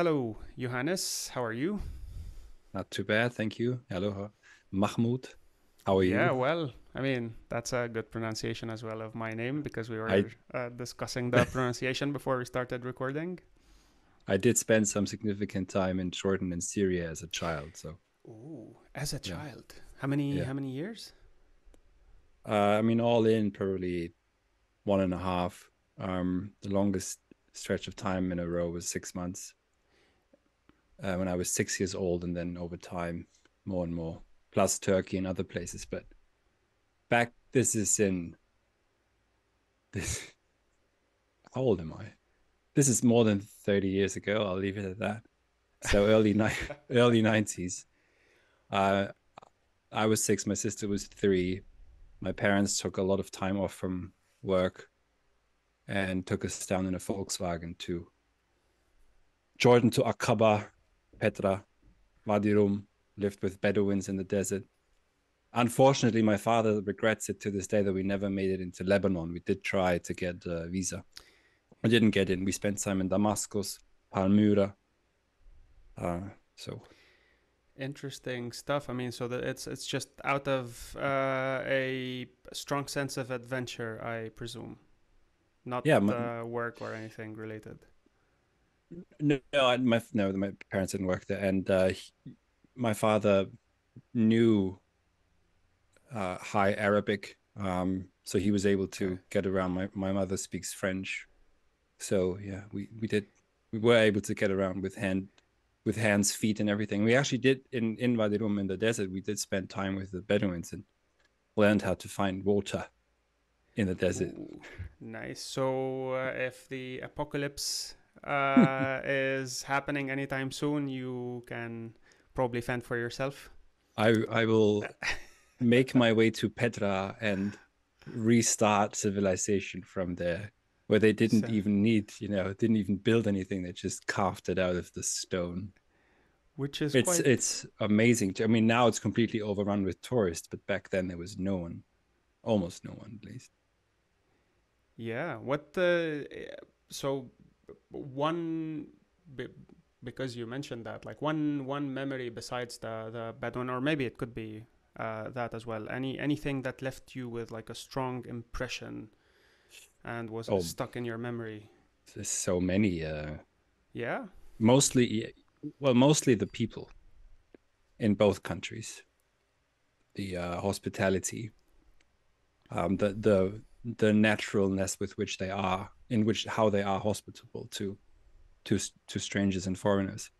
Hello, Johannes. How are you? Not too bad, thank you. Hello, Mahmoud. How are you? Yeah, well, I mean, that's a good pronunciation as well of my name because we were I- uh, discussing the pronunciation before we started recording. I did spend some significant time in Jordan and Syria as a child. So, Ooh, as a Yeah. child. How many Yeah. how many years? uh, I mean, all in probably one and a half. Um, the longest stretch of time in a row was six months. Uh, when I was six years old, and then over time, more and more, plus Turkey and other places. But back, this is in this. How old am I? This is more than thirty years ago. I'll leave it at that. So early ni- early nineties. Uh, I was six. My sister was three. My parents took a lot of time off from work, and took us down in a Volkswagen to Jordan to Aqaba, Petra, Wadi Rum. Lived with Bedouins in the desert. Unfortunately, my father regrets it to this day that we never made it into Lebanon. We did try to get a visa. We didn't get in. We spent time in Damascus, Palmyra. Uh, so Interesting stuff. I mean, so that it's it's just out of uh, a strong sense of adventure, I presume, not Yeah, my- uh, work or anything related. No, no, my no, my parents didn't work there, and uh, he- my father knew uh, high Arabic, um, so he was able to get around. My my mother speaks French, so yeah, we we did we were able to get around with hand with hands, feet, and everything. We actually did in in Wadi Rum in the desert. We did spend time with the Bedouins and learned how to find water in the desert. Ooh, nice. So uh, if the apocalypse uh, is happening anytime soon, you can probably fend for yourself. I I will make my way to Petra and restart civilization from there, where they didn't So- even need, you know, didn't even build anything. They just carved it out of the stone. Which is It's quite it's amazing. to- I mean, now it's completely overrun with tourists, but back then there was no one, almost no one, at least. Yeah. What the so one because you mentioned that like one one memory besides the the Bedouin or maybe it could be uh, that as well. Any anything that left you with like a strong impression and was Oh. stuck in your memory. There's so many. Uh, Yeah. mostly well mostly the people in both countries the uh, hospitality um the the the naturalness with which they are in which how they are hospitable to to to strangers and foreigners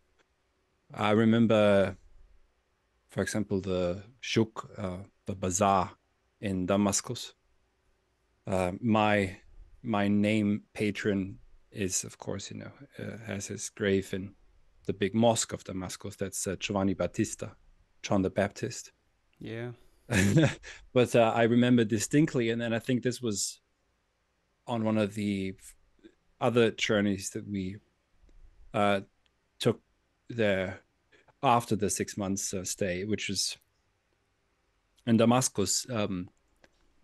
i remember for example the shuk uh, the bazaar in damascus uh, my my name patron is of course you know uh, has his grave in the big mosque of Damascus. That's uh, Giovanni Battista, John the Baptist. Yeah. but uh, I remember distinctly, and then I think this was on one of the other journeys that we uh, took there after the six months uh, stay, which was in Damascus. Um,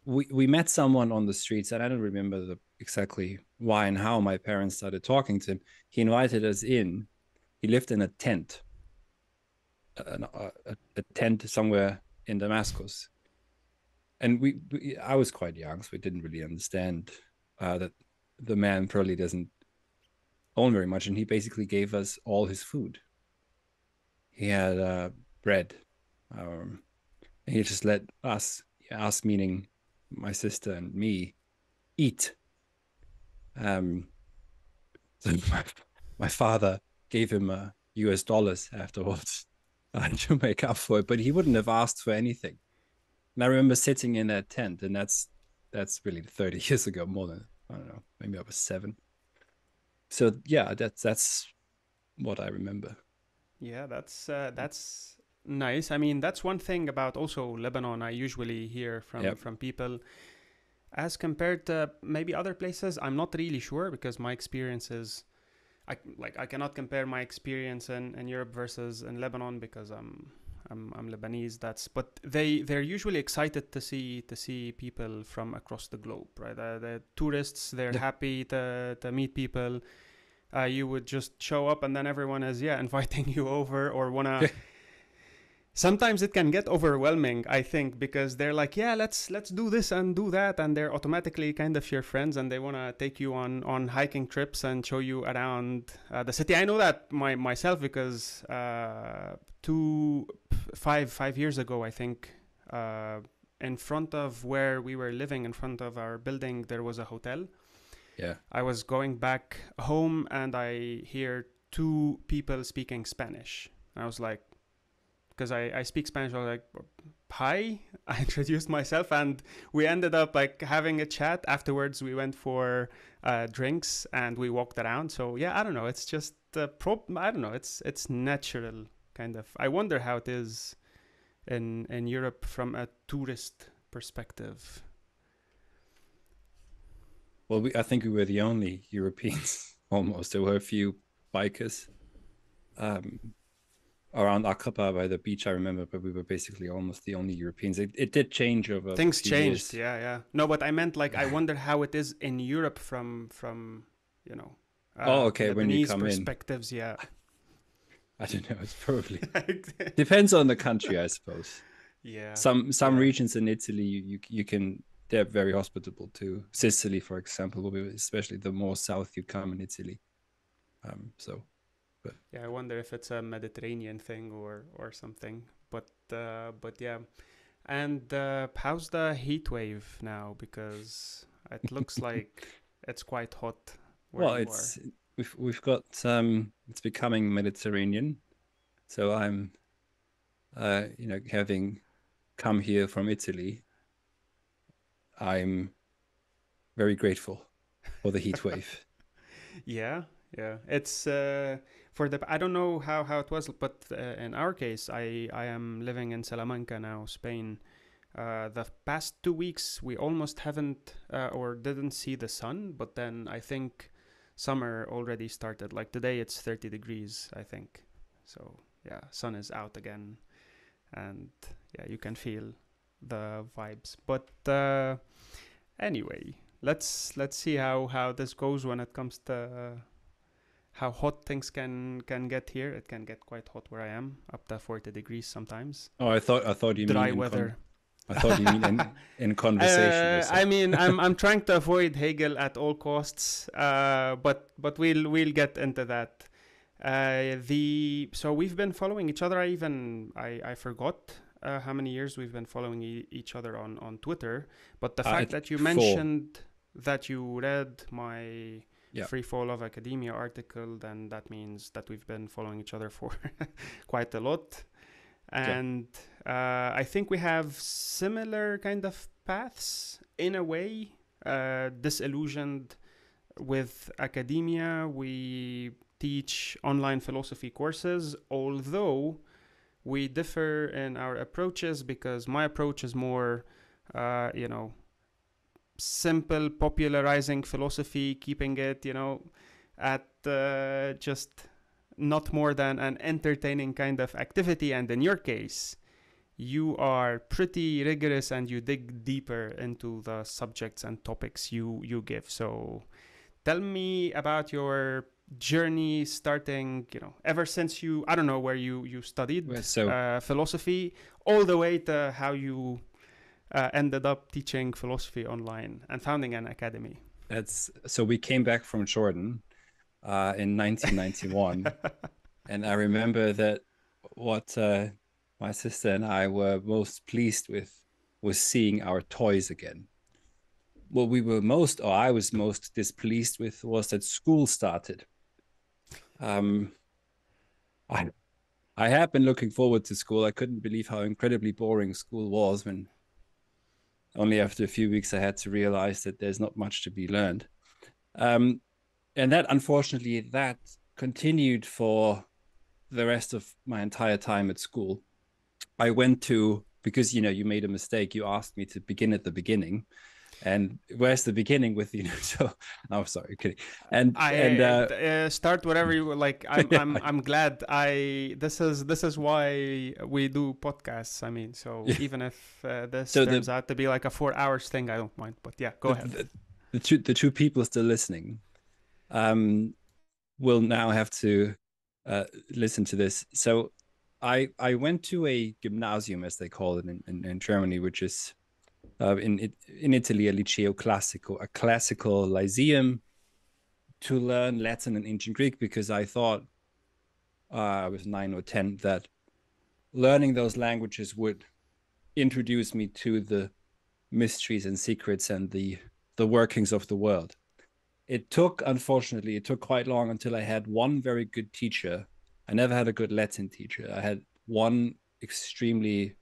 we we met someone on the streets, and I don't remember the exactly why and how my parents started talking to him. He invited us in. He lived in a tent, a, a, a- a tent somewhere in Damascus, and we, we I was quite young, so we didn't really understand uh, that the man probably doesn't own very much, and he basically gave us all his food. He had uh, bread, um, and he just let us, us meaning my sister and me, eat. Um, so my, my father gave him uh, US dollars afterwards uh, to make up for it, but he wouldn't have asked for anything. And I remember sitting in that tent, and that's that's really 30 years ago, more than I don't know, maybe I was seven. So yeah, that's that's what I remember. Yeah, that's uh, that's nice. I mean, that's one thing about also Lebanon. I usually hear from Yep. from people, as compared to maybe other places. I'm not really sure because my experience is, I like I cannot compare my experience in, in Europe versus in Lebanon because I'm I'm I'm Lebanese. That's but they they're usually excited to see to see people from across the globe, right? Uh, the tourists they're Yeah. happy to to meet people uh, you would just show up and then everyone is yeah inviting you over or wanna sometimes it can get overwhelming i think because they're like yeah let's let's do this and do that and they're automatically kind of your friends and they want to take you on on hiking trips and show you around uh, the city. I know that my myself because uh, two five five years ago i think uh, in front of where we were living in front of our building there was a hotel. Yeah. i was going back home and i hear two people speaking spanish. I was like because I, I speak Spanish. I was like, hi. I introduced myself and we ended up like having a chat. Afterwards, we went for uh, drinks and we walked around. So yeah, I don't know. It's just pro. I don't know. It's it's natural kind of. I wonder how it is in in Europe from a tourist perspective. Well, we, I think we were the only Europeans almost. There were a few bikers um, around Aqaba by the beach, I remember, but we were basically almost the only Europeans. It, it did change over Things changed. years. Yeah, yeah. No, but I meant like I wonder how it is in Europe from from you know. uh, Oh, okay, when you come in. perspectives, yeah. I don't know. It's probably depends on the country, I suppose. yeah. Some some Yeah. regions in Italy, you, you you can they're very hospitable too. Sicily, for example, especially the more south you come in Italy. Um, so Yeah, I wonder if it's a Mediterranean thing or or something. But uh, but yeah, and uh, how's the heat wave now? Because it looks like it's quite hot. Well, it's we've we've got um it's becoming Mediterranean, so I'm uh you know having come here from Italy, I'm very grateful for the heat wave. Yeah, yeah. It's uh, for the. I don't know how how it was, but uh, in our case, I I am living in Salamanca now, Spain. Uh, the past two weeks, we almost haven't uh, or didn't see the sun, but then I think summer already started. Like today, it's 30 degrees, I think. So yeah, sun is out again, and yeah, you can feel the vibes. But uh, anyway, let's let's see how how this goes when it comes to uh, how hot things can can get here. It can get quite hot where I am, up to 40 degrees sometimes. Oh, I thought I thought you Dry mean in con- weather. I thought you mean in, in conversation. Uh, I mean, I'm I'm trying to avoid Hegel at all costs, uh, but but we'll we'll get into that. Uh, the so we've been following each other. I even I I forgot uh, how many years we've been following e- each other on on Twitter. But the Uh, fact that you four. mentioned that you read my Yeah. Free Fall of Academia article, then that means that we've been following each other for quite a lot. Yeah. And uh, I think we have similar kind of paths in a way. Uh, disillusioned with academia, we teach online philosophy courses, although we differ in our approaches because my approach is more, uh, you know, simple popularizing philosophy, keeping it, you know, at uh, just not more than an entertaining kind of activity. And in your case, you are pretty rigorous and you dig deeper into the subjects and topics you you give. So, tell me about your journey starting you know ever since you i don't know where you you studied Well, so uh, philosophy all the way to how you uh, ended up teaching philosophy online and founding an academy that's so we came back from Jordan uh, in 1991, and I remember that what uh, my sister and I were most pleased with was seeing our toys again. What we were most, or I was most displeased with, was that school started. Um, I I had been looking forward to school. I couldn't believe how incredibly boring school was when only after a few weeks I had to realize that there's not much to be learned. Um, and that unfortunately that continued for the rest of my entire time at school. I went to because you know you made a mistake. You asked me to begin at the beginning, and where's the beginning with you know? So I'm sorry, kidding. And I and uh, uh, start whatever you like. I'm, I'm I'm glad. I this is this is why we do podcasts. I mean, so Yeah. even if uh, this So the- turns out to be like a four hours thing, I don't mind. But yeah, go the, ahead. The, the two the two people still listening. Um, will now have to uh, listen to this. So I I went to a gymnasium, as they call it in, in, in Germany, which is uh, in in Italy a liceo classico, a classical lyceum, to learn Latin and ancient Greek because I thought uh, I was nine or ten that learning those languages would introduce me to the mysteries and secrets and the the workings of the world. It took, unfortunately, it took quite long until I had one very good teacher. I never had a good Latin teacher. I had one extremely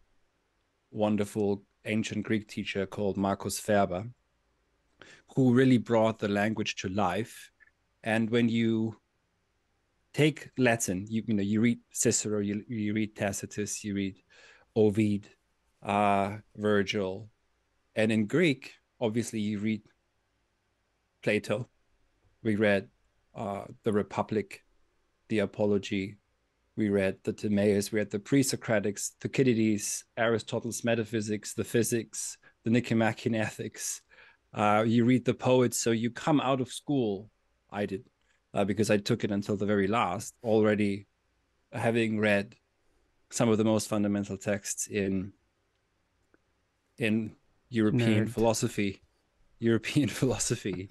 wonderful ancient Greek teacher called Marcus Ferber, who really brought the language to life. And when you take Latin, you, you know, you read Cicero, you, you read Tacitus, you read Ovid, uh, Virgil, and in Greek, obviously, you read Plato, we read uh, the Republic, the Apology, we read the Timaeus, we read the Pre-Socratics, Thucydides, Aristotle's Metaphysics, the Physics, the Nicomachean Ethics. Uh, you read the poets, so you come out of school. I did, uh, because I took it until the very last, already having read some of the most fundamental texts in in European Nerd. philosophy, European philosophy,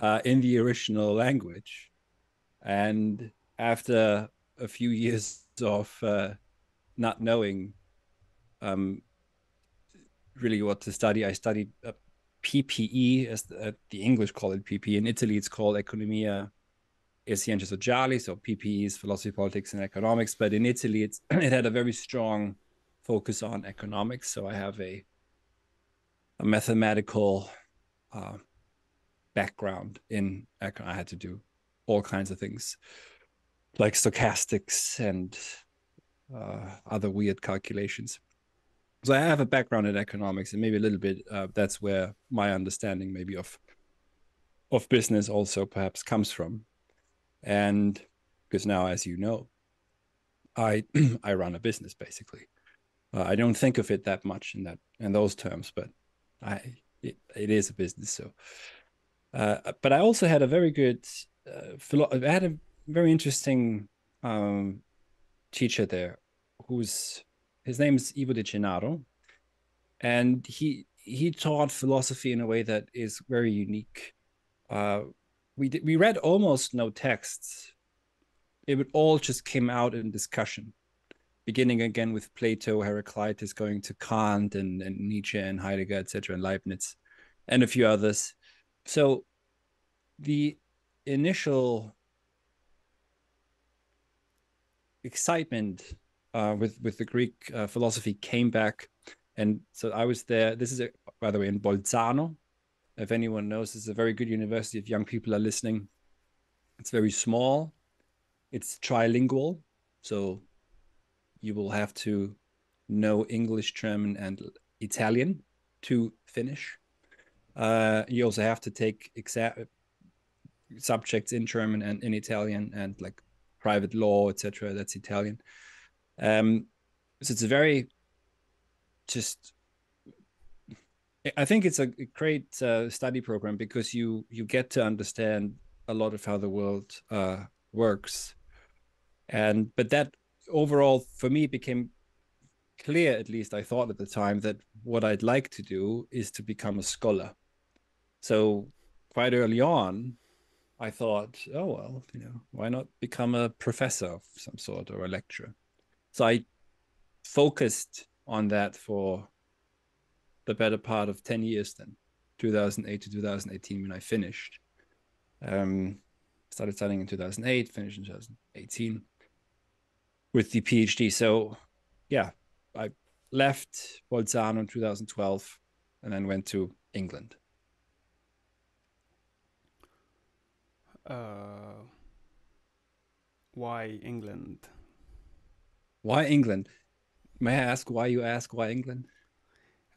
uh, in the original language, and after a few years of uh, not knowing um, really what to study, I studied PPE, as the, uh, the, English call it PPE. In Italy, it's called Economia e Scienze Sociali, so PPE is philosophy, politics, and economics. But in Italy, it's it had a very strong focus on economics. So I have a a mathematical uh, background in econ. I had to do all kinds of things like stochastics and uh, other weird calculations. So I have a background in economics, and maybe a little bit. Uh, that's where my understanding, maybe of of business, also perhaps comes from. And because now, as you know, I I run a business basically. Uh, I don't think of it that much in that in those terms, but I it, it is a business. So, uh, but I also had a very good. Uh, philo- I had a very interesting um, teacher there, who's his name is Ivo De Gennaro, and he he taught philosophy in a way that is very unique. Uh, we did, we read almost no texts. It would all just came out in discussion beginning again with Plato, Heraclitus, going to Kant and, and Nietzsche and Heidegger, etc., and Leibniz, and a few others. So the initial excitement uh, with with the Greek uh, philosophy came back, and so I was there. This is a, by the way in Bolzano. If anyone knows, it's a very good university. If young people are listening, it's very small. It's trilingual, so you will have to know English, German, and Italian to finish. Uh, you also have to take exa- subjects in German and in Italian, and like private law, etc. That's Italian. Um, so it's a very just. I think it's a great uh, study program because you you get to understand a lot of how the world uh, works, and but that overall for me became clear at least i thought at the time that what i'd like to do is to become a scholar so quite early on i thought oh well you know why not become a professor of some sort or a lecturer so i focused on that for the better part of 10 years then 2008 to 2018 when i finished um started studying in 2008 finished in 2018 with the PhD. So, yeah, I left Bolzano in 2012 and then went to England. Uh, why England? Why England? May I ask why you ask why England?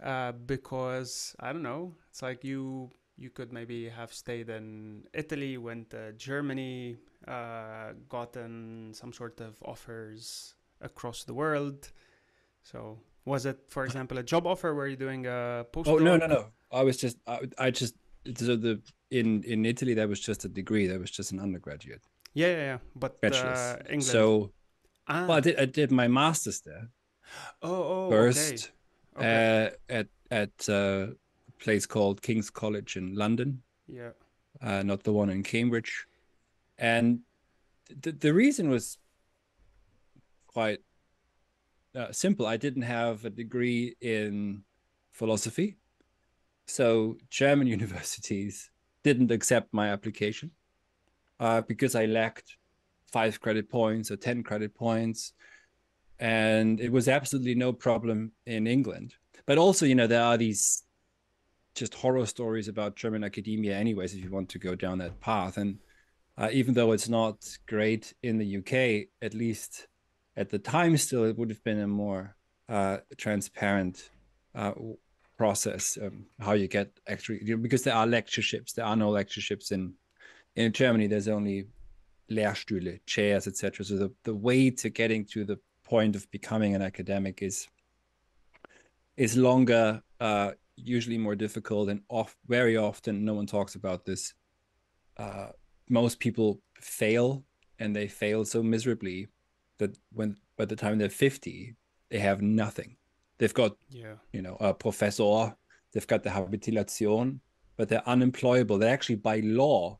Uh, because I don't know. It's like you you could maybe have stayed in Italy, went to Germany, uh, gotten some sort of offers across the world. So was it, for example, a job offer? Were you doing a postdoc? Oh no, no, no. I was just, I, I just, so the in in Italy that was just a degree. That was just an undergraduate. Yeah, yeah, yeah. But bachelor's. uh, England. So, ah. well, I did I did my master's there oh, oh, first Okay. okay. uh, at at uh, a place called King's College in London, yeah. uh, not the one in Cambridge, and the the reason was quite uh, simple. I didn't have a degree in philosophy, so German universities didn't accept my application uh, because I lacked five credit points or 10 credit points. And it was absolutely no problem in England. But also, you know, there are these just horror stories about German academia, anyways, if you want to go down that path. And uh, even though it's not great in the UK, at least at the time, still, it would have been a more uh, transparent uh, process um, how you get actually you know, because there are lectureships there are no lectureships in in germany. There's only lehrstühle chairs etc so the, the way to getting to the point of becoming an academic is is longer uh usually more difficult and off very often no one talks about this. Uh most people fail and they fail so miserably that when by the time they're 50 they have nothing they've got Yeah. you know, a professor, they've got the habilitation, but they're unemployable. They're actually by law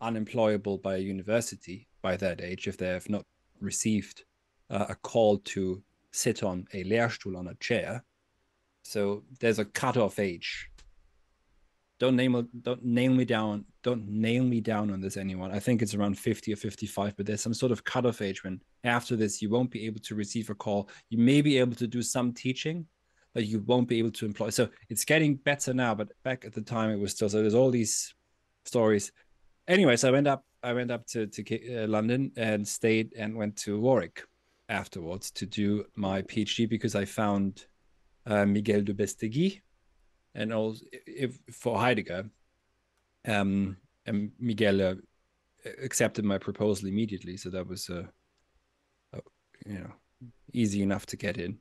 unemployable by a university by that age if they have not received uh, a call to sit on a Lehrstuhl on a chair. So there's a cutoff age. Don't name don't nail me down. Don't nail me down on this, anyone. I think it's around 50 or 55, but there's some sort of cutoff age when after this you won't be able to receive a call. You may be able to do some teaching, but you won't be able to employ. So it's getting better now, but back at the time it was still. So there's all these stories. Anyways, I went up. I went up to to uh, London and stayed and went to Warwick afterwards to do my PhD because I found uh, Miguel de Beistegui and also if, for Heidegger. Um, and Miguel uh, accepted my proposal immediately, so that was uh, uh, you know easy enough to get in.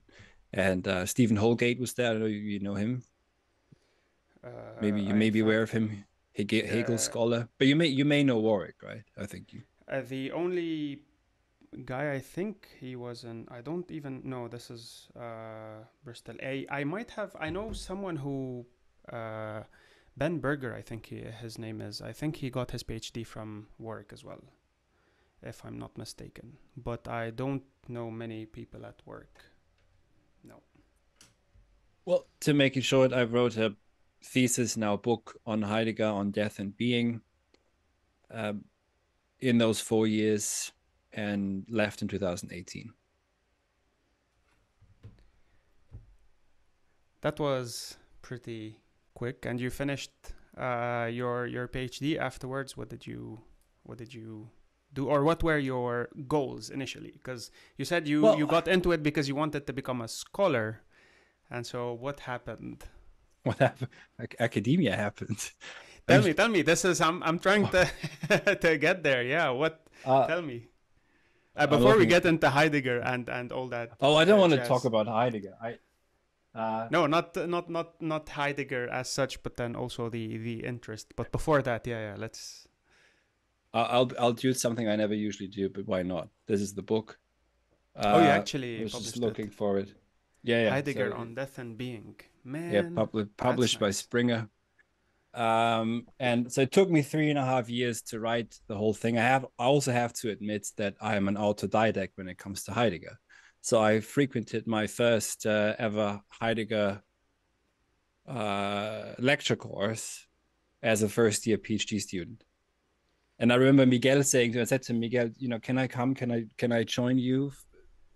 And uh, Stephen Houlgate was there. I know you, know him. Uh, Maybe you I may be aware of him. Hegel, Hegel scholar, but you may you may know Warwick, right? I think you. Uh, the only guy I think he was in, I don't even know. This is uh, Bristol. I I might have. I know someone who uh, Ben Berger. I think he, his name is. I think he got his PhD from Warwick as well, if I'm not mistaken. But I don't know many people at Warwick. No. Well, to make it short, I wrote a thesis, now book on Heidegger on death and being. Um, in those four years, and left in 2018. That was pretty quick, and you finished uh, your your PhD afterwards. What did you What did you do, or what were your goals initially? Because you said you Well- you got into it because you wanted to become a scholar, and so what happened? What happened? Ac- Academia happened. Tell me, tell me. This is I'm I'm trying to to get there. Yeah, what? Uh, Tell me. Uh, before we get into Heidegger and and all that. oh, I don't uh, want to jazz. talk about Heidegger. I. Uh, No, not not not not Heidegger as such, but then also the the interest. But before that, yeah, yeah. Let's. I'll I'll do something I never usually do, but why not? This is the book. oh, you actually I was just looking it. for it. Yeah, yeah. Heidegger so- on Death and Being. Man. yeah, publi- published by nice. Springer. Um, and so it took me three and a half years to write the whole thing. I have, I also have to admit that I am an autodidact when it comes to Heidegger. So I frequented my first uh, ever Heidegger uh, lecture course as a first year PhD student. And I remember Miguel saying to I said to Miguel, you know, can I come? Can I can I join you?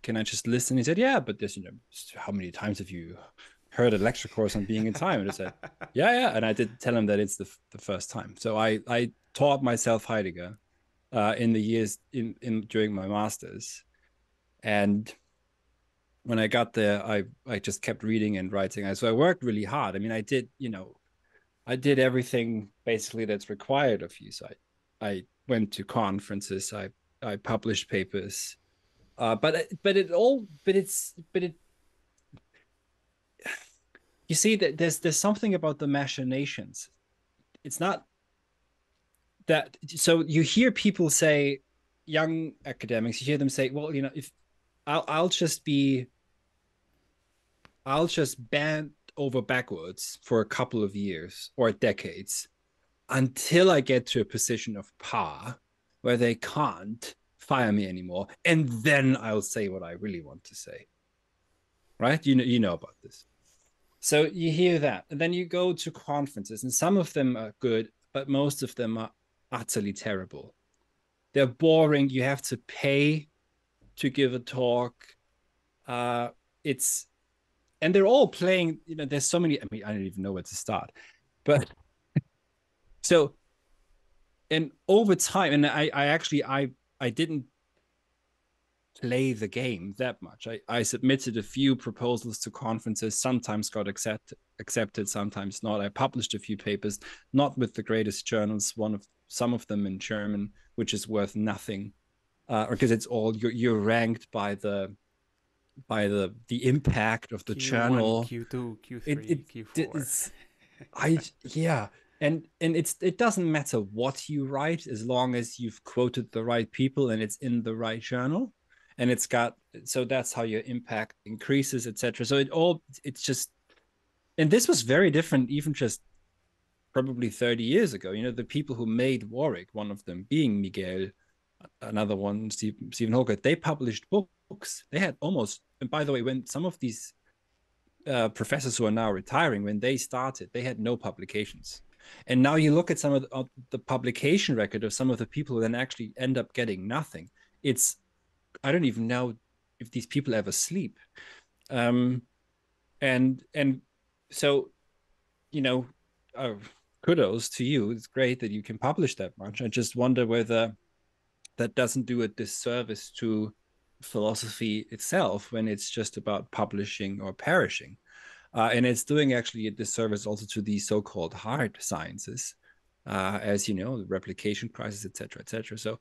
Can I just listen? He said, Yeah, but this, you know, how many times have you heard a lecture course on Being and Time? And I said, Yeah, yeah. And I did tell him that it's the the first time. So I I taught myself Heidegger uh, in the years in in during my masters, and when I got there, I I just kept reading and writing. So I worked really hard. I mean, I did, you know, I did everything basically that's required of you. So I, I went to conferences. I I published papers, uh, but it- but it all but it's but it. You see that there's there's something about the machinations. It's not that so you hear people say young academics, you hear them say, "Well, you know, if I'll I'll just be, I'll just bend over backwards for a couple of years or decades until I get to a position of power where they can't fire me anymore, and then I'll say what I really want to say." Right? You know, you know about this. So you hear that, and then you go to conferences, and some of them are good, but most of them are utterly terrible. They're boring. You have to pay to give a talk. Uh, it's and they're all playing. You know, there's so many. I mean, I don't even know where to start, but so and over time, and I, I actually, I, I didn't play the game that much. I, I submitted a few proposals to conferences, sometimes got accept, accepted, sometimes not. I published a few papers, not with the greatest journals, one of some of them in German, which is worth nothing. Uh, because it's all you're, you're ranked by the by the the impact of the Q1, journal. Q2, Q3, It- it- Q4. It's, I yeah, and and it's it doesn't matter what you write as long as you've quoted the right people and it's in the right journal, and it's got so that's how your impact increases, etc. So it all it's just, and this was very different even just probably 30 years ago. You know, the people who made Warwick, one of them being Miguel, another one Stephen Hawker, they published books. They had almost, and by the way, when some of these uh, professors who are now retiring, when they started, they had no publications. And now you look at some of the, of the publication record of some of the people who then actually end up getting nothing. It's, I don't even know if these people ever sleep. Um, and and so, you know, uh, kudos to you. It's great that you can publish that much. I just wonder whether that doesn't do a disservice to philosophy itself when it's just about publishing or perishing. Uh, and it's doing actually a disservice also to the so-called hard sciences, uh, as you know, the replication crisis, etc., etc. So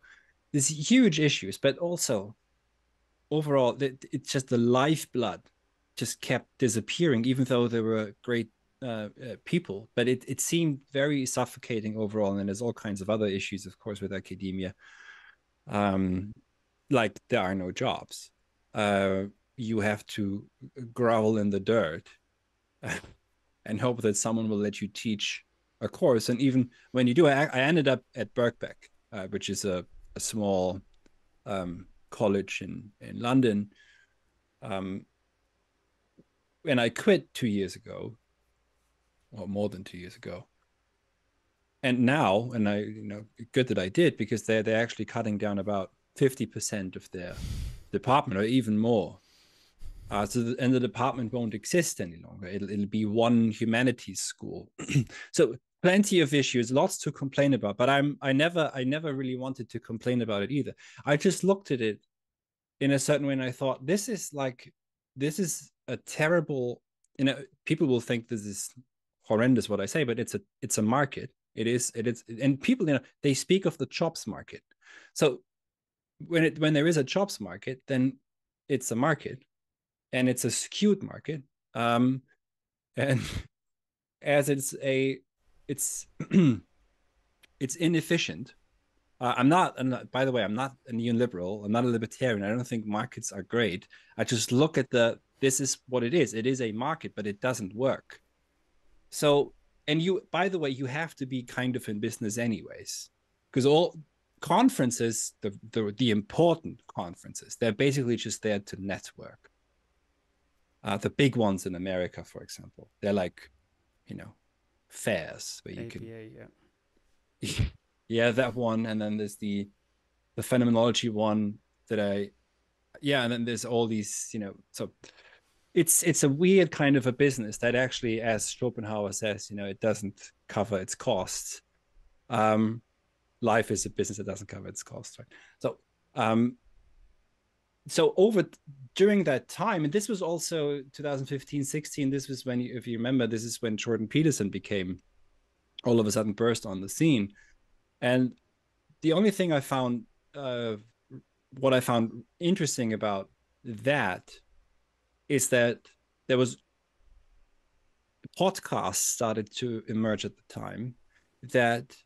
there's huge issues, but also overall, it's just the lifeblood just kept disappearing, even though there were great uh, uh, people. But it it seemed very suffocating overall, and there's all kinds of other issues, of course, with academia. Um, like there are no jobs. Uh, you have to grovel in the dirt and hope that someone will let you teach a course. And even when you do, I, I ended up at Birkbeck, uh, which is a, a small um, college in in London. Um, when I quit two years ago, or more than two years ago, and now, and I, you know, good that I did because they're they're actually cutting down about fifty percent of their department, or even more. Uh, so the, and the department won't exist any longer. It'll it'll be one humanities school. so plenty of issues, lots to complain about. But I'm I never I never really wanted to complain about it either. I just looked at it in a certain way, and I thought this is like this is a terrible. You know, people will think this is horrendous what I say, but it's a it's a market. It is it is, and people you know they speak of the jobs market. So when it when there is a jobs market, then it's a market, and it's a skewed market. Um, and as it's a it's it's inefficient. Uh, I'm not, I'm not, by the way, I'm not a neoliberal. I'm not a libertarian. I don't think markets are great. I just look at the, this is what it is. It is a market, but it doesn't work. So, and you, by the way, you have to be kind of in business anyways, because all conferences, the, the, the important conferences, they're basically just there to network. Uh, the big ones in America, for example, they're like, you know, fairs where you APA, can yeah. yeah that one and then there's the the phenomenology one that i yeah and then there's all these you know so it's it's a weird kind of a business that actually as schopenhauer says you know it doesn't cover its costs um life is a business that doesn't cover its costs right so um so over during that time and this was also 2015 16 this was when if you remember this is when jordan peterson became all of a sudden burst on the scene. And the only thing i found uh, what i found interesting about that is that there was podcasts started to emerge at the time that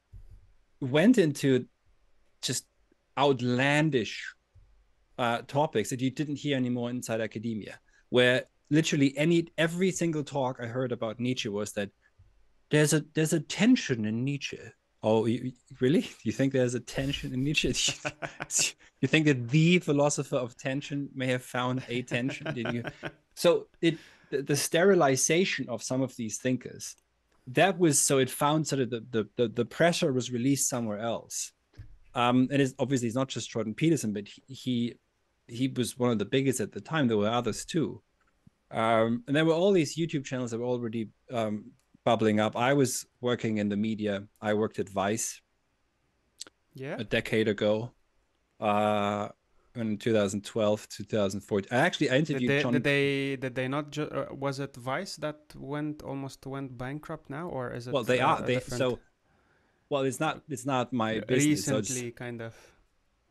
went into just outlandish uh, topics that you didn't hear anymore inside academia, where literally any every single talk I heard about Nietzsche was that there's a there's a tension in Nietzsche. Oh, you, really? You think there's a tension in Nietzsche? you think that the philosopher of tension may have found a tension? Did you? So it the, the sterilization of some of these thinkers that was so it found sort of the the the, the pressure was released somewhere else um and it's obviously it's not just jordan peterson but he, he he was one of the biggest at the time. There were others too. Um and there were all these youtube channels that were already um bubbling up. I was working in the media. I worked at vice yeah. a decade ago uh in 2012 2014 i actually I interviewed did they, John... did they did they not ju- uh, was it vice that went almost went bankrupt now or is it well they uh, are they different- so well it's not it's not my business. So recently kind of.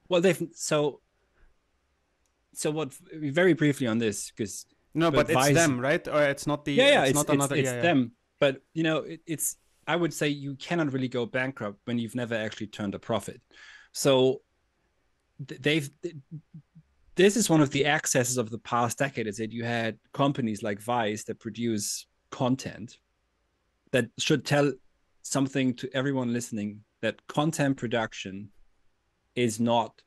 Well they've so so what very briefly on this because no But but, it's them right? Or it's not the yeah yeah it's, it's, not it's, another it's yeah, yeah. them. But you know it, it's i would say you cannot really go bankrupt when you've never actually turned a profit. So they've this is one of the excesses of the past decade is that you had companies like vice that produce content that should tell something to everyone listening that content production is not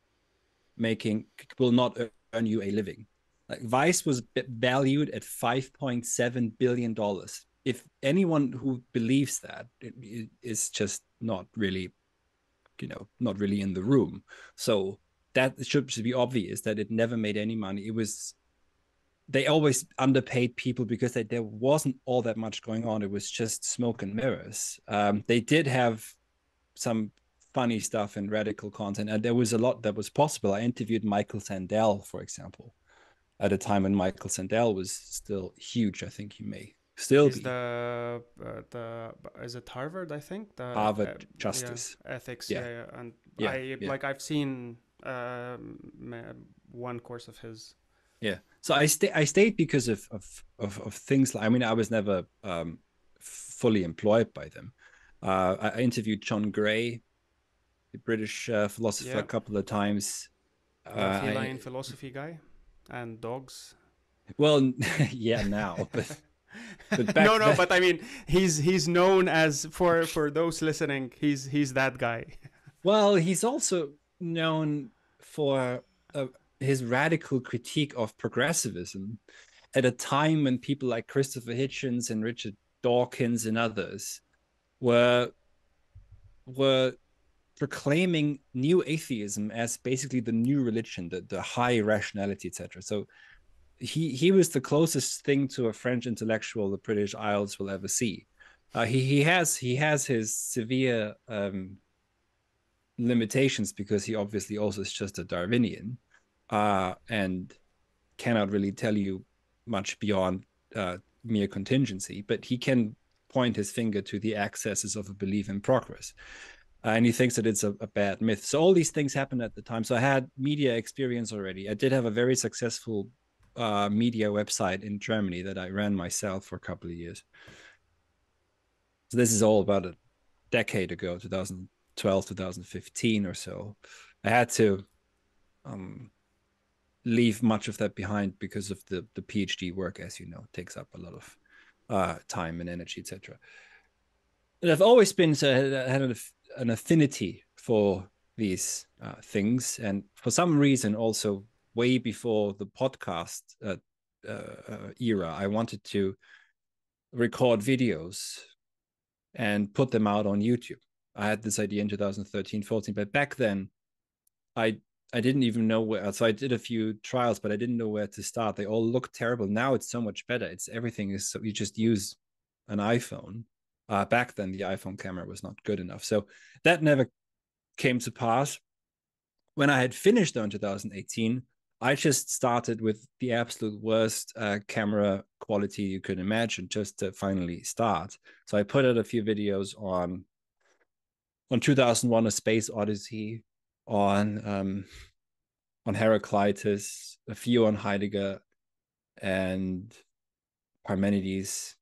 making will not earn you a living like Vice was valued at 5.7 billion dollars. If anyone who believes that it, it is just not really, you know, not really in the room. So that should be obvious that it never made any money. It was they always underpaid people because they, there wasn't all that much going on. It was just smoke and mirrors. Um, they did have some funny stuff and radical content, and there was a lot that was possible. I interviewed Michael Sandel, for example at a time when Michael Sandel was still huge. I think he may still He's be the uh, the is it Harvard? I think the Harvard uh, yeah, Justice. ethics. Yeah. Yeah, yeah. and Yeah, I yeah. like I've seen um, one course of his. Yeah. So I stay I stayed because of of of, of things like I mean I was never um, fully employed by them. Uh, I interviewed John Gray, the British uh, philosopher, Yeah. a couple of times. Uh, I- feline philosophy guy, and dogs. well, yeah, now, but But no, no, then- but I mean, he's he's known as for for those listening, he's he's that guy. Well, he's also known for uh, his radical critique of progressivism at a time when people like Christopher Hitchens and Richard Dawkins and others were were proclaiming new atheism as basically the new religion, the, the high rationality, etc. So he he was the closest thing to a French intellectual the British Isles will ever see. Uh, he he has he has his severe um, limitations because he obviously also is just a Darwinian uh, and cannot really tell you much beyond uh, mere contingency, but he can point his finger to the excesses of a belief in progress. Uh, and he thinks that it's a, a bad myth. So all these things happened at the time. So I had media experience already. I did have a very successful uh, media website in Germany that I ran myself for a couple of years. So this is all about a decade ago, 2012, 2015 or so. I had to um, leave much of that behind because of the the PhD work, as you know, takes up a lot of uh, time and energy, etc. And I've always been so I had an, an affinity for these uh, things, and for some reason, also way before the podcast uh, uh, era, I wanted to record videos and put them out on YouTube. I had this idea in 2013, 14, but back then, I I didn't even know where. So I did a few trials, but I didn't know where to start. They all looked terrible. Now it's so much better. It's everything is so you just use an iPhone. Uh, back then, the iPhone camera was not good enough, so that never came to pass. When I had finished though in 2018, I just started with the absolute worst uh, camera quality you could imagine, just to finally start. So I put out a few videos on on 2001: A Space Odyssey, on um, on Heraclitus, a few on Heidegger, and Parmenides.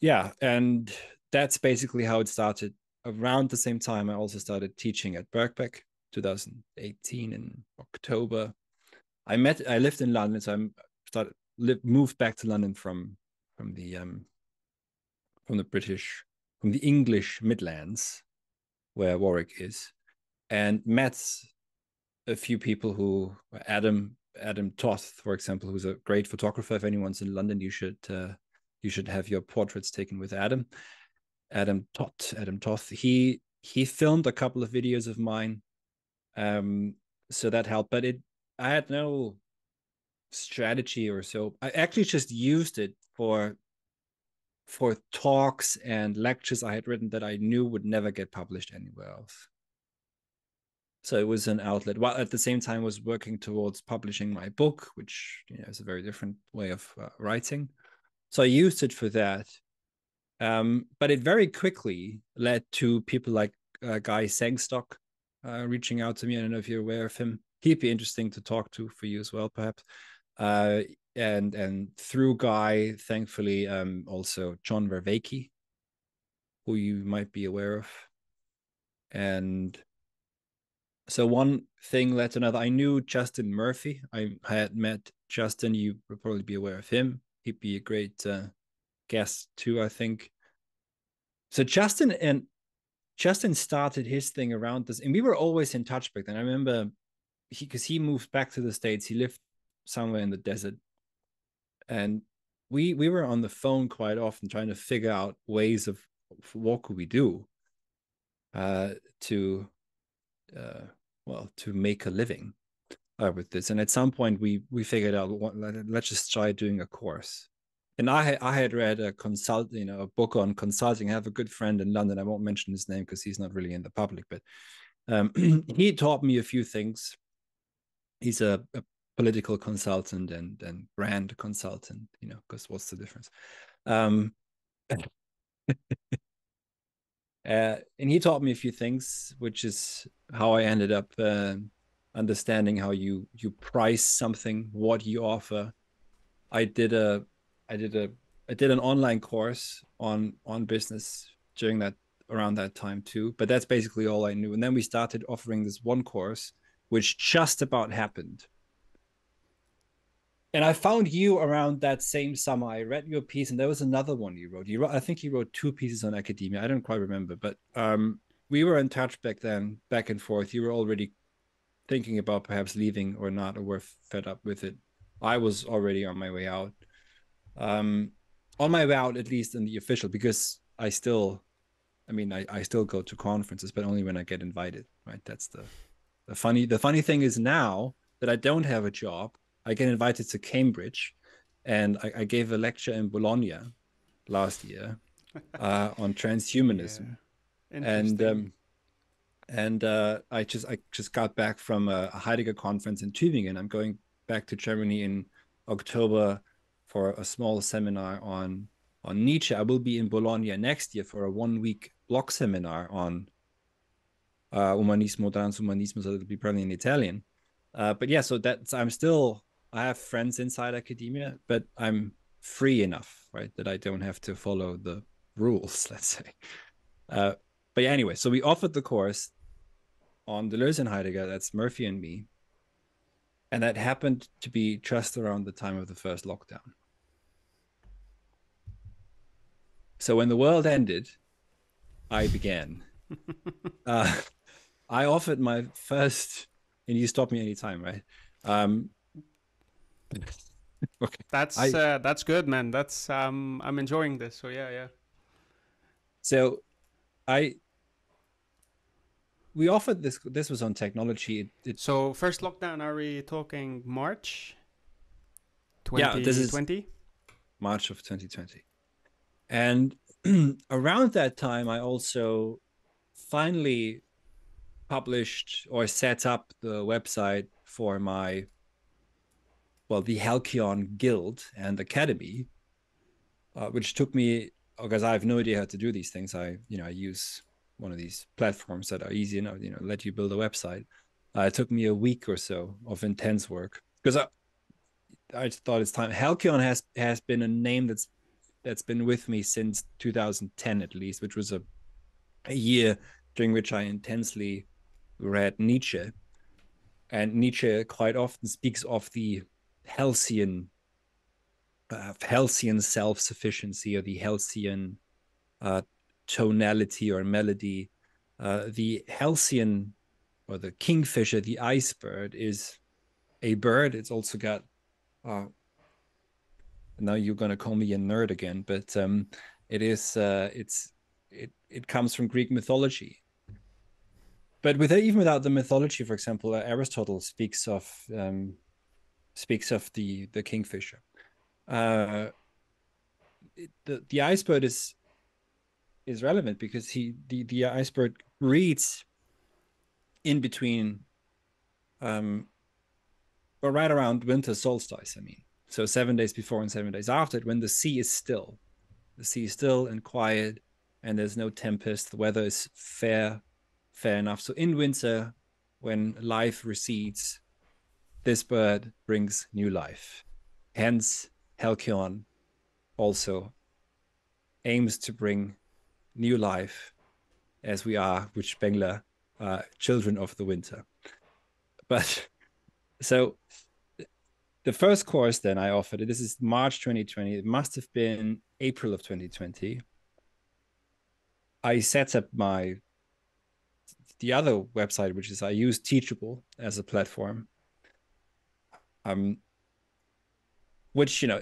Yeah, and that's basically how it started. Around the same time, I also started teaching at Birkbeck 2018 in October. I met I lived in London, so I started lived, moved back to London from from the um from the British from the English Midlands, where Warwick is, and met a few people who Adam Adam Toth, for example, who's a great photographer. If anyone's in London, you should uh, you should have your portraits taken with Adam. Adam Toth, Adam Toth. He he filmed a couple of videos of mine, um, so that helped. But it, I had no strategy or so. I actually just used it for for talks and lectures I had written that I knew would never get published anywhere else. So it was an outlet. While at the same time was working towards publishing my book, which you know is a very different way of uh, writing. So I used it for that. Um, but it very quickly led to people like uh, Guy Sengstock uh, reaching out to me. I don't know if you're aware of him. He'd be interesting to talk to for you as well, perhaps. Uh, and and through Guy, thankfully, um, also John Vervaeke, who you might be aware of, and so one thing led to another. I knew Justin Murphy. I, had met Justin. You would probably be aware of him. He'd be a great uh, guest too, I think. So Justin and Justin started his thing around this, and we were always in touch back then. I remember he because he moved back to the states. He lived somewhere in the desert, and we we were on the phone quite often trying to figure out ways of what could we do uh, to uh, well to make a living uh, with this. And at some point, we we figured out let's just try doing a course. And I I had read a consult you know a book on consulting. I have a good friend in London. I won't mention his name because he's not really in the public, but um, he taught me a few things. He's a, a political consultant and and brand consultant. You know, because what's the difference? Um, Uh, and he taught me a few things, which is how I ended up uh, understanding how you you price something, what you offer. I did a I did a I did an online course on on business during that around that time too. But that's basically all I knew. And then we started offering this one course, which just about happened and I found you around that same summer. I read your piece, and there was another one you wrote. You wrote, I think you wrote two pieces on academia. I don't quite remember, but um, we were in touch back then, back and forth. You were already thinking about perhaps leaving or not, or were fed up with it. I was already on my way out. Um, on my way out, at least in the official, because I still, I mean, I, I still go to conferences, but only when I get invited. Right? That's the the funny. The funny thing is now that I don't have a job I get invited to Cambridge, and I, I gave a lecture in Bologna last year uh, on transhumanism, yeah. and um, and uh, I just I just got back from a, Heidegger conference in Tübingen. I'm going back to Germany in October for a small seminar on on Nietzsche. I will be in Bologna next year for a one week block seminar on uh, Umanismo, Transhumanismo, so it'll be probably in Italian. Uh, but yeah, so that's I'm still I have friends inside academia, but I'm free enough, right, that I don't have to follow the rules, let's say. Uh, but yeah, anyway, so we offered the course on Deleuze and Heidegger. That's Murphy and me, and that happened to be just around the time of the first lockdown. So when the world ended, I began. uh, I offered my first, and you stop me anytime, right? Um, okay. That's I, uh, that's good, man. That's um, I'm enjoying this. So yeah, yeah. So, I we offered this. This was on technology. It, it, so first lockdown. Are we talking March? 2020? Yeah, this is March of 2020, and around that time, I also finally published or set up the website for my well, the Halkyon Guild and Academy, uh, which took me because I have no idea how to do these things. I, you know, I use one of these platforms that are easy enough, you know, let you build a website. Uh, it took me a week or so of intense work because I, I thought it's time. Halkyon has has been a name that's that's been with me since 2010 at least, which was a a year during which I intensely read Nietzsche, and Nietzsche quite often speaks of the halcyon, uh, halcyon self-sufficiency or the halcyon uh, tonality or melody. Uh, the halcyon or the kingfisher, the ice bird, is a bird. It's also got. Uh, now you're gonna call me a nerd again, but um, it is. Uh, it's it it comes from Greek mythology. But with even without the mythology, for example, uh, Aristotle speaks of um, speaks of the the kingfisher. Uh, it, the the icebird is is relevant because he the the icebird reads in between um or right around winter solstice i mean. So seven days before and seven days after it when the sea is still. The sea is still and quiet and there's no tempest. The weather is fair fair enough. So in winter when life recedes this bird brings new life. Hence halcyon also aims to bring new life as we are with Spengler, uh, children of the winter. But so the first course then I offered, this is March 2020, it must have been April of 2020. I set up my the other website, which is I use Teachable as a platform. Um, which you know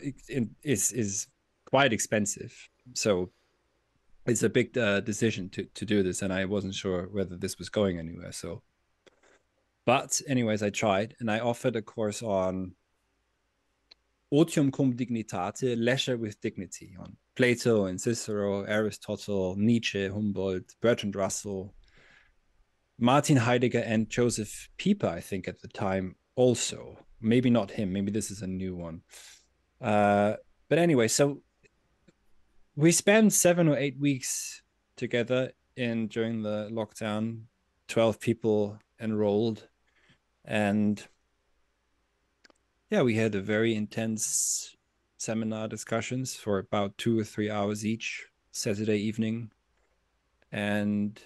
is is quite expensive. So it's a big uh, decision to to do this, and I wasn't sure whether this was going anywhere. So, but anyways, I tried, and I offered a course on otium cum dignitate, leisure with dignity, on Plato and Cicero, Aristotle, Nietzsche, Humboldt, Bertrand Russell, Martin Heidegger, and Joseph Pieper. I think at the time also, maybe not him. Maybe this is a new one. Uh, but anyway, so we spent seven or eight weeks together in during the lockdown. 12 people enrolled and yeah we had a very intense seminar discussions for about two or three hours each saturday evening. And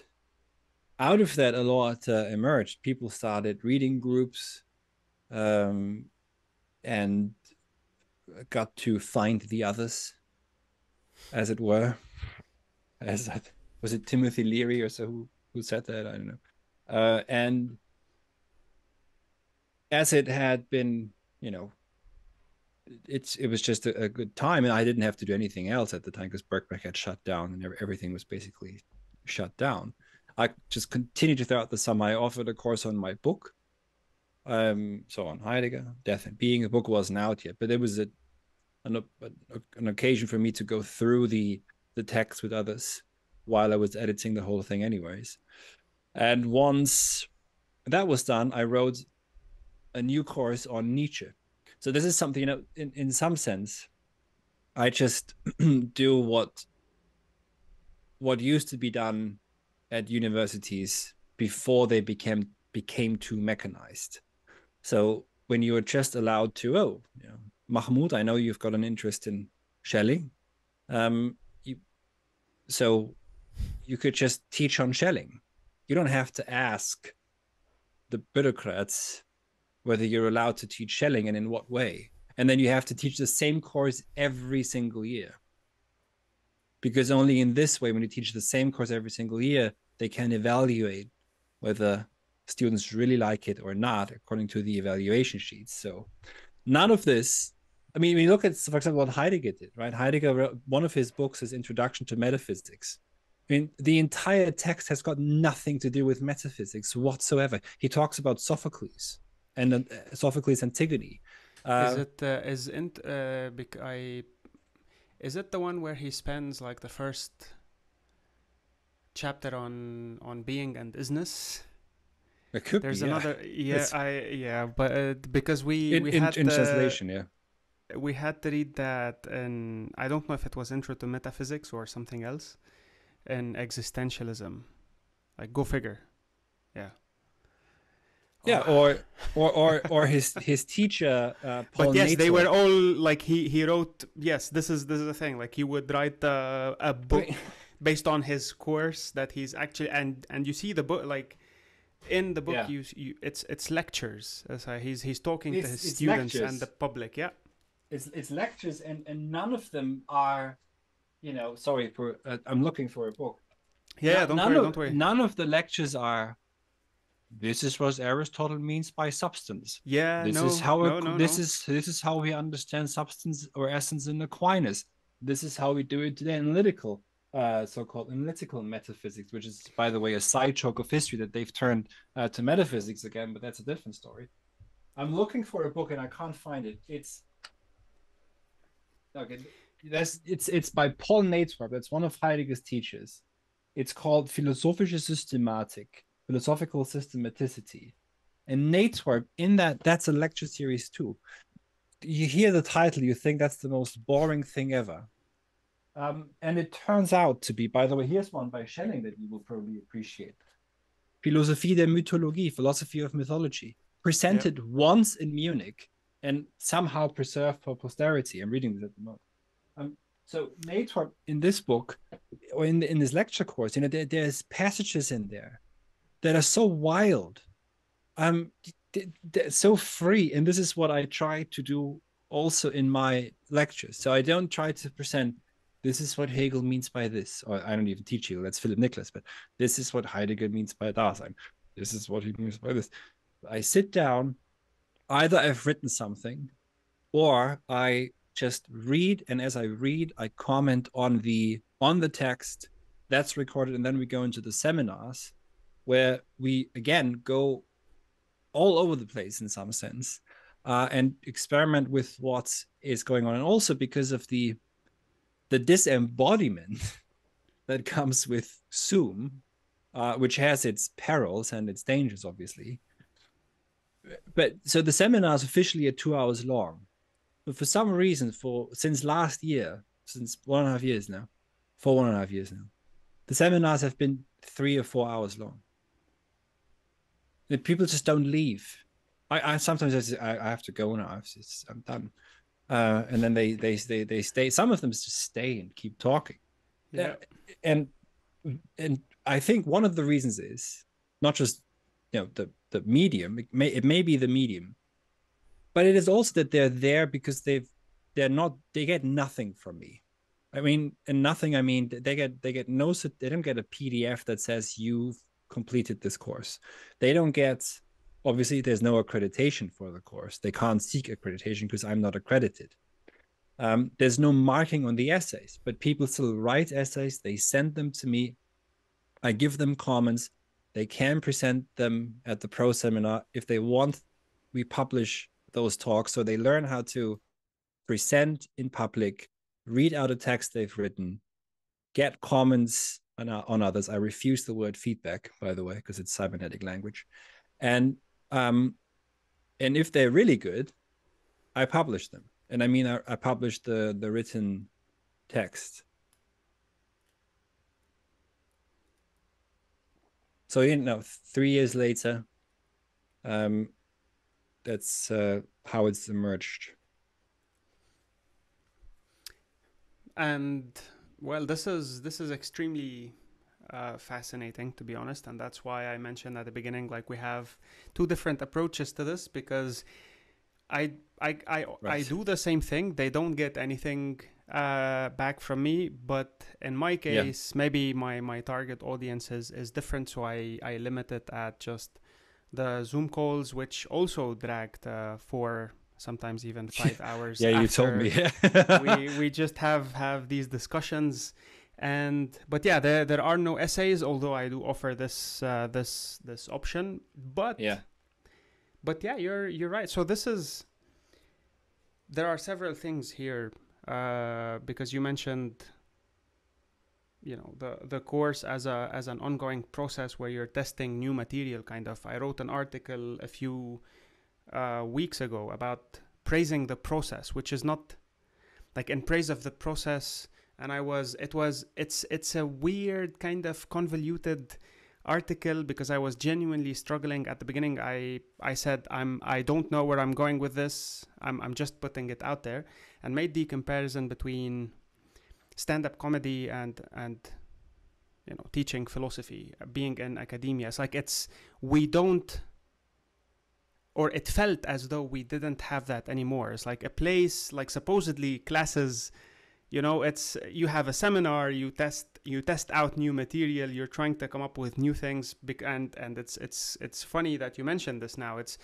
out of that a lot uh, emerged. People started reading groups um, and got to find the others as it were. As that was it Timothy Leary or so who, who said that? I don't know. Uh, and as it had been, you know, it's it was just a, a, good time, and I didn't have to do anything else at the time because Birkbeck had shut down, and everything was basically shut down. I just continued to throughout the summer. I offered a course on my book, um, so on Heidegger, Death and Being. The book wasn't out yet, but it was a an, an occasion for me to go through the the text with others while I was editing the whole thing, anyways. And once that was done, I wrote a new course on Nietzsche. So this is something, you know, in, in some sense, I just do what what used to be done at universities before they became became too mechanized. So when you were just allowed to, oh, you know, Mahmoud, I know you've got an interest in Schelling. Um, you, so you could just teach on Schelling. You don't have to ask the bureaucrats whether you're allowed to teach Schelling and in what way. And then you have to teach the same course every single year. Because only in this way, when you teach the same course every single year, they can evaluate whether students really like it or not according to the evaluation sheets. So none of this I mean, you look at, for example, what Heidegger did, right? Heidegger wrote one of his books is Introduction to Metaphysics. I mean, the entire text has got nothing to do with metaphysics whatsoever. He talks about Sophocles and uh, Sophocles' Antigone. Uh, is it uh, is in uh, bec- I is it the one where he spends like the first chapter on on being and isness? It could There's be, yeah. another yeah it's, I yeah but uh, because we in, we in, had in the, translation, yeah we had to read that and I don't know if it was intro to metaphysics or something else in existentialism. Like go figure. Yeah. Yeah, or or or or his his teacher. Uh, Paul but yes, Nato. they were all like he he wrote. Yes, this is this is the thing. Like he would write uh, a book based on his course that he's actually and and you see the book like in the book Yeah. you, you it's it's lectures so he's he's talking to his students lectures. and the public yeah it's it's lectures and and none of them are you know sorry for uh, i'm looking for a book. Yeah, No- don't none worry of, don't worry. none of the lectures are this is what aristotle means by substance. Yeah this no, is how no, no, this is this is how we understand substance or essence in aquinas. This is how we do it today analytical uh so-called analytical metaphysics which is by the way a side joke of history that they've turned uh, to metaphysics again but that's a different story. I'm looking for a book and i can't find it. It's okay that's it's it's by paul natorp that's one of heidegger's teachers it's called philosophische systematik philosophical systematicity and Natorp, in that, that's a lecture series too. You hear the title, you think that's the most boring thing ever. Um, and it turns out to be, by the way, here's one by Schelling that you will probably appreciate. Philosophie der Mythologie, philosophy of mythology, presented once in Munich and somehow preserved for posterity. I'm reading this at the moment. Um, so Natorp, in this book, or in, in this lecture course, you know, there, there's passages in there that are so wild um they're so free and this is what i try to do also in my lectures so i don't try to present this is what hegel means by this or i don't even teach hegel that's philip nicholas but this is what heidegger means by dasein this is what he means by this i sit down either i've written something or i just read and as i read i comment on the on the text that's recorded and then we go into the seminars where we again go all over the place in some sense uh, and experiment with what is going on and also because of the the disembodiment that comes with zoom uh, which has its perils and its dangers obviously but so the seminars officially are two hours long but for some reason for since last year since one and a half years now for one and a half years now the seminars have been three or four hours long people just don't leave. I, I sometimes I, I I have to go now. I'm done. Uh, and then they, they they they stay. Some of them just stay and keep talking. yeah And and I think one of the reasons is not just you know the the medium. It may it may be the medium, but it is also that they're there because they've they're not they get nothing from me. I mean, and nothing. I mean, they get they get no. They don't get a PDF that says you've completed this course. They don't get, obviously, there's no accreditation for the course. They can't seek accreditation because I'm not accredited. Um, there's no marking on the essays, but people still write essays. They send them to me. I give them comments. They can present them at the pro seminar. If they want, we publish those talks. So they learn how to present in public, read out a text they've written, get comments on, on others. I refuse the word feedback, by the way, because it's cybernetic language. And um, and if they're really good, I publish them. And I mean, I, I publish the the written text. So you know, three years later, um, that's uh, how it's emerged. and well this is this is extremely uh, fascinating to be honest and that's why i mentioned at the beginning like we have two different approaches to this because i i i, I do the same thing they don't get anything uh, back from me but in my case maybe my my target audience is is different so i i limit it at just the zoom calls which also dragged uh, four sometimes even five hours Yeah, you told me. we we just have have these discussions and but yeah there there are no essays although i do offer this uh, this this option but yeah. but yeah you're you're right so this is there are several things here uh, because you mentioned you know the the course as a as an ongoing process where you're testing new material kind of. I wrote an article a few uh, weeks ago about praising the process which is not like in praise of the process. And i was it was it's it's a weird kind of convoluted article because i was genuinely struggling at the beginning. I i said i'm i don't know where i'm going with this. I'm i'm just putting it out there and made the comparison between stand-up comedy and and you know teaching philosophy being in academia. It's like it's we don't or it felt as though we didn't have that anymore. It's like a place like supposedly classes you know it's you have a seminar you test you test out new material you're trying to come up with new things and and it's it's it's funny that you mentioned this now. It's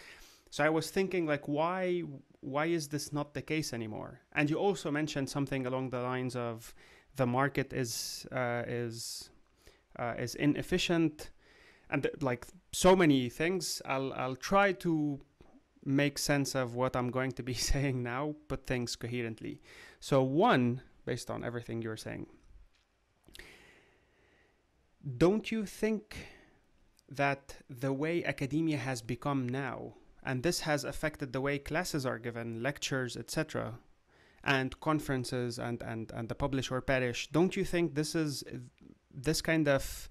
so i was thinking like why why is this not the case anymore? And you also mentioned something along the lines of the market is uh, is uh, is inefficient and like so many things. I'll i'll try to make sense of what i'm going to be saying now put things coherently. So one based on everything you're saying. Don't you think that the way academia has become now, and this has affected the way classes are given, lectures, etc., and conferences and, and, and the publish or perish, don't you think this is this kind of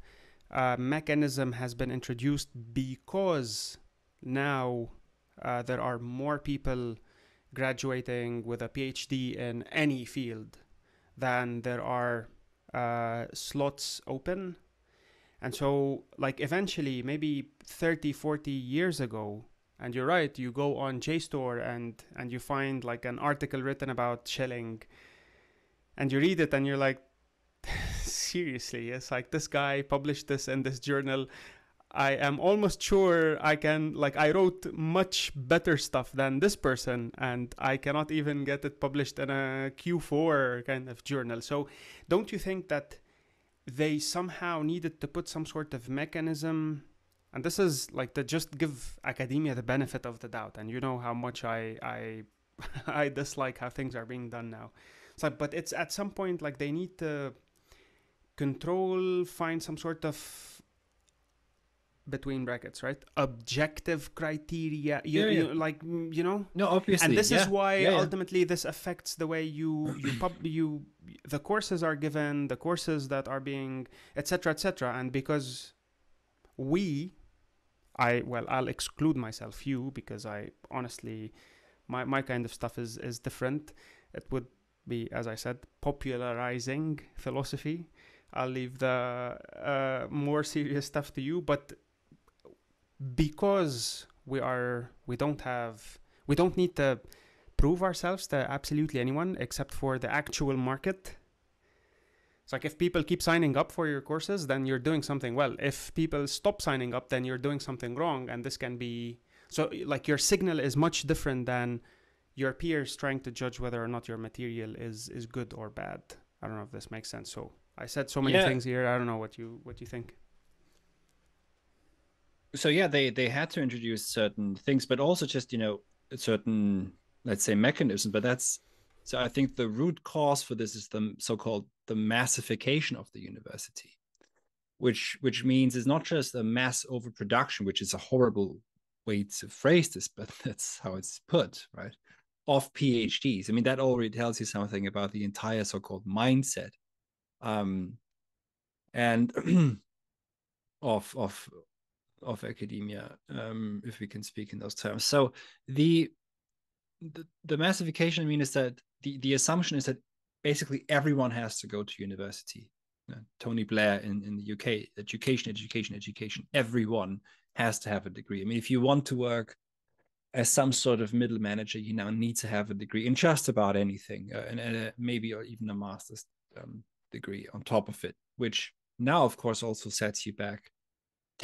uh, mechanism has been introduced because now uh, there are more people graduating with a PhD in any field than there are uh, slots open. And so, like, eventually, maybe 30, 40 years ago, and you're right, you go on JSTOR and, and you find like an article written about Schelling, and you read it and you're like, seriously, it's like this guy published this in this journal I am almost sure I can like I wrote much better stuff than this person and I cannot even get it published in a Q4 kind of journal. So don't you think that they somehow needed to put some sort of mechanism and this is like to just give academia the benefit of the doubt and you know how much I I I dislike how things are being done now. So but it's at some point like they need to control find some sort of between brackets, right? Objective criteria. You, yeah, yeah. You, like you know. No, obviously. And this yeah. is why ultimately this affects the way you you pub you the courses are given, the courses that are being etc. etc. And because we, I well, I'll exclude myself, you, because I honestly, my my kind of stuff is is different. It would be, as I said, popularizing philosophy. I'll leave the uh, more serious stuff to you, but because we are we don't have we don't need to prove ourselves to absolutely anyone except for the actual market. It's like if people keep signing up for your courses then you're doing something well. If people stop signing up then you're doing something wrong and this can be so like your signal is much different than your peers trying to judge whether or not your material is is good or bad. I don't know if this makes sense. So i said so many yeah. things here. I don't know what you what you think so yeah they they had to introduce certain things but also just you know certain let's say mechanism but that's so i think the root cause for this is the so-called the massification of the university which which means it's not just a mass overproduction which is a horrible way to phrase this but that's how it's put right of phds i mean that already tells you something about the entire so-called mindset um and of of of academia, um, if we can speak in those terms. So the, the the massification, I mean, is that the the assumption is that basically everyone has to go to university. Tony Blair in, in the UK, education, education, education. Everyone has to have a degree. I mean, if you want to work as some sort of middle manager, you now need to have a degree in just about anything, uh, and, and uh, maybe or even a master's um, degree on top of it, which now, of course, also sets you back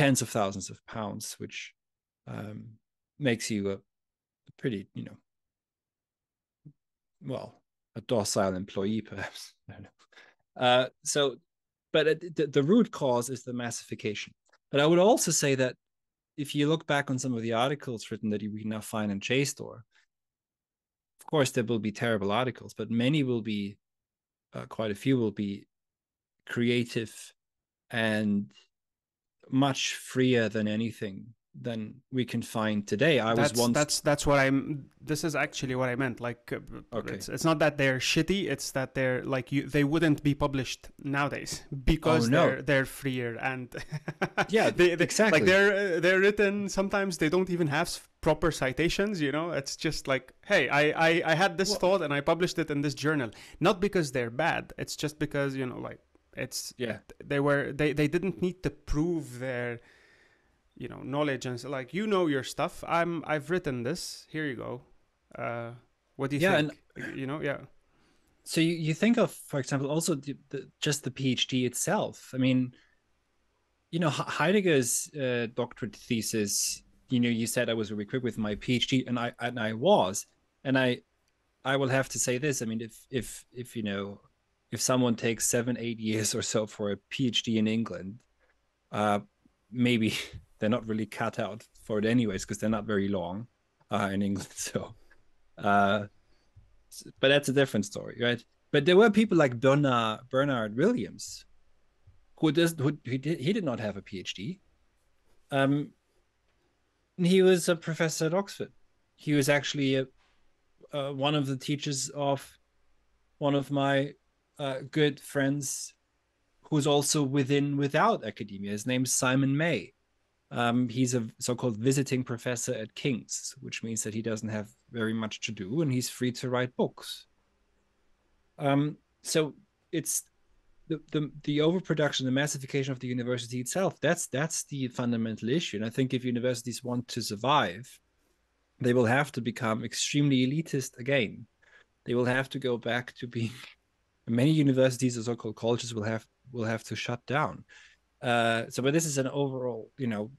tens of thousands of pounds, which um, makes you a pretty, you know, well, a docile employee, perhaps. Uh, so, but the, the root cause is the massification. But I would also say that if you look back on some of the articles written that you can now find in JSTOR, of course, there will be terrible articles, but many will be, uh, quite a few will be creative and much freer than anything than we can find today. I that's, was once that's that's what I'm. This is actually what I meant. Like, uh, okay. it's it's not that they're shitty. It's that they're like you. They wouldn't be published nowadays because oh, no. they're they're freer and yeah, they, they, exactly. Like they're they're written. Sometimes they don't even have proper citations. You know, it's just like, hey, I I, I had this well, thought and I published it in this journal. Not because they're bad. It's just because you know, like It's Yeah. they were they they didn't need to prove their you know knowledge and so like you know your stuff. I'm I've written this. Here you go. Uh, what do you Yeah, think? you know, yeah. So you, you think of, for example, also the, the, just the PhD itself. I mean, you know, Heidegger's uh, doctorate thesis. You know, you said I was very quick with my PhD, and I and I was, and I, I will have to say this. I mean, if if if you know, if someone takes seven eight years or so for a PhD in England, uh, maybe they're not really cut out for it anyways because they're not very long uh, in England. So, uh, but that's a different story, right? But there were people like Bernard Bernard Williams, who does who he did he did not have a PhD. Um, and he was a professor at Oxford. He was actually a, uh, one of the teachers of one of my uh, good friends, who's also within without academia. His name's Simon May. Um, he's a so-called visiting professor at King's, which means that he doesn't have very much to do and he's free to write books. Um, so it's the, the the overproduction, the massification of the university itself. That's that's the fundamental issue. And I think if universities want to survive, they will have to become extremely elitist again. They will have to go back to being. Many universities or so-called colleges will have will have to shut down. Uh, so, but this is an overall, you know,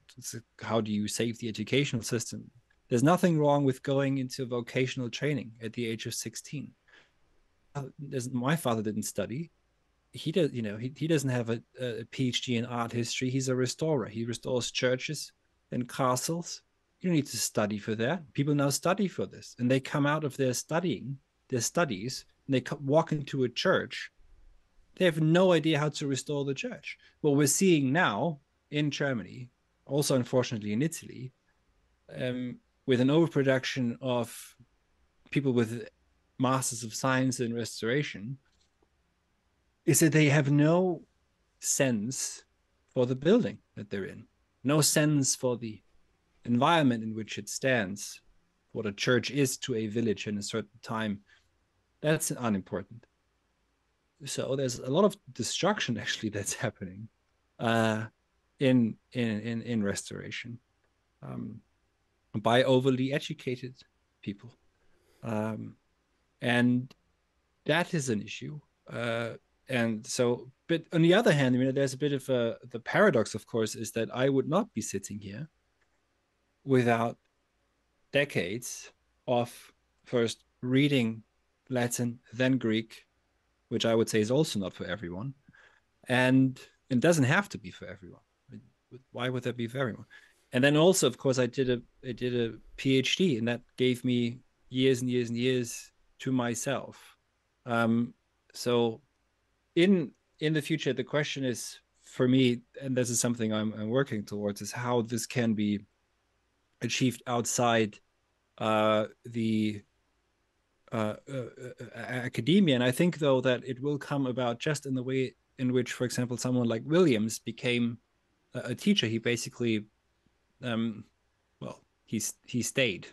how do you save the educational system? There's nothing wrong with going into vocational training at the age of 16 uh, my father didn't study. He does, you know, he, he doesn't have a, a PhD in art history. He's a restorer. He restores churches and castles. You don't need to study for that. People now study for this, and they come out of their studying, their studies, and they walk into a church. They have no idea how to restore the church. What we're seeing now in Germany, also unfortunately in Italy, um, with an overproduction of people with masters of science in restoration is that they have no sense for the building that they're in no sense for the environment in which it stands what a church is to a village in a certain time that's unimportant. So there's a lot of destruction actually that's happening uh in in in, in restoration um by overly educated people. Um and that is an issue uh and so but on the other hand i mean there's a bit of a the paradox of course is that i would not be sitting here without decades of first reading latin then greek which i would say is also not for everyone. And it doesn't have to be for everyone. Why would that be for everyone? And then also of course i did a i did a phd and that gave me years and years and years to myself. Um so in in the future the question is for me and this is something i'm, I'm working towards is how this can be achieved outside uh the uh, uh, uh, academia and i think though that it will come about just in the way in which for example someone like williams became a, teacher he basically um well he's he stayed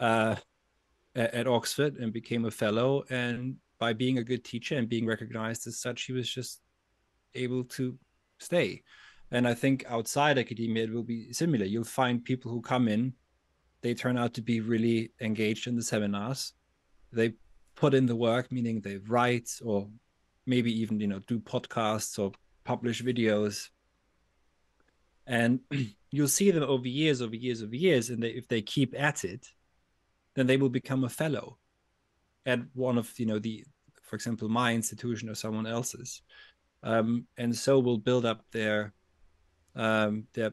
uh at, at oxford and became a fellow and by being a good teacher and being recognized as such, he was just able to stay. And I think outside academia, it will be similar. You'll find people who come in, they turn out to be really engaged in the seminars. They put in the work, meaning they write or maybe even, you know, do podcasts or publish videos. And you'll see them over years, over years, over years. And they, if they keep at it, then they will become a fellow at one of you know the for example my institution or someone else's um, and so will build up their um, their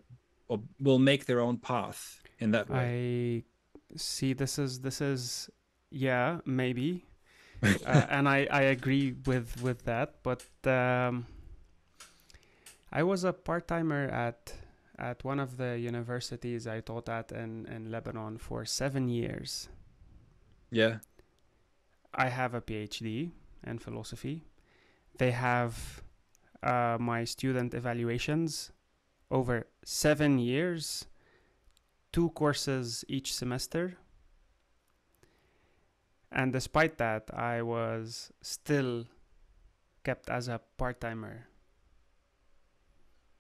or will make their own path in that way I see. This is this is yeah maybe, uh, and I I agree with with that. But um, I was a part timer at at one of the universities I taught at in in Lebanon for seven years. yeah I have a PhD in philosophy. They have uh, my student evaluations over seven years, two courses each semester. And despite that, I was still kept as a part timer.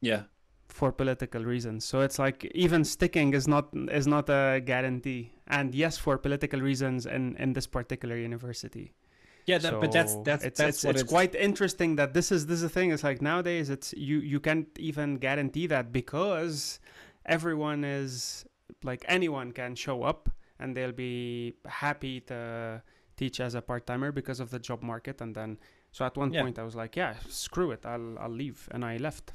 Yeah. For political reasons, so it's like even sticking is not is not a guarantee. And yes, for political reasons, in in this particular university. Yeah, that, so but that's that's it's that's it's, what it's, it's, quite interesting that this is this is a thing. It's like nowadays it's you you can't even guarantee that because everyone is like anyone can show up and they'll be happy to teach as a part timer because of the job market. And then so at one Yeah. point I was like, yeah, screw it, I'll I'll leave, and I left.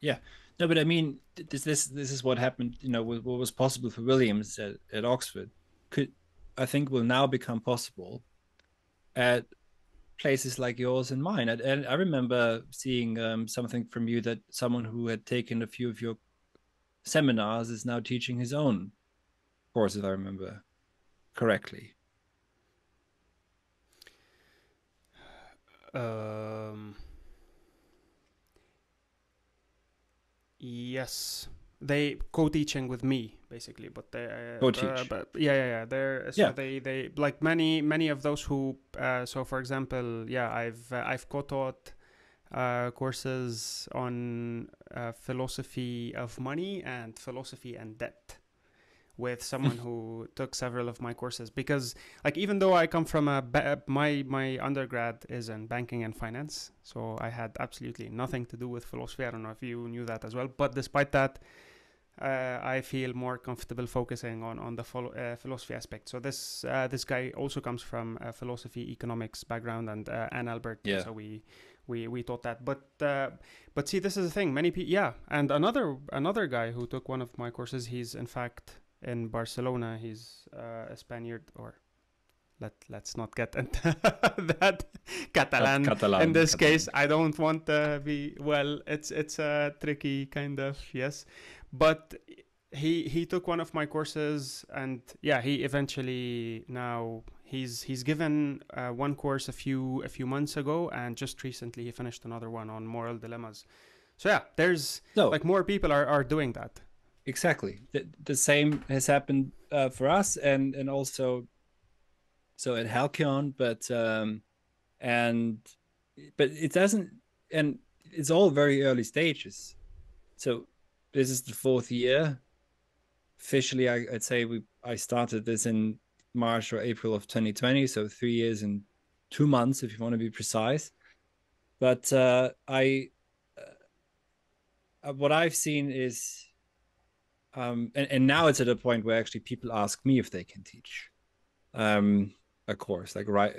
Yeah. No, but I mean, this this this is what happened. You know, what, what was possible for Williams at, at Oxford could, I think, will now become possible at places like yours and mine. And, and I remember seeing um, something from you that someone who had taken a few of your seminars is now teaching his own course, if I remember correctly. Um, yes, they co-teaching with me basically, but they uh, Co-teach. Uh, but yeah, yeah, yeah. They're so Yeah. they they like many many of those who. Uh, so for example, yeah, I've uh, I've co-taught uh, courses on uh, philosophy of money and philosophy and debt with someone who took several of my courses because like even though I come from a ba- my my undergrad is in banking and finance, so I had absolutely nothing to do with philosophy. I don't know if you knew that as well, but despite that, uh, I feel more comfortable focusing on on the philo- uh, philosophy aspect. So this uh, this guy also comes from a philosophy economics background and uh, Anne Albert. Yeah. So we we we taught that, but uh, but see, this is the thing. Many people, yeah, and another another guy who took one of my courses. He's in fact in Barcelona. He's uh, a Spaniard, or let let's not get into that Catalan. Catalan, in this Catalan. case, I don't want to be well. It's it's a tricky kind of yes, but he he took one of my courses, and yeah, he eventually now he's he's given uh, one course a few a few months ago, and just recently he finished another one on moral dilemmas. So yeah, there's No, like more people are, are doing that. Exactly. The, the same has happened uh, for us and and also so at halkyon but um and but it doesn't and it's all very early stages. So this is the fourth year. Officially I, i'd say we i started this in march or april of 2020 so three years and two months if you want to be precise. But uh i uh, what i've seen is um, and, and now it's at a point where actually people ask me if they can teach um, a course like right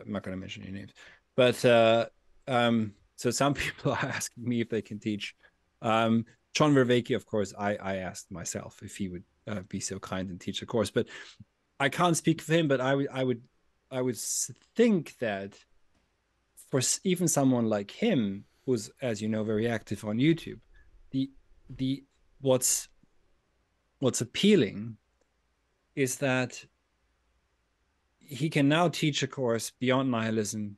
i'm not going to mention any names but uh, um, so some people are asking me if they can teach. Um, john vervaeke of course i i asked myself if he would uh, be so kind and teach a course but i can't speak for him but i would i would i would think that for even someone like him who's as you know very active on youtube the the what's what's appealing is that he can now teach a course beyond nihilism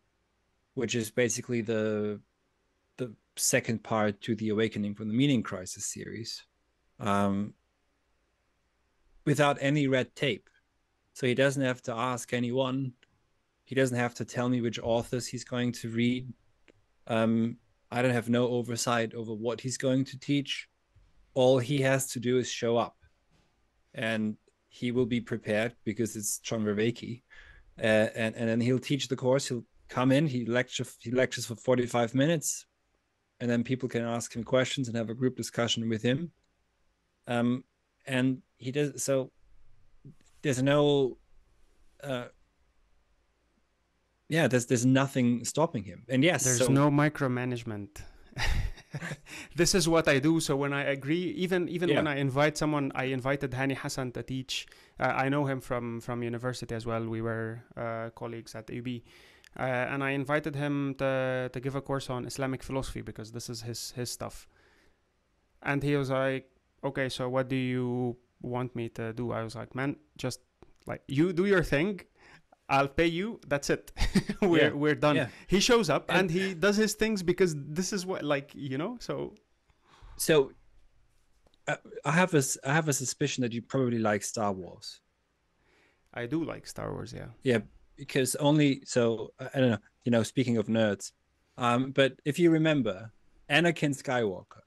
which is basically the the second part to the awakening from the meaning crisis series um, without any red tape. So he doesn't have to ask anyone. He doesn't have to tell me which authors he's going to read. Um, i don't have no oversight over what he's going to teach. All he has to do is show up and he will be prepared because it's John Vervaeke. Uh, and and then he'll teach the course. He'll come in. He lecture. He lectures for forty five minutes, and then people can ask him questions and have a group discussion with him. Um, and he does so. There's no. Uh, yeah, there's there's nothing stopping him. And yes, There's so, no micromanagement. this is what I do. So when I agree, even even when I invite someone, I invited Hani Hassan to teach. Uh, I know him from from university as well. We were uh, colleagues at UB, uh, and I invited him to to give a course on Islamic philosophy because this is his his stuff. And he was like, "Okay, so what do you want me to do?" I was like, "Man, just like you do your thing." I'll pay you. That's it. we're Yeah. we're done Yeah. he shows up And- and he does his things because this is what like you know so so uh, I have a I have a suspicion that you probably like Star Wars. i do like star wars yeah Yeah, because only so I I don't know. You know, speaking of nerds, Um, but if you remember, Anakin Skywalker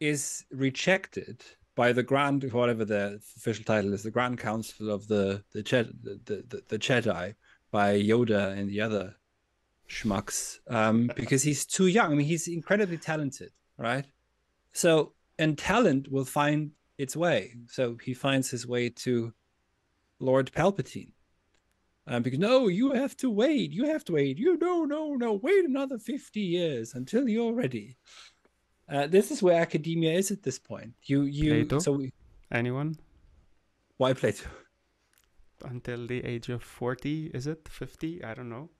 is rejected by the Grand, whatever the official title is, the Grand Council of the the, the, the, the Jedi by Yoda and the other schmucks um, because he's too young. I mean, he's incredibly talented, right? So, and talent will find its way. So he finds his way to Lord Palpatine. Um, because no, you have to wait. You have to wait. You no, no, no. Wait another fifty years until you're ready. Uh, this is where academia is at this point. You, you. Plato? So we, Anyone? why Plato? Until the age of 40, is it? 50? I don't know.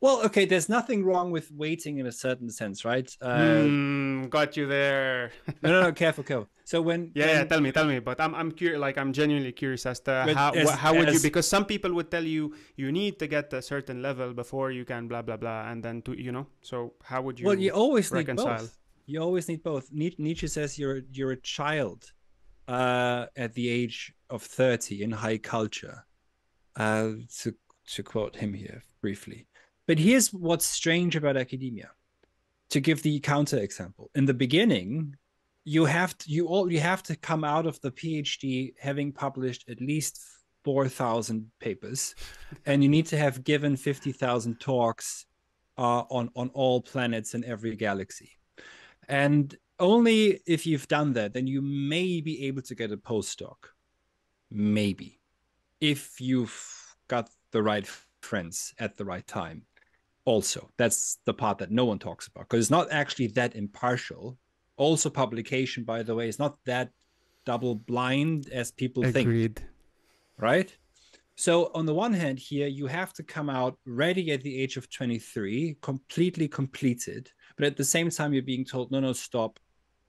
Well, okay. There's nothing wrong with waiting in a certain sense, right? Uh, Hmm, got you there. no, no, no. Careful, careful. So when Yeah, yeah, tell me, tell me. But I'm, I'm curious. Like, I'm genuinely curious as to how, as- how would you? Because some people would tell you you need to get a certain level before you can blah blah blah, and then to you know. So how would you? well, you always need reconcile? both. You always need both. Nietzsche says you're you're a child uh, at the age of thirty in high culture. Uh, to to quote him here briefly, but here's what's strange about academia. To give the counter example, in the beginning, you have to you all you have to come out of the PhD having published at least four thousand papers, and you need to have given fifty thousand talks uh, on on all planets in every galaxy and only if you've done that then you may be able to get a postdoc. Maybe. If you've got the right friends at the right time also. That's the part that no one talks about because it's not actually that impartial. Also publication by the way is not that double blind as people think. Agreed. right? So on the one hand, here you have to come out ready at the age of 23, completely completed, but at the same time you're being told, no, no, stop,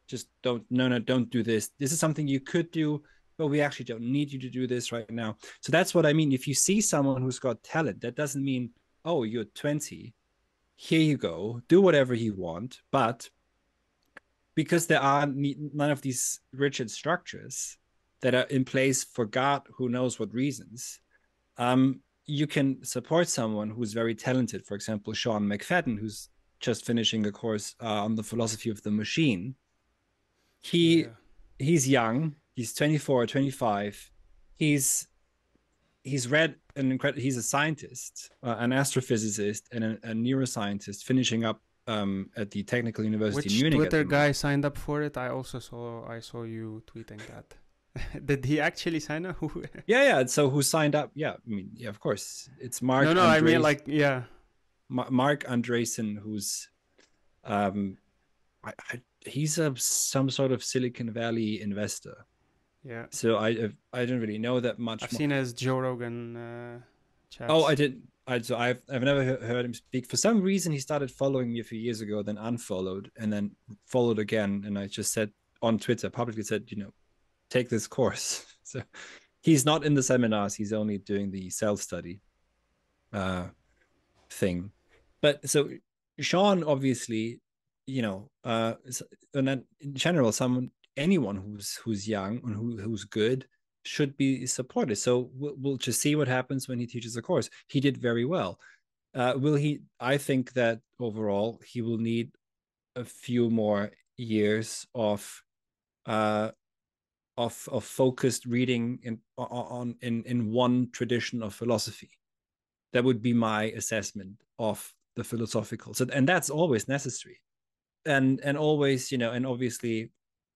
just don't, no, no, don't do this. This is something you could do, but we actually don't need you to do this right now. So that's what I mean. If you see someone who's got talent, that doesn't mean, oh, you're 20, here you go, do whatever you want, but because there are none of these rigid structures that are in place for God who knows what reasons, um, you can support someone who's very talented. For example, Sean McFadden, who's just finishing a course uh, on the philosophy of the machine. He Yeah. he's young. He's 24 or 25. He's he's read an incredible. He's a scientist, uh, an astrophysicist, and a, a neuroscientist, finishing up um, at the Technical University Which in Munich. at Twitter guy signed up for it? I also saw I saw you tweeting that. Did he actually sign up? Yeah, yeah. So who signed up? Yeah, I mean, yeah, of course, it's Marc. no, no. I mean, like, yeah. Ma- Marc Andreessen, who's, um, I, I, he's a some sort of Silicon Valley investor. Yeah, So I I don't really know that much. I've more. seen as Joe Rogan uh, chats. Oh, I didn't. I so I've I've never he- heard him speak. For some reason, he started following me a few years ago, then unfollowed, and then followed again. And I just said on Twitter, publicly said, you know, take this course. so he's not in the seminars. He's only doing the self study uh, thing. But so Sean, obviously, you know, uh, and then in general, someone, anyone who's who's young and who who's good should be supported. So we'll, we'll just see what happens when he teaches a course. He did very well. Uh, will he? I think that overall he will need a few more years of uh of of focused reading in on in in one tradition of philosophy. That would be my assessment of the philosophical. So and that's always necessary. And and always you know and obviously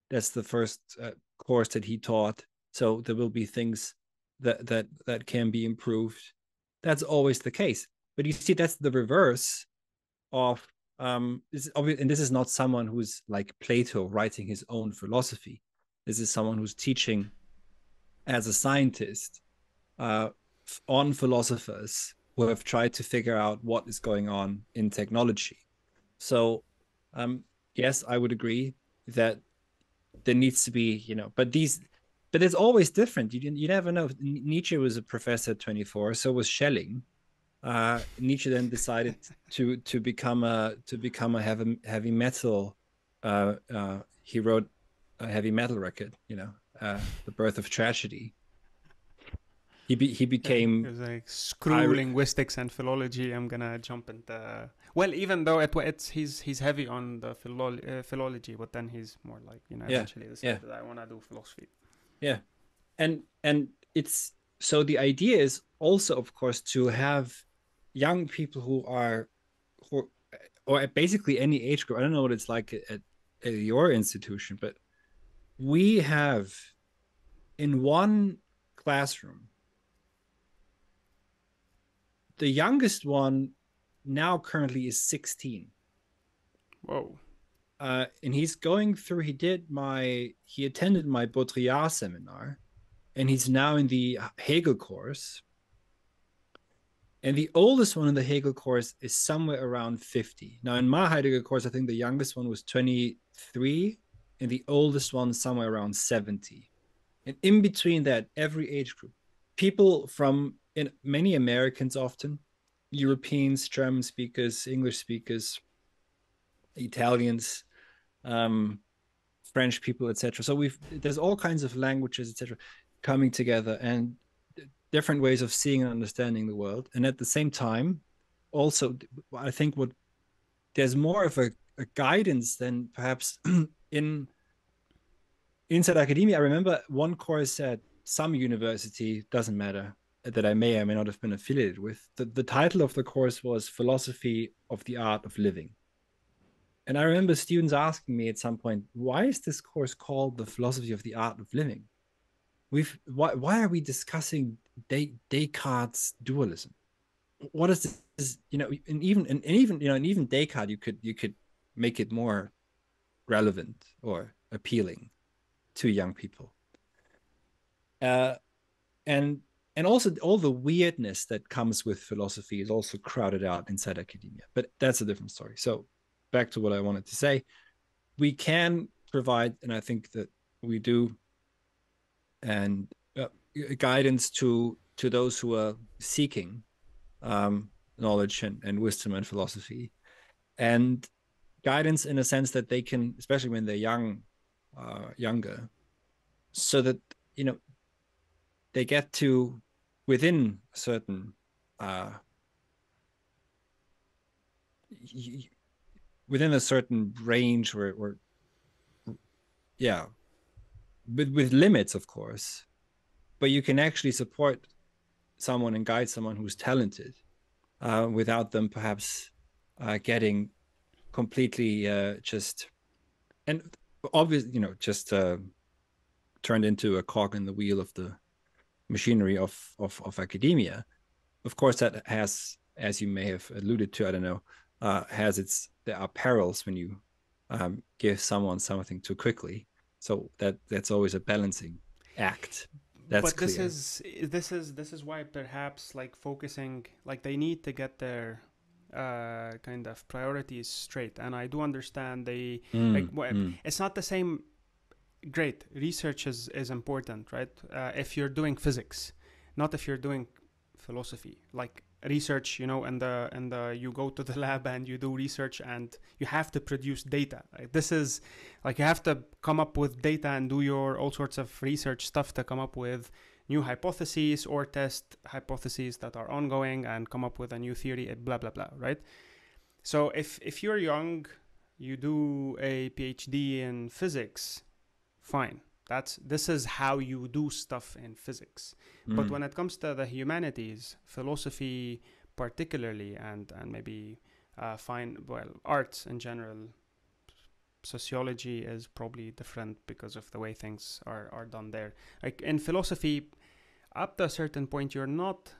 that's the first uh, course that he taught. So there will be things that that that can be improved. That's always the case. But you see that's the reverse of um this obvious and this is not someone who's like plato writing his own philosophy this is someone who's teaching as a scientist uh, on philosophers who have tried to figure out what is going on in technology. So, um, yes, I would agree that there needs to be, you know, but these, but it's always different. You you never know. Nietzsche was a professor at 24, so was Schelling. Uh, Nietzsche then decided to to become a to become a heavy heavy metal. Uh, uh, he wrote a heavy metal record, you know, uh, the birth of tragedy. he be, he became It was like screw I- linguistics and philology. I'm gonna jump into well, even though it, it's he's he's heavy on the philo- uh, philology, but then he's more like you know Yeah, eventually decided yeah. that I want to do philosophy. Yeah, and and it's so the idea is also of course to have young people who are who or at basically any age group i don't know what it's like at, at your institution but we have in one classroom the youngest one now currently is 16 Whoa. uh, and he's going through. He did my. He attended my Baudrillard seminar, and he's now in the Hegel course. And the oldest one in the Hegel course is somewhere around fifty. Now, in my Heidegger course, I think the youngest one was twenty-three, and the oldest one somewhere around seventy. And in between that, every age group, people from many Americans often, Europeans, German speakers, English speakers, Italians, um, French people, etc. So we've there's all kinds of languages, etc., coming together and different ways of seeing and understanding the world. And at the same time, also, I think what there's more of a, a guidance than perhaps in inside academia. I remember one course at some university, doesn't matter, that I may or may not have been affiliated with. The, the title of the course was Philosophy of the Art of Living. And I remember students asking me at some point, why is this course called the philosophy of the art of living? We've why why are we discussing Des, Descartes' dualism? What is this? You know, and even and even you know, and even Descartes, you could you could make it more relevant or appealing to young people. Uh, and and also all the weirdness that comes with philosophy is also crowded out inside academia. But that's a different story. So back to what I wanted to say, we can provide, and I think that we do, and uh, guidance to to those who are seeking um, knowledge and, and wisdom and philosophy, and guidance in a sense that they can, especially when they're young, uh, younger, so that you know they get to within a certain uh, within a certain range where, where yeah with with limits of course but you can actually support someone and guide someone who's talented uh, without them perhaps uh, getting completely uh, just and obviously you know just uh, turned into a cog in the wheel of the machinery of, of of academia. Of course that has as you may have alluded to i don't know uh, has its there are perils when you um, give someone something too quickly. So that that's always a balancing act. That's but this clear. is this is this is why perhaps like focusing like they need to get their uh kind of priorities straight and i do understand they Mm, like, wha- mm. it's not the same great research is is important right uh, if you're doing physics not if you're doing philosophy like research you know and the and the you go to the lab and you do research and you have to produce data right? this is like you have to come up with data and do your all sorts of research stuff to come up with new hypotheses or test hypotheses that are ongoing and come up with a new theory eh, blah blah blah right? So if if you're young you do a phd in physics fine. That's this is how you do stuff in physics. But Mm. when it comes to the humanities philosophy particularly and and maybe uh, fine well arts in general sociology is probably different because of the way things are are done there. Like in philosophy up to a certain point you're not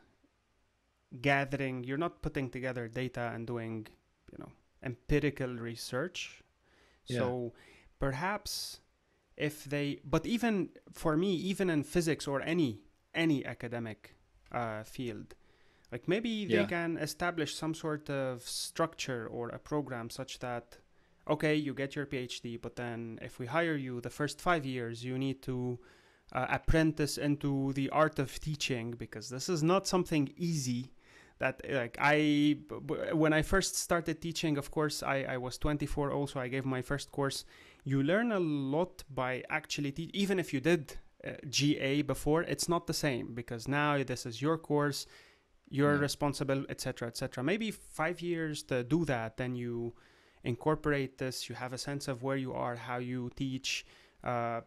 gathering you're not putting together data and doing you know empirical research. Yeah. so perhaps if they but even for me even in physics or any any academic uh, field like maybe they can establish some sort of structure or a program such that okay you get your phd but then if we hire you the first five years you need to uh, apprentice into the art of teaching because this is not something easy that like i when i first started teaching of course i, I was 24 also i gave my first course you learn a lot by actually te- even if you did uh, GA before, it's not the same because now this is your course, you're Yeah. responsible, etc., etc. Maybe five years to do that, then you incorporate this. You have a sense of where you are, how you teach, uh,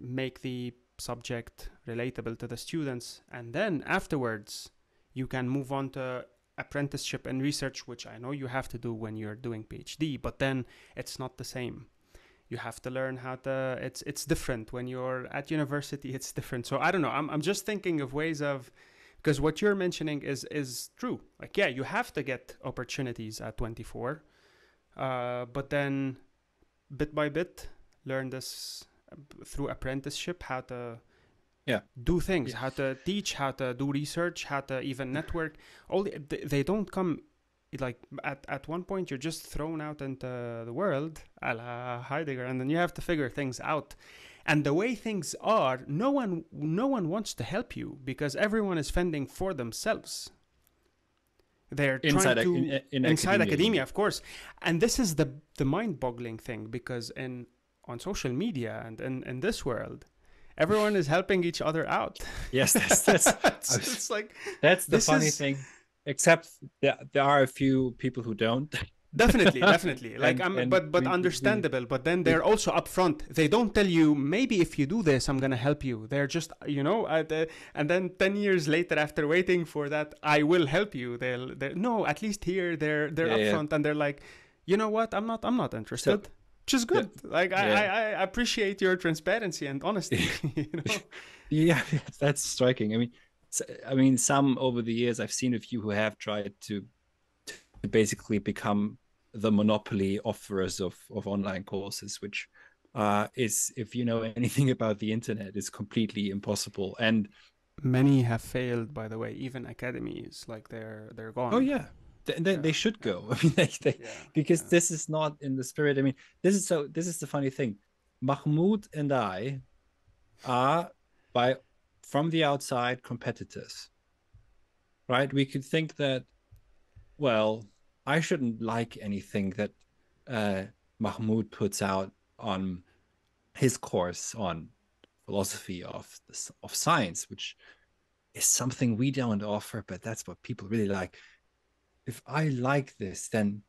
make the subject relatable to the students, and then afterwards you can move on to apprenticeship and research, which I know you have to do when you're doing PhD, but then it's not the same. You have to learn how to. It's it's different when you're at university. It's different. So I don't know. I'm I'm just thinking of ways of, because what you're mentioning is is true. Like yeah, you have to get opportunities at 24, uh, but then bit by bit learn this through apprenticeship how to Yeah. do things Yeah. how to teach how to do research how to even network all the, they, they don't come like at, at one point you're just thrown out into the world a la heidegger and then you have to figure things out and the way things are no one no one wants to help you because everyone is fending for themselves they're inside trying to in, in inside academia, academia, of course. And this is the the mind-boggling thing because in on social media and in, in this world everyone is helping each other out. Yes that's that's, it's, it's like that's the funny is- thing except there, there are a few people who don't definitely definitely. Like And- i'm and but but we- we- understandable but then they're also upfront. They don't tell you maybe if you do this i'm gonna help you. They're just you know the, and then 10 years later after waiting for that i will help you they'll they no at least here they're they're Yeah, yeah. upfront and they're like you know what? I'm not i'm not interested. Which is good. like I, Yeah. I i appreciate your transparency and honesty you know? Yeah that's striking. I mean i mean some over the years i've seen a few who have tried to to basically become the monopoly offerers of of online courses which uh is if you know anything about the internet is completely impossible. And many have failed by the way. Even academies like they're they're gone. Oh yeah. They, they, Yeah, they should go. I mean they, they yeah because yeah. this is not in the spirit. I mean this is so this is the funny thing. Mahmoud and i are by from the outside competitors right? We could think that well i shouldn't like anything that uh mahmoud puts out on his course on philosophy of of science which is something we don't offer but that's what people really like. If i like this then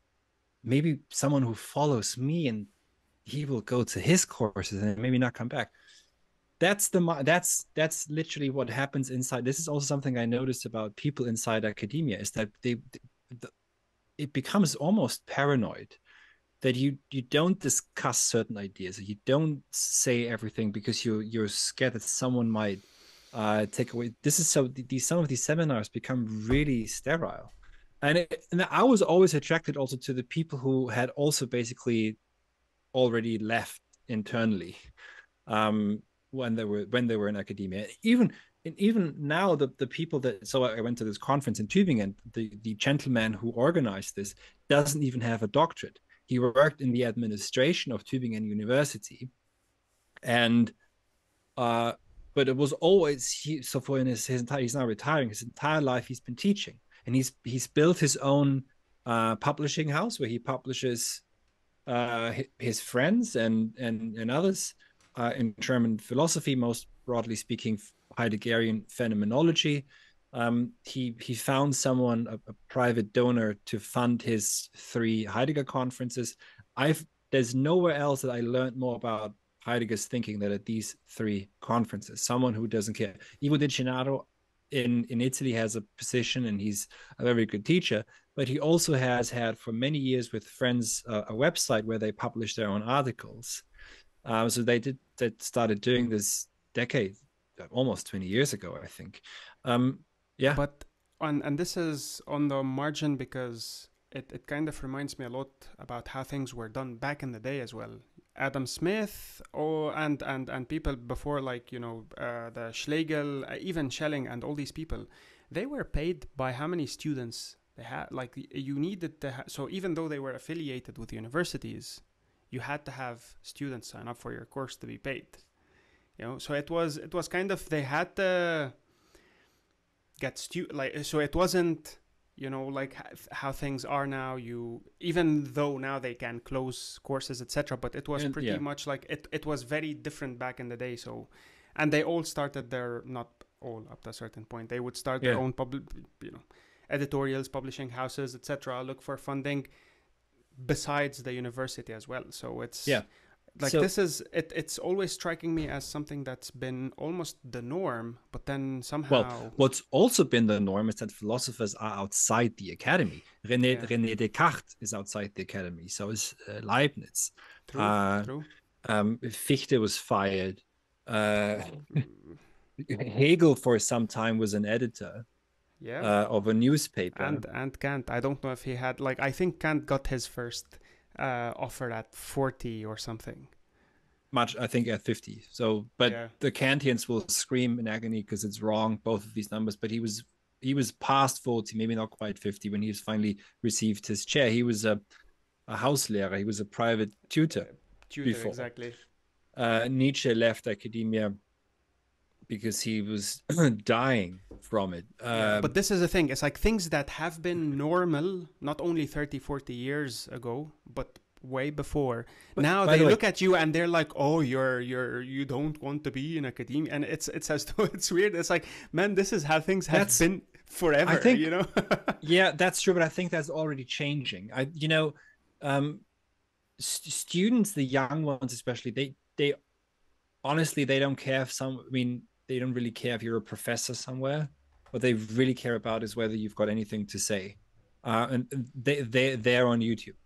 maybe someone who follows me and he will go to his courses and maybe not come back. That's the that's that's literally what happens inside. This is also something i noticed about people inside academia is that they it becomes almost paranoid that you you don't discuss certain ideas you don't say everything because you you're scared that someone might uh take away this is so these some of these seminars become really sterile. And, it, and i was always attracted also to the people who had also basically already left internally um when they were when they were in academia. Even and even now the the people that so i went to this conference in tübingen the the gentleman who organized this doesn't even have a doctorate. He worked in the administration of tübingen university. And uh but it was always he so for in his, his entire he's now retiring his entire life he's been teaching. And he's he's built his own uh publishing house where he publishes uh his friends and and and others uh in german philosophy most broadly speaking heideggerian phenomenology. Um he he found someone a, a private donor to fund his three heidegger conferences. I've there's nowhere else that i learned more about heidegger's thinking than at these three conferences. Someone who doesn't care. Ivo De Gennaro in in italy has a position and he's a very good teacher but he also has had for many years with friends uh, a website where they publish their own articles. Um, so they did that started doing this decade almost 20 years ago i think. Um yeah. But on and this is on the margin because it, it kind of reminds me a lot about how things were done back in the day as well. Adam smith or and and and people before like you know uh, the schlegel uh, even schelling and all these people they were paid by how many students they had? Like you needed to ha- so even though they were affiliated with universities you had to have students sign up for your course to be paid you know so it was it was kind of they had to get stu like so it wasn't you know like how things are now you even though now they can close courses etc but it was And- pretty yeah. much like it, it was very different back in the day so and they all started their not all up to a certain point. They would start their Yeah. own public, you know, editorials, publishing houses, etc. Look for funding besides the university as well. So it's Yeah. Like So- this is it. It's always striking me as something that's been almost the norm, but then somehow. Well, what's also been the norm is that philosophers are outside the academy. René, Yeah. René Descartes is outside the academy, so is uh, Leibniz. true, uh, true. Um, Fichte was fired. Uh, Hegel, for some time, was an editor Yeah. uh, of a newspaper. and and Kant. I don't know if he had like I think Kant got his first uh, offer at forty or something. much, I think, at 50. So, but Yeah. the Kantians will scream in agony because it's wrong, both of these numbers. But he was he was past 40, maybe not quite 50, when he was finally received his chair. He was a a Hauslehrer. He was a private tutor. Tutor, Before. exactly. Uh, Nietzsche left academia because he was dying from it. Uh, but this is the thing. It's like things that have been normal not only 30, 40 years ago, but way before. Now they the way- look at you and they're like, "Oh, you're you're you don't want to be in academia," and it's it's as though it's weird. It's like, man, this is how things have been forever. I think- you know. yeah that's true but i think that's already changing i you know um st- students the young ones especially they they honestly they don't care if some i mean they don't really care if you're a professor somewhere. What they really care about is whether you've got anything to say. Uh and they they they're on youtube.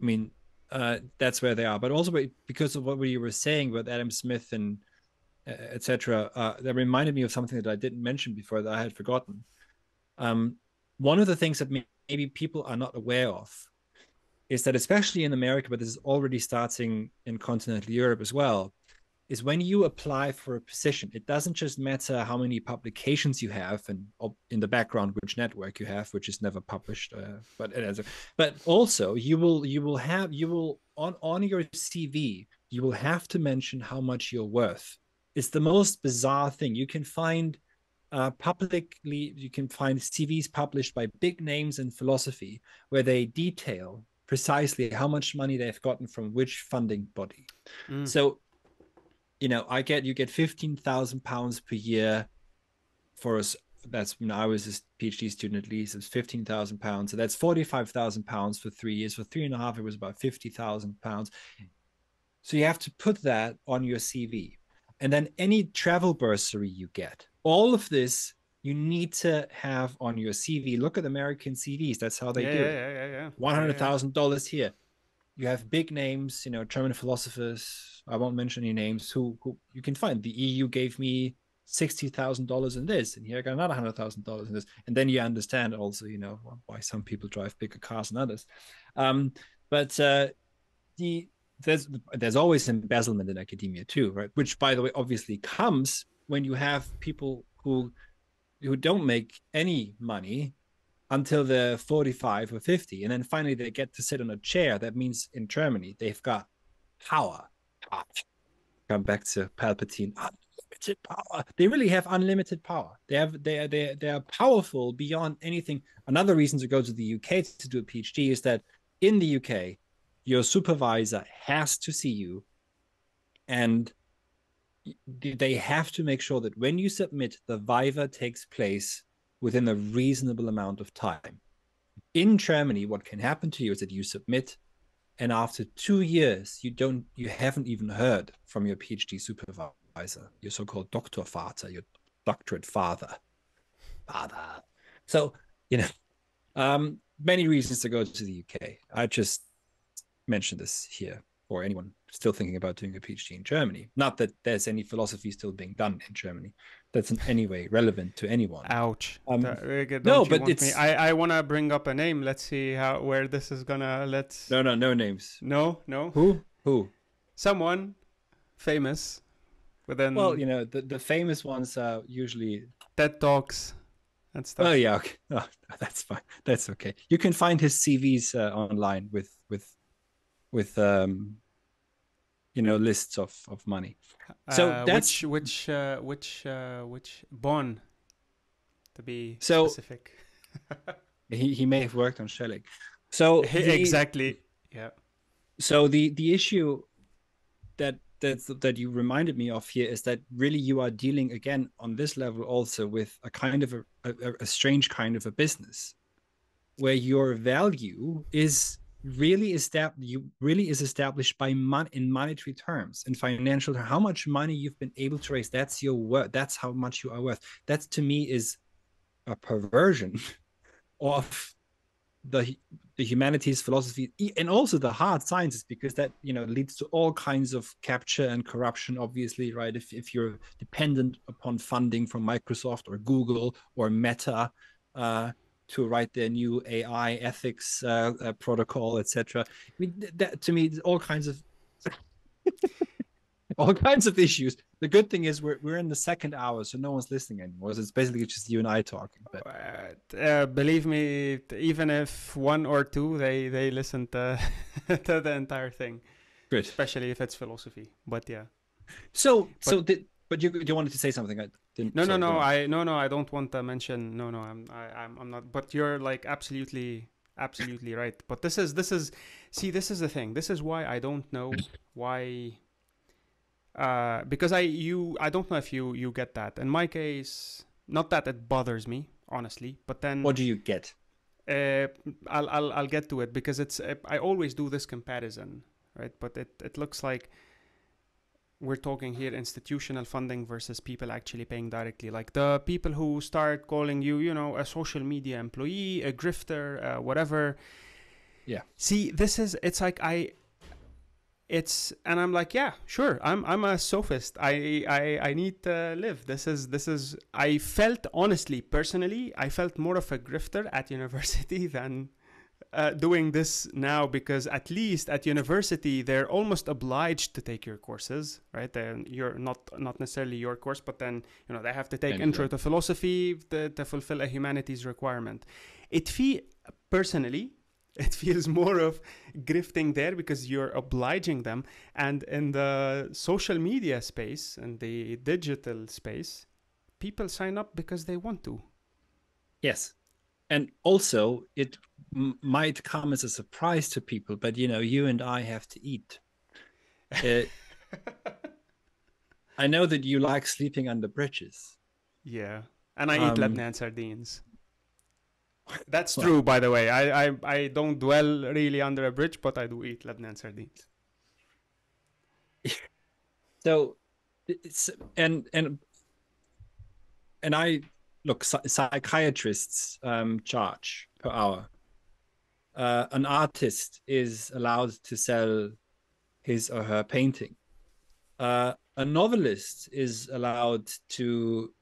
I mean uh that's where they are. But also because of what you were saying with adam smith and uh, etc uh that reminded me of something that i didn't mention before that i had forgotten. Um one of the things that maybe people are not aware of is that especially in america but this is already starting in continental europe as well is when you apply for a position it doesn't just matter how many publications you have and in the background which network you have which is never published uh, but it has a- but also you will you will have you will on on your cv you will have to mention how much you're worth it's the most bizarre thing you can find uh, publicly you can find CVs published by big names in philosophy where they detail precisely how much money they've gotten from which funding body. Mm. So, you know, I get you get fifteen thousand pounds per year for us. That's when I was a PhD student at least. It's fifteen thousand pounds. So that's forty-five thousand pounds for three years. For three and a half, it was about fifty thousand pounds. So you have to put that on your CV. And then any travel bursary you get, all of this you need to have on your CV. Look at American CVs. That's how they yeah, do yeah, it. yeah, yeah, yeah. One hundred thousand dollars here. You have big names, you know, German philosophers. I won't mention any names. Who, who you can find. The EU gave me sixty thousand dollars in this, and here I got another hundred thousand dollars in this, and then you understand also, you know, why some people drive bigger cars than others. Um, but uh, the there's there's always embezzlement in academia too, right? Which, by the way, obviously comes when you have people who who don't make any money until they're 45 or 50 and then finally they get to sit on a chair. That means in germany they've got power. Come back to palpatine. Unlimited power. They really have unlimited power. They have they are they, they are powerful beyond anything. Another reason to go to the uk to do a phd is that in the uk your supervisor has to see you and they have to make sure that when you submit the viva takes place within a reasonable amount of time. In germany what can happen to you is that you submit and after two years you don't you haven't even heard from your phd supervisor your so-called doctor father your doctorate father. Father. So you know um many reasons to go to the uk i just mentioned this here for anyone still thinking about doing a phd in germany. Not that there's any philosophy still being done in germany that's in any way relevant to anyone Ouch. Um, uh, no, but want me- it's- I I want to bring up a name. Let's see how where this is gonna. Let's. no no no names No, no. who who Someone famous within well you know the, the famous ones are usually TED talks and stuff. oh yeah okay oh, that's fine that's okay you can find his cvs uh, online with with with um you know lists of of money so Uh, that's- which which uh, which uh, which Bonn, to be So- specific. he he may have worked on Schelling. so the- exactly. Yeah. so the the issue that that that you reminded me of here is that really you are dealing again on this level also with a kind of a, a, a strange kind of a business where your value is really established you really is established by mon- in monetary terms in financial terms how much money you've been able to raise that's your worth that's how much you are worth. That to me is a perversion of the the humanities philosophy and also the hard sciences because that you know leads to all kinds of capture and corruption obviously right? If, if you're dependent upon funding from microsoft or google or meta uh, to write their new ai ethics uh, uh, protocol etc i mean that to me all kinds of all kinds of issues. The good thing is we're we're in the second hour, so no one's listening anymore. So it's basically just you and I talking. But uh, believe me, even if one or two, they they listen to, to the entire thing. Good, especially if it's philosophy. But yeah. So but, so did but you you wanted to say something? Didn't. No, sorry, no, no. I no, no. I don't want to mention. No, no. I'm I, I'm I'm not. But you're like absolutely absolutely right. But this is this is see this is the thing. This is why I don't know why uh, because I you I don't know if you you get that. In my case, not that it bothers me honestly, but then what do you get? Uh, I'll I'll I'll get to it because it's I always do this comparison, right? But it it looks like we're talking here institutional funding versus people actually paying directly. Like the people who start calling you you know a social media employee a grifter uh, whatever. Yeah. See this is it's like i it's and i'm like yeah sure i'm i'm a sophist. I i i need to live. This is this is i felt honestly personally i felt more of a grifter at university than uh, doing this now because at least at university they're almost obliged to take your courses right? Then you're not not necessarily your course but then you know they have to take intro to philosophy to, to fulfill a humanities requirement. It feel personally it feels more of grifting there because you're obliging them. And in the social media space and the digital space people sign up because they want to. Yes. And also it m- might come as a surprise to people but you know you and i have to eat uh, i know that you like sleeping under bridges yeah and i um, eat lebanon sardines that's true, by the way. I, I I don't dwell really under a bridge, but I do eat Lebanon sardines. so, it's and and and I look psychiatrists um, charge per hour. Uh, an artist is allowed to sell his or her painting. Uh, a novelist is allowed to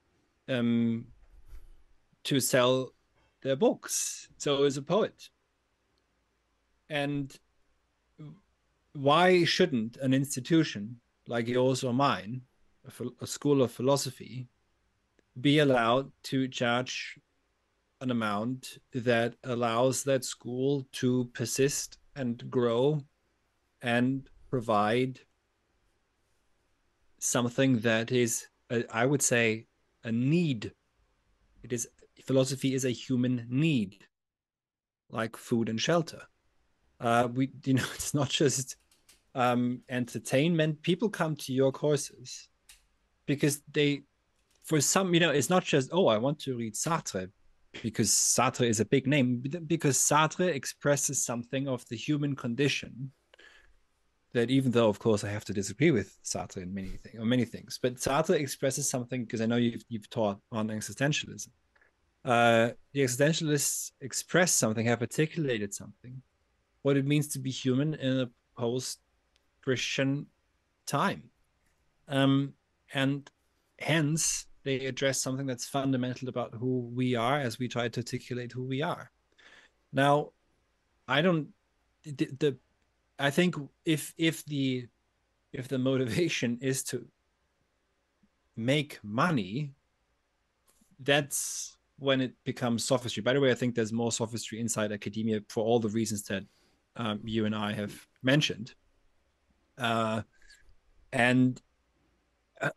um, to sell their books. So is a poet. And why shouldn't an institution like yours or mine, a, a school of philosophy, be allowed to charge an amount that allows that school to persist and grow and provide something that is, I would say, a need. It is philosophy is a human need, like food and shelter. Uh, we, you know, it's not just um, entertainment. People come to your courses because they, for some, you know, it's not just oh, I want to read Sartre because Sartre is a big name, because Sartre expresses something of the human condition that even though of course I have to disagree with Sartre in many things or many things, but Sartre expresses something because I know you've you've taught on existentialism. Uh, the existentialists express something, have articulated something, what it means to be human in a post-Christian time, um, and hence they address something that's fundamental about who we are as we try to articulate who we are. Now, I don't the, the I think if if the if the motivation is to make money, that's when it becomes sophistry. By the way, I think there's more sophistry inside academia for all the reasons that um, you and I have mentioned. Uh, and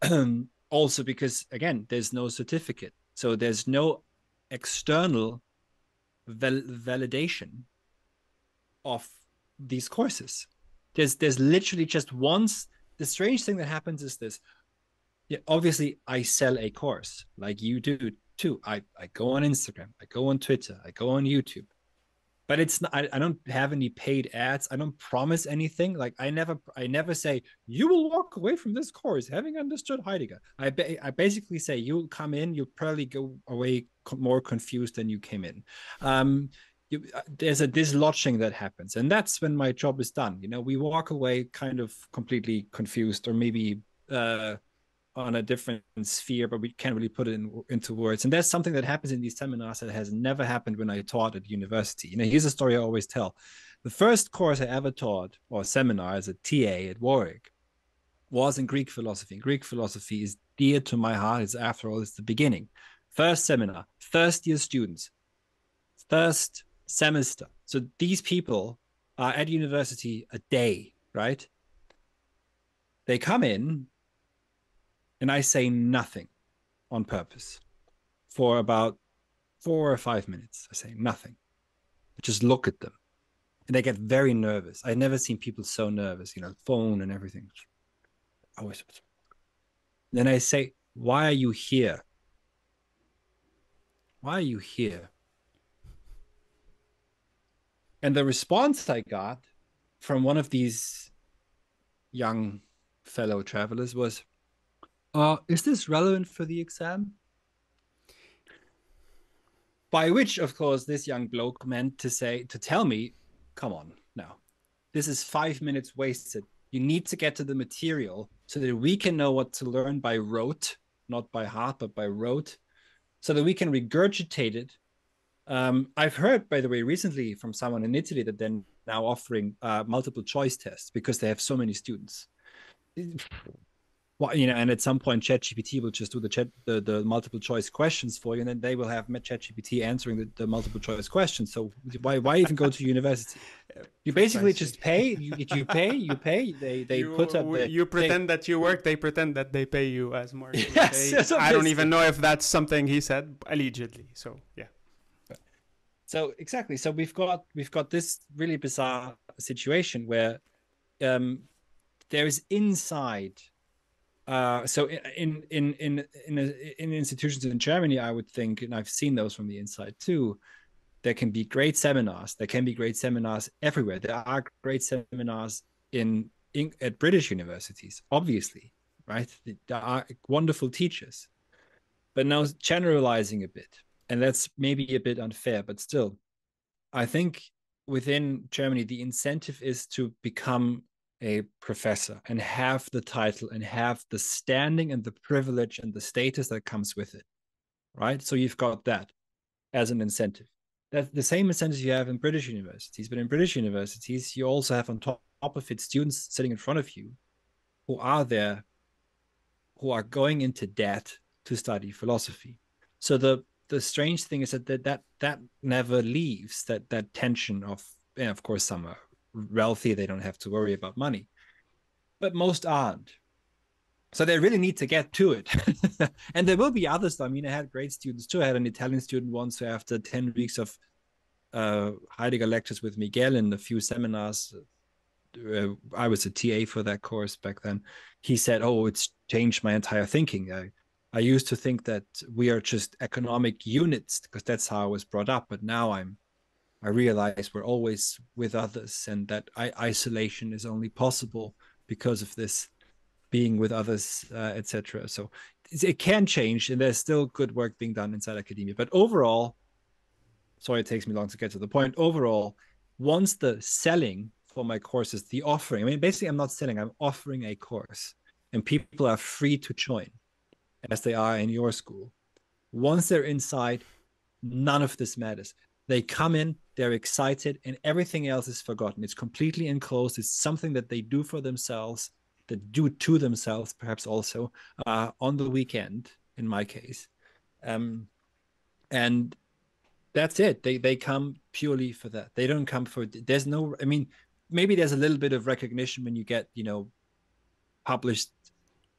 also because, again, there's no certificate. So there's no external val- validation of these courses. There's there's literally just once the strange thing that happens is this. Yeah, obviously I sell a course like you do too. I, I go on Instagram, I go on Twitter, I go on YouTube. But it's not I, I don't have any paid ads. I don't promise anything. Like I never I never say you will walk away from this course having understood Heidegger. I ba- I basically say you'll come in, you'll probably go away more confused than you came in. Um, you, uh, there's a dislodging that happens and that's when my job is done you know we walk away kind of completely confused or maybe uh, on a different sphere but we can't really put it in, into words. And that's something that happens in these seminars that has never happened when i taught at university. You know here's a story i always tell. The first course i ever taught or seminar as a ta at warwick was in greek philosophy. And greek philosophy is dear to my heart. It's after all it's the beginning. First seminar first year students first semester. So these people are at university a day, right? They come in and I say nothing on purpose for about four or five minutes. I say nothing. I just look at them and they get very nervous. I've never seen people so nervous, you know, phone and everything. Always. Then I say, Why are you here? Why are you here? And the response I got from one of these young fellow travelers was, uh, is this relevant for the exam? By which, of course, this young bloke meant to say, to tell me, come on now, this is five minutes wasted. You need to get to the material so that we can know what to learn by rote, not by heart, but by rote, so that we can regurgitate it um, I've heard, by the way, recently from someone in Italy that they're now offering uh, multiple choice tests because they have so many students. Well, you know, and at some point, ChatGPT will just do the chat the, the multiple choice questions for you, and then they will have ChatGPT answering the, the multiple choice questions. So why why even go to university? You basically just pay. You, you pay. You pay. They they you, put up. The, you pretend they, that you work. They pretend that they pay you as more. Yes, yes I don't even know if that's something he said allegedly. So yeah so exactly so we've got we've got this really bizarre situation where um there is inside uh so in in in in a, in institutions in germany i would think and i've seen those from the inside too there can be great seminars. There can be great seminars everywhere. There are great seminars in, in at british universities obviously right? There are wonderful teachers. But now generalizing a bit and that's maybe a bit unfair, but still, I think within Germany, the incentive is to become a professor and have the title and have the standing and the privilege and the status that comes with it. Right. So you've got that as an incentive. That's the same incentive you have in British universities, but in British universities, you also have on top of it students sitting in front of you who are there, who are going into debt to study philosophy. So the the strange thing is that that that, that never leaves that that tension of and of course some are wealthy they don't have to worry about money. But most aren't. So they really need to get to it. And there will be others i mean i had great students too. I had an italian student once who after 10 weeks of uh, heidegger lectures with miguel and a few seminars uh, i was a ta for that course back then he said oh it's changed my entire thinking. I, I used to think that we are just economic units because that's how I was brought up. But now I'm, I realize we're always with others, and that I, isolation is only possible because of this being with others, uh, etc. So it can change, and there's still good work being done inside academia. But overall, sorry, it takes me long to get to the point. Overall, once the selling for my courses, the offering, I mean, basically, I'm not selling, I'm offering a course, and people are free to join as they are in your school. Once they're inside, none of this matters. They come in, they're excited, and everything else is forgotten. It's completely enclosed. It's something that they do for themselves, that do to themselves, perhaps also uh, on the weekend, in my case. Um, and that's it. They they come purely for that. They don't come for. There's no. I mean, maybe there's a little bit of recognition when you get you know published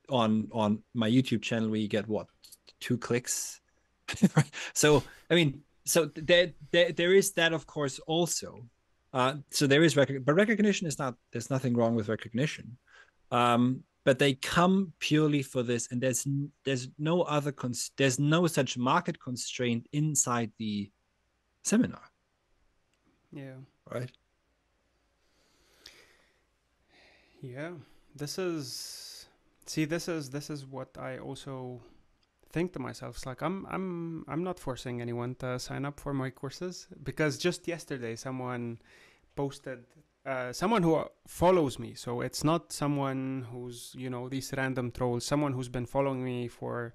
on on my YouTube channel where you get what two clicks. so I mean, so there, there there is that of course also. Uh, so there is recognition, but recognition is not. There's nothing wrong with recognition. Um, but they come purely for this, and there's there's no other cons- there's no such market constraint inside the seminar. Yeah. Right. Yeah. This is see this is this is what I also think to myself it's like i'm i'm i'm not forcing anyone to sign up for my courses because just yesterday someone posted uh, someone who follows me. So it's not someone who's you know these random trolls someone who's been following me for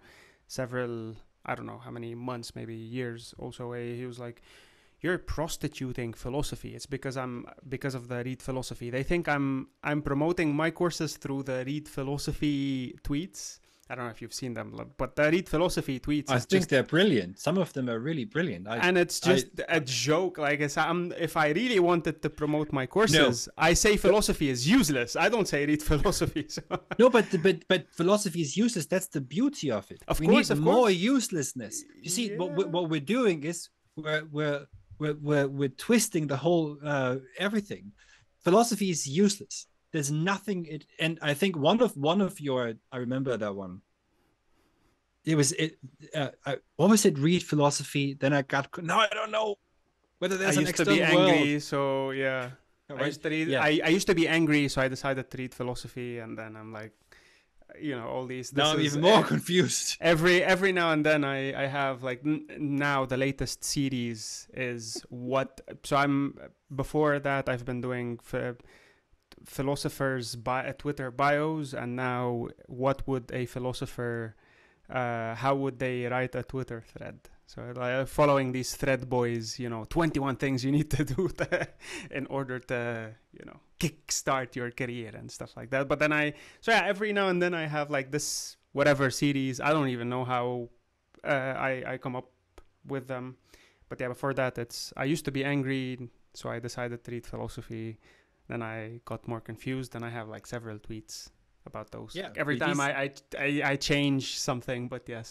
several i don't know how many months maybe years also. A, he was like you're prostituting philosophy. It's because i'm because of the read philosophy. They think i'm i'm promoting my courses through the read philosophy tweets I don't know if you've seen them, but the read philosophy tweets. I think just, they're brilliant. Some of them are really brilliant. I, and it's just I, a joke. Like I'm, if I really wanted to promote my courses, no. I say philosophy is useless. I don't say read philosophy. So. No, but but but philosophy is useless. That's the beauty of it. Of we course, need of more course. uselessness. You see, yeah. what, what we're doing is we're we're we're we're, we're twisting the whole uh, everything. Philosophy is useless there's nothing it and i think one of one of your i remember that one. It was it uh, I, what was it read philosophy? Then i got no i don't know whether there's I an used to be angry world. so yeah. I used to read, Yeah. I, I used to be angry so i decided to read philosophy and then i'm like you know all these now i'm even more e- confused. every every now and then i i have like n- now the latest series is what so i'm before that i've been doing f- philosophers bi- twitter bios and now what would a philosopher uh, how would they write a twitter thread? So like following these thread boys you know 21 things you need to do to, in order to you know kickstart your career and stuff like that. But then i so yeah every now and then i have like this whatever series. I don't even know how uh, i i come up with them. But yeah before that it's i used to be angry so i decided to read philosophy then i got more confused and i have like several tweets about those Yeah, Like, every time I, I i i change something but yes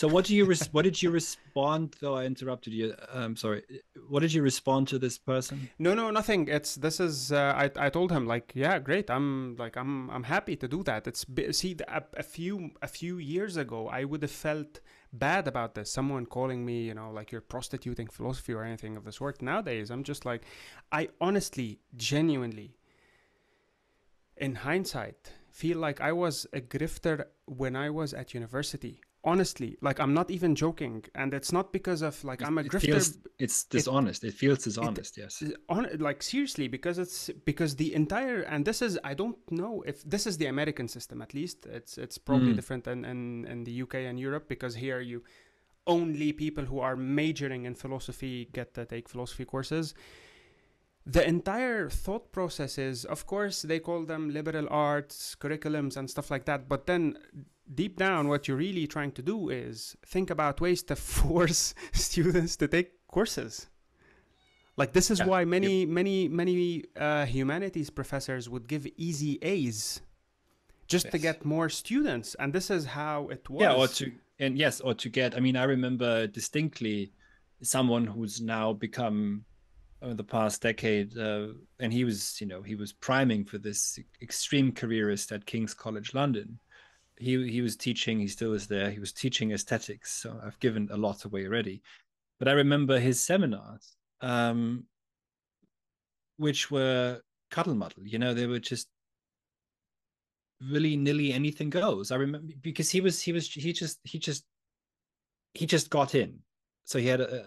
so what do you res- what did you respond though i interrupted you i'm sorry what did you respond to this person No, no, nothing. It's this is. Uh, I I told him like, yeah, great. I'm like I'm I'm happy to do that. It's see a, a few a few years ago, I would have felt bad about this. Someone calling me, you know, like you're prostituting philosophy or anything of the sort. Nowadays, I'm just like, I honestly, genuinely, in hindsight, feel like I was a grifter when I was at university. Honestly, like I'm not even joking, and it's not because of like I'm a It grifter feels, it's dishonest. It, feels dishonest yes. on like seriously because it's because the entire and this is i don't know if this is the american system at least. It's it's probably Mm. different in, in in the uk and europe because here you only people who are majoring in philosophy get to take philosophy courses the entire thought process is of course they call them liberal arts curriculums and stuff like that but then deep down what you're really trying to do is think about ways to force students to take courses. Like this is Yeah, why many many many uh, humanities professors would give easy a's just to get more students and this is how it was. yeah or to and yes or to get i mean i remember distinctly someone who's now become over the past decade uh, and he was you know he was priming for this extreme careerist at king's college london. He he was teaching he still is there he was teaching aesthetics so i've given a lot away already. But i remember his seminars um which were cuddle muddle you know they were just willy nilly anything goes. I remember because he was he was he just he just he just got in, so he had a,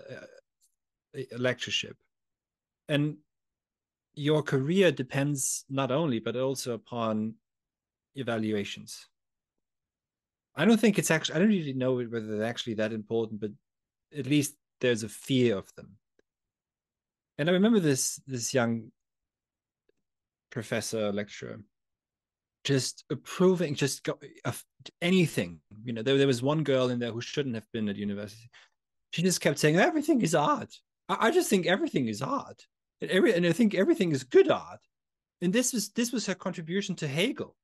a, a lectureship, and your career depends not only but also upon evaluations. I don't think it's actually I don't really know whether they're actually that important, but at least there's a fear of them. And I remember this this young professor lecturer just approving just go, of anything you know there, there was one girl in there who shouldn't have been at university she just kept saying everything is art i, I just think everything is art and, every, and i think everything is good art and this was this was her contribution to hegel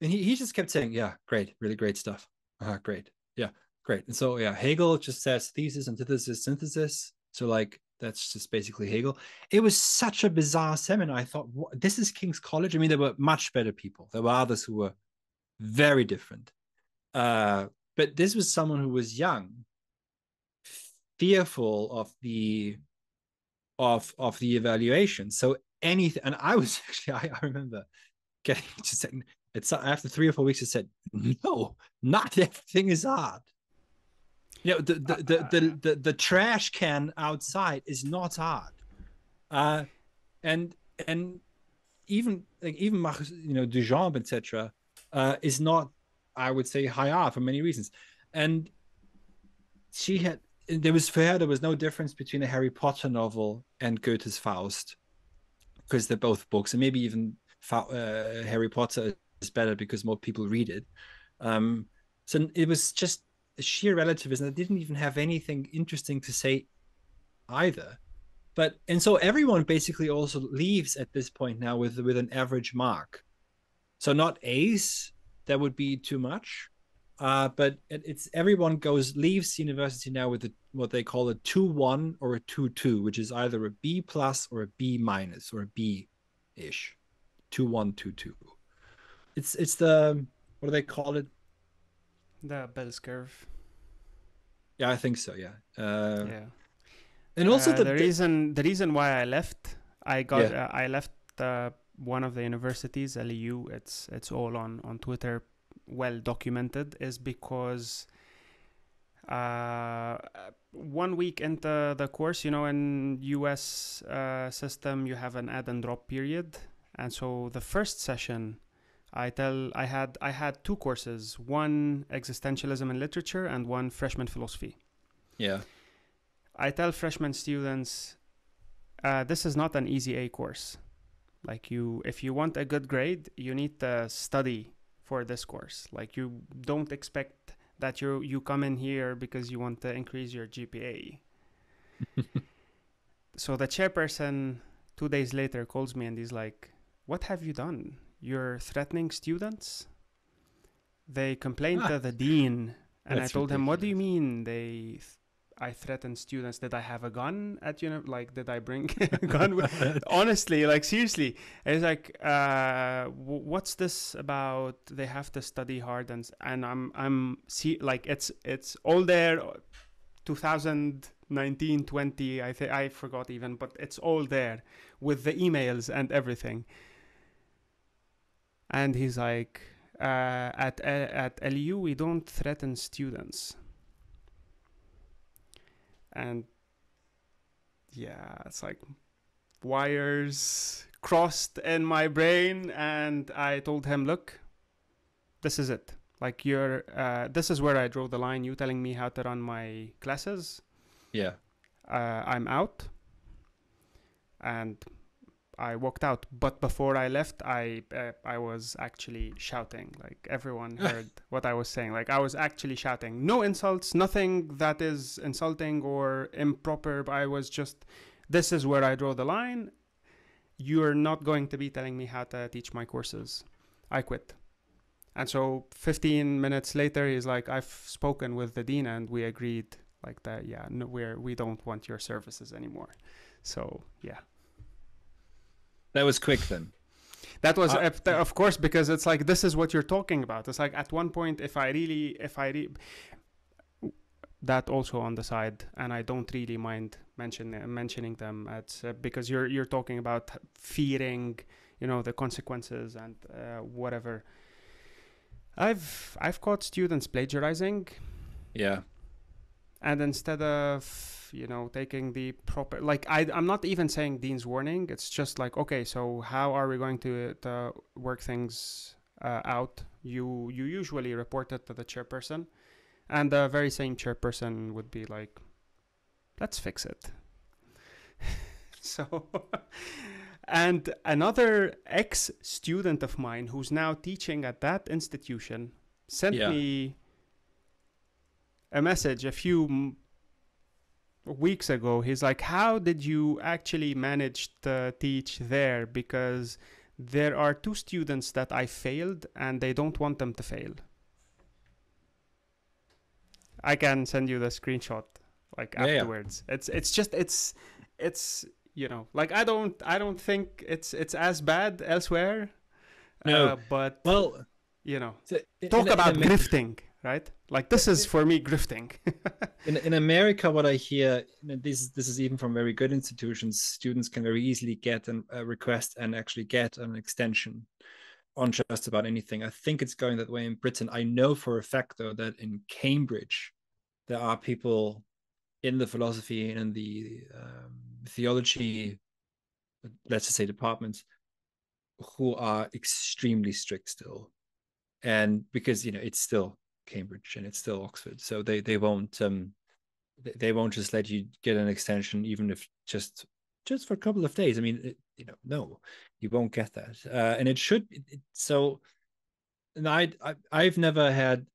and he, he just kept saying yeah great really great stuff uh, great yeah great and so yeah hegel just says thesis antithesis synthesis so like That's just basically Hegel. It was such a bizarre seminar. I thought, this is King's College. I mean, there were much better people. There were others who were very different. Uh, but this was someone who was young, fearful of the of of the evaluation. So anything, and I was actually, I, I remember getting to say, it's after three or four weeks, I said, no, not everything is hard. You know, the the, the the, the, the, trash can outside is not hard. Uh, and and even like even you know Duchamp etc. Uh, is not I would say high art for many reasons. And she had there was her there was no difference between a Harry Potter novel and Goethe's Faust because they're both books, and maybe even uh, Harry Potter is better because more people read it. Um, so it was just a sheer relativism that didn't even have anything interesting to say either. But and so everyone basically also leaves at this point now with with an average mark. So not A's, that would be too much. Uh, but it, it's everyone goes leaves university now with a, what they call a two one or a two two, which is either a B plus or a B minus or a B ish, two one two two. It's it's the what do they call it? The Bell's curve. Yeah, I think so. Yeah. Uh, yeah. And also uh, the, the, reason the reason why I left, I got Yeah. uh, I left uh, one of the universities, LEU. It's it's all on on Twitter, well documented, is because uh, one week into the course, you know, in US uh, system, you have an add and drop period, and so the first session. I tell I had I had two courses, one existentialism and literature and one freshman philosophy. yeah. I tell freshman students, uh, this is not an easy A course. Like you, if you want a good grade, you need to study for this course. Like you don't expect that you you come in here because you want to increase your GPA. so the chairperson two days later calls me and he's like, "What have you done? You're threatening students." They complained to ah. the dean, and I told him, "What do you mean they?" I threaten students. that I have a gun at you? know Like, did I bring a gun? Honestly, like seriously, it's like, uh, w- what's this about? They have to study hard, and and I'm I'm see like it's it's all there. 2019 20 i think i forgot even but it's all there with the emails and everything and he's like uh, at at lu we don't threaten students and yeah it's like wires crossed in my brain and i told him look this is it. Like you're uh, this is where i draw the line. You telling me how to run my classes. Yeah. uh, i'm out. And i walked out but before i left i uh, i was actually shouting like everyone heard what i was saying. Like i was actually shouting no insults nothing that is insulting or improper. But i was just this is where i draw the line. You're not going to be telling me how to teach my courses. I quit. And so 15 minutes later he's like i've spoken with the dean and we agreed like that yeah no, we're we don't want your services anymore. So yeah That was quick then. that was Uh, of- of course because it's like this is what you're talking about it's like at one point if i really if i re- that also on the side and i don't really mind mention, mentioning them at uh, because you're you're talking about fearing you know the consequences and uh, whatever i've i've caught students plagiarizing Yeah. and instead of you know taking the proper like I, i'm not even saying dean's warning. It's just like okay so how are we going to, to work things uh, out? You you usually report it to the chairperson and the very same chairperson would be like let's fix it. So and another ex student of mine who's now teaching at that institution sent Yeah. me a message a few weeks ago. He's like, How did you actually manage to teach there? Because there are two students that I failed and they don't want them to fail. I can send you the screenshot like Yeah, yeah. afterwards. It's it's just it's it's you know like I don't I don't think it's it's as bad elsewhere. No. uh, but Well, you know, so talk about grifting, right? Like this is for me grifting. in, in America, what I hear, this this is even from very good institutions, students can very easily get a request and actually get an extension on just about anything. I think it's going that way in Britain. I know for a fact though that in Cambridge, there are people in the philosophy and in the um, theology, let's just say departments, who are extremely strict still, and because you know it's still Cambridge and it's still Oxford, so they they won't um they- won't just let you get an extension even if just just for a couple of days. I mean, it, you know, no, you won't get that, uh, and it should. It- so, and I, I I've never had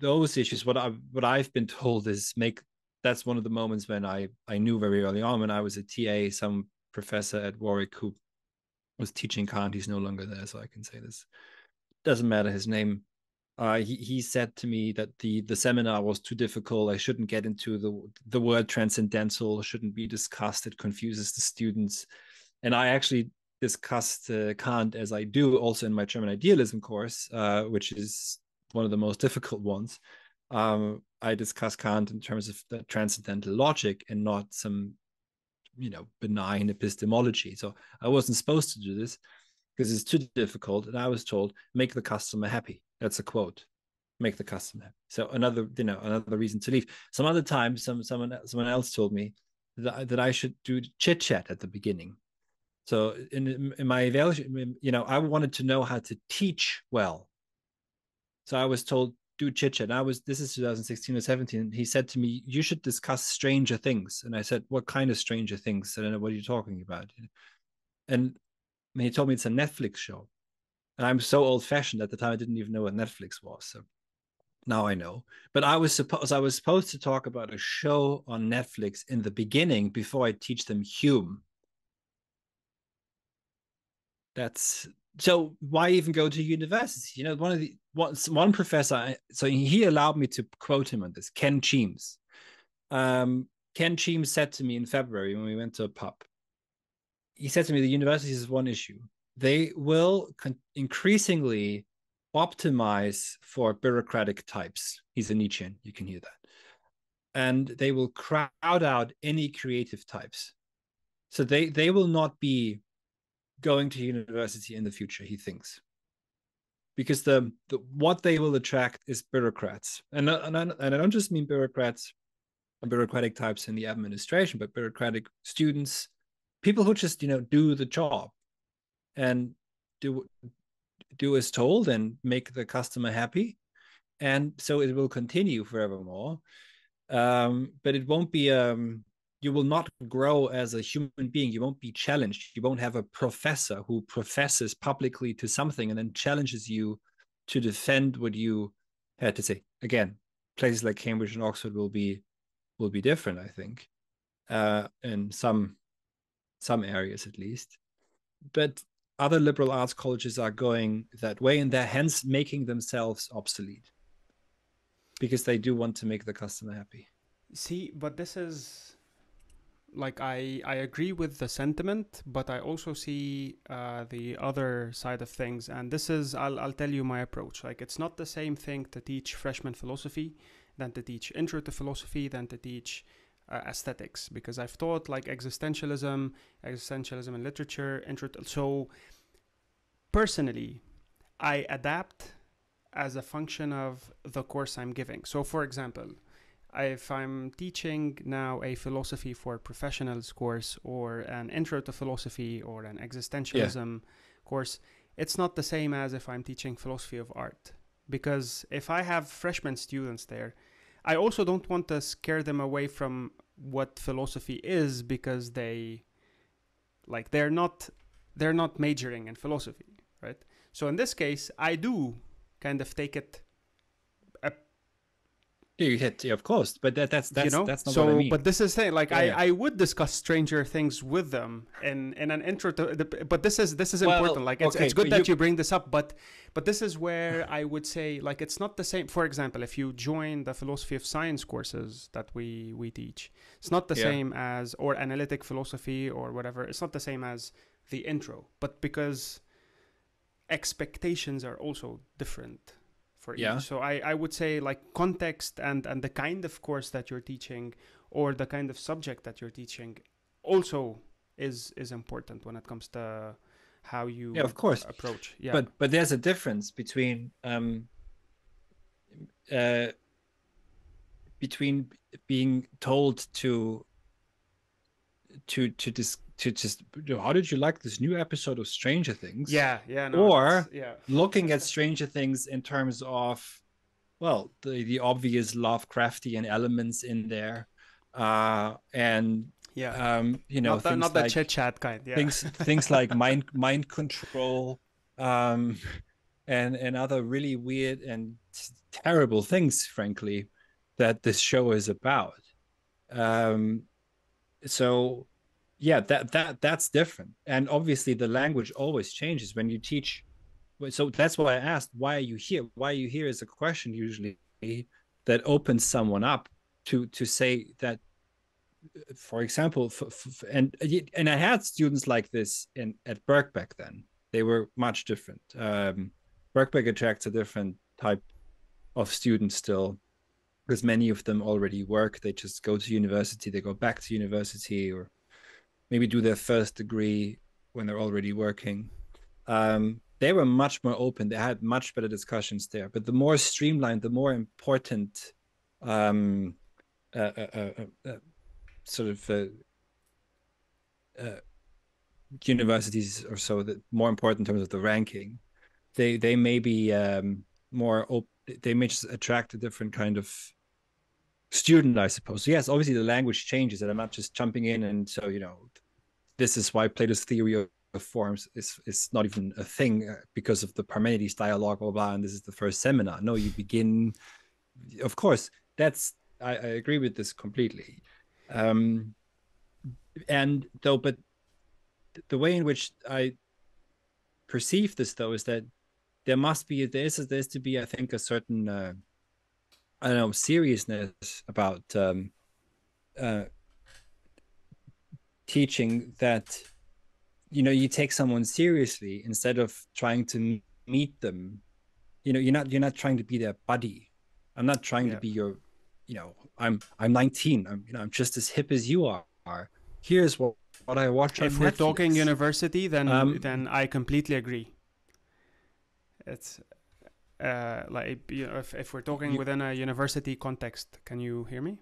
those issues. What I what I've been told is make that's one of the moments when I I knew very early on when I was a TA, some professor at Warwick who was teaching Kant. He's no longer there, so I can say this. Doesn't matter his name. Uh, he he said to me that the the seminar was too difficult. I shouldn't get into the the word transcendental. Shouldn't be discussed. It confuses the students. And I actually discussed uh, Kant as I do also in my German idealism course, uh, which is one of the most difficult ones. Um, I discuss Kant in terms of the transcendental logic and not some, you know, benign epistemology. So I wasn't supposed to do this because it's too difficult. And I was told, make the customer happy. That's a quote. Make the customer happy. So another, you know, another reason to leave. Some other time, some someone someone else told me that I, that I should do chit chat at the beginning. So in in my evaluation, you know, I wanted to know how to teach well. So I was told do chit chat. I was this is 2016 or 17. He said to me, "You should discuss stranger things." And I said, "What kind of stranger things?" Know what are you talking about. And he told me it's a Netflix show. And I'm so old fashioned at the time I didn't even know what Netflix was. So now I know. But I was supposed I was supposed to talk about a show on Netflix in the beginning before I teach them Hume. That's so why even go to university? You know, one of the one, one professor, so he allowed me to quote him on this, Ken Gemes. Um, Ken Gemes said to me in February when we went to a pub, he said to me, the university is one issue. They will con- increasingly optimize for bureaucratic types. He's a Nietzschean, you can hear that. And they will crowd out any creative types. So they, they will not be going to university in the future, he thinks. Because the, the what they will attract is bureaucrats. And, and, and I don't just mean bureaucrats, and bureaucratic types in the administration, but bureaucratic students, people who just, you know, do the job and do do as told and make the customer happy. And so it will continue forevermore. Um, but it won't be um you will not grow as a human being. You won't be challenged. You won't have a professor who professes publicly to something and then challenges you to defend what you had to say. Again, places like Cambridge and Oxford will be will be different, I think, uh, in some some areas at least. But other liberal arts colleges are going that way, and they're hence making themselves obsolete because they do want to make the customer happy. See, but this is like I I agree with the sentiment, but I also see uh, the other side of things, and this is I'll I'll tell you my approach. Like it's not the same thing to teach freshman philosophy than to teach intro to philosophy than to teach uh, aesthetics because I've taught like existentialism, existentialism in literature, intro. So personally, I adapt as a function of the course I'm giving. So, for example, if I'm teaching now a philosophy for professionals course or an intro to philosophy or an existentialism yeah. course, it's not the same as if I'm teaching philosophy of art. Because if I have freshman students there, I also don't want to scare them away from what philosophy is because they like they're not they're not majoring in philosophy, right? So in this case, I do kind of take it you hit, yeah, of course, but that, that's that's you know that's not so what I mean. but this is thing like Yeah, I, yeah. I would discuss stranger things with them in in an intro to the, but this is this is Well, important like it's, okay, it's good that you- you bring this up but but this is where i would say like it's not the same for example if you join the philosophy of science courses that we we teach it's not the Yeah. same as or analytic philosophy or whatever it's not the same as the intro but because expectations are also different for Yeah. each so I, I would say like context and and the kind of course that you're teaching or the kind of subject that you're teaching also is is important when it comes to how you yeah, of course. approach yeah But but there's a difference between um uh between being told to to to dis- to just how did you like this new episode of Stranger Things? yeah yeah no, Or- yeah looking at Stranger Things in terms of, well, the, the obvious Lovecraftian elements in there, uh, and yeah um, you know not the, things not the like chit chat kind yeah things things like mind mind control, um, and and other really weird and t- terrible things, frankly, that this show is about. Um, so yeah that that that's different. And obviously the language always changes when you teach. So that's why i asked why are you here? Why are you here is a question usually that opens someone up to to say that for example and and i had students like this in at Birkbeck then. They were much different. Um Birkbeck attracts a different type of student still because many of them already work. They just go to university they go back to university or maybe do their first degree when they're already working. Um, they were much more open. They had much better discussions there. But the more streamlined the more important um, uh, uh, uh, uh, uh, sort of uh, uh, universities or so that more important in terms of the ranking they they may be um, more they may just attract a different kind of student i suppose. So yes obviously the language changes and i'm not just jumping in and so you know this is why plato's theory of forms is is not even a thing uh, because of the parmenides dialogue blah blah and this is the first seminar. No you begin of course that's i, I agree with this completely. Um and though but the way in which i perceive this though is that there must be there's there's to be i think a certain uh, I don't know seriousness about um, uh, teaching that you know you take someone seriously instead of trying to meet them. You know, you're not you're not trying to be their buddy. I'm not trying Yeah. to be your, you know, I'm I'm 19. I'm you know I'm just as hip as you are. Here's what what I watch. if on we're talking university then Um, then i completely agree it's uh like you know if, if we're talking You- within a university context can you hear me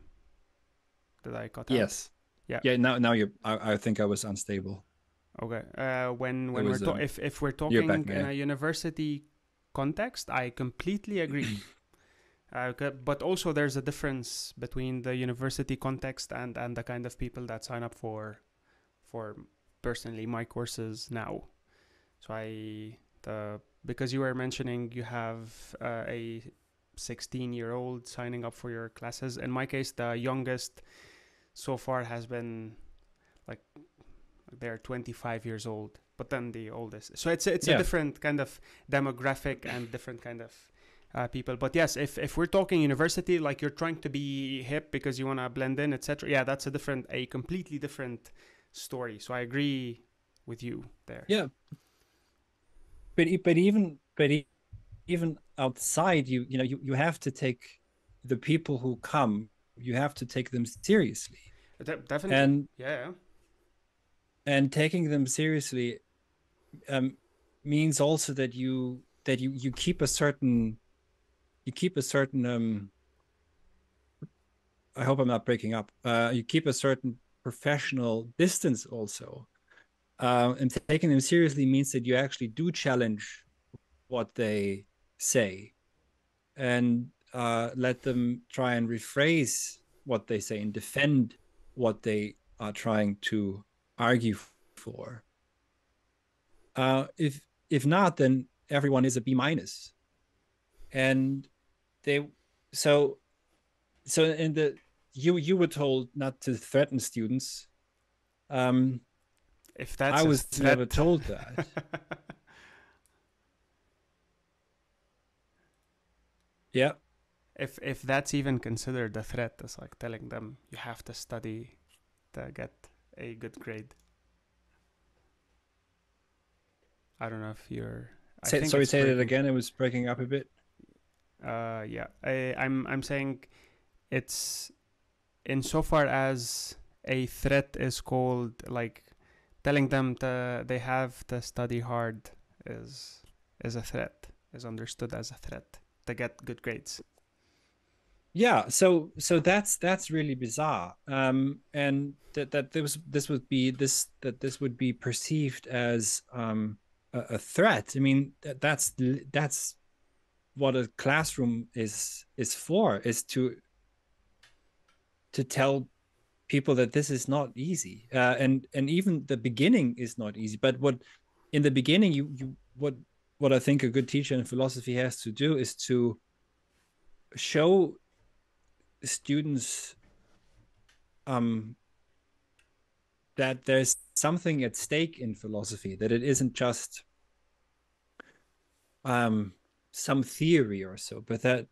did i cut out yes, Yeah. yeah. Now now you I, I think I was unstable. Okay. Uh, when when There we're was, ta- um, if if we're talking back, in yeah. a university context, I completely agree. uh, but also, there's a difference between the university context and and the kind of people that sign up for for personally my courses now. So I the because you were mentioning you have uh, a 16 year old signing up for your classes. In my case, the youngest so far has been like they're 25 years old but then the oldest so it's a, it's Yeah. a different kind of demographic and different kind of uh, people but yes if, if we're talking university like you're trying to be hip because you want to blend in etc yeah that's a different a completely different story so i agree with you there Yeah. But but even but even outside, you you know you, you have to take the people who come. You have to take them seriously, De- definitely. And yeah. and taking them seriously um, means also that you that you you keep a certain you keep a certain um i hope i'm not breaking up. Uh you keep a certain professional distance also uh, and taking them seriously means that you actually do challenge what they say and uh, let them try and rephrase what they say and defend what they are trying to argue for. Uh, if if not, then everyone is a B minus, and they so so in the you you were told not to threaten students. Um, if that's I was threat- never told that. yeah. if if that's even considered a threat, it's like telling them you have to study to get a good grade. I don't know if you're. I Say, think sorry, say that again. It was breaking up a bit. Uh, yeah, I, I'm I'm saying it's insofar as a threat is called like telling them to they have to study hard is is a threat is understood as a threat to get good grades. Yeah, so so that's that's really bizarre. Um, and that that this this would be this that this would be perceived as um a, a threat. I mean, that, that's that's what a classroom is is for is to to tell people that this is not easy uh, and and even the beginning is not easy but what in the beginning you you what what i think a good teacher in philosophy has to do is to show students um that there's something at stake in philosophy that it isn't just um some theory or so but that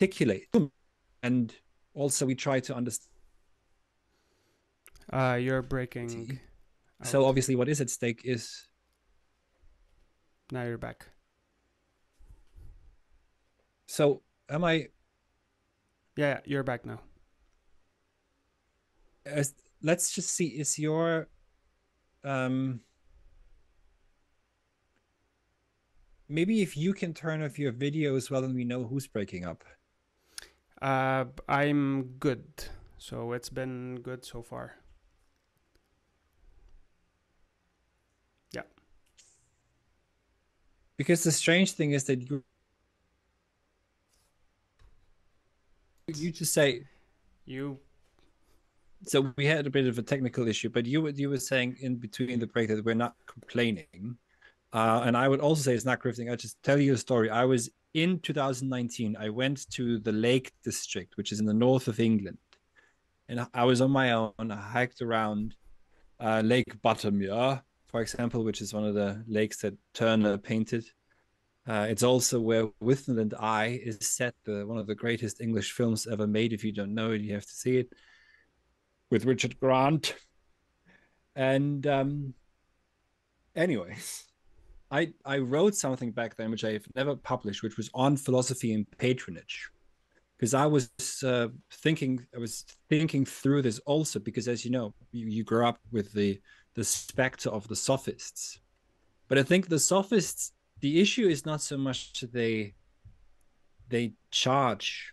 articulate and also we try to understand Uh, you're breaking. so out. obviously what is at stake is now you're back. so am i Yeah, you're back now. as, let's just see is your um maybe if you can turn off your video as well and we know who's breaking up Uh, I'm good. So it's been good so far. Yeah. Because the strange thing is that you you just say You so we had a bit of a technical issue but you were you were saying in between the break that we're not complaining uh, and i would also say it's not grifting I'll just tell you a story i was in 2019 i went to the lake district which is in the north of england and i was on my own i hiked around uh, lake Buttermere for example which is one of the lakes that turner painted uh, it's also where Withnail and I is set, the one of the greatest English films ever made. If you don't know it, you have to see it with Richard Grant. And um, anyways, I I wrote something back then which I've never published, which was on philosophy and patronage, because I was uh, thinking I was thinking through this also because as you know you, you grew up with the the specter of the sophists, but I think the sophists the issue is not so much they they charge.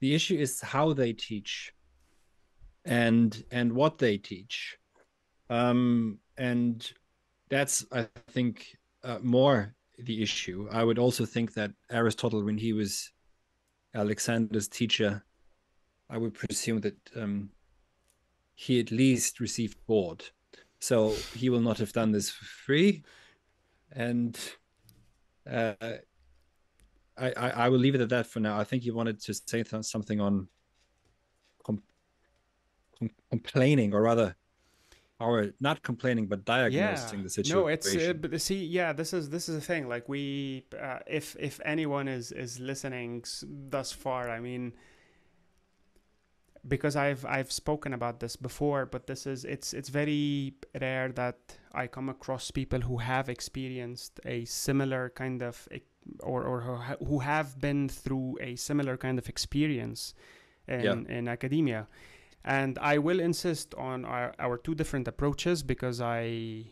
The issue is how they teach and and what they teach. Um and that's i think uh, more the issue. I would also think that aristotle when he was alexander's teacher i would presume that um he at least received board. So he will not have done this for free. And uh, I, I I will leave it at that for now. I think you wanted to say th- something on com- com- complaining, or rather, or not complaining, but diagnosing yeah. the situation. No, it's uh, but see, yeah, this is this is the thing. Like we, uh, if if anyone is is listening thus far, I mean, because I've I've spoken about this before, but this is it's it's very rare that I come across people who have experienced a similar kind of or or who who have been through a similar kind of experience in Yeah. in academia. And I will insist on our, our two different approaches because I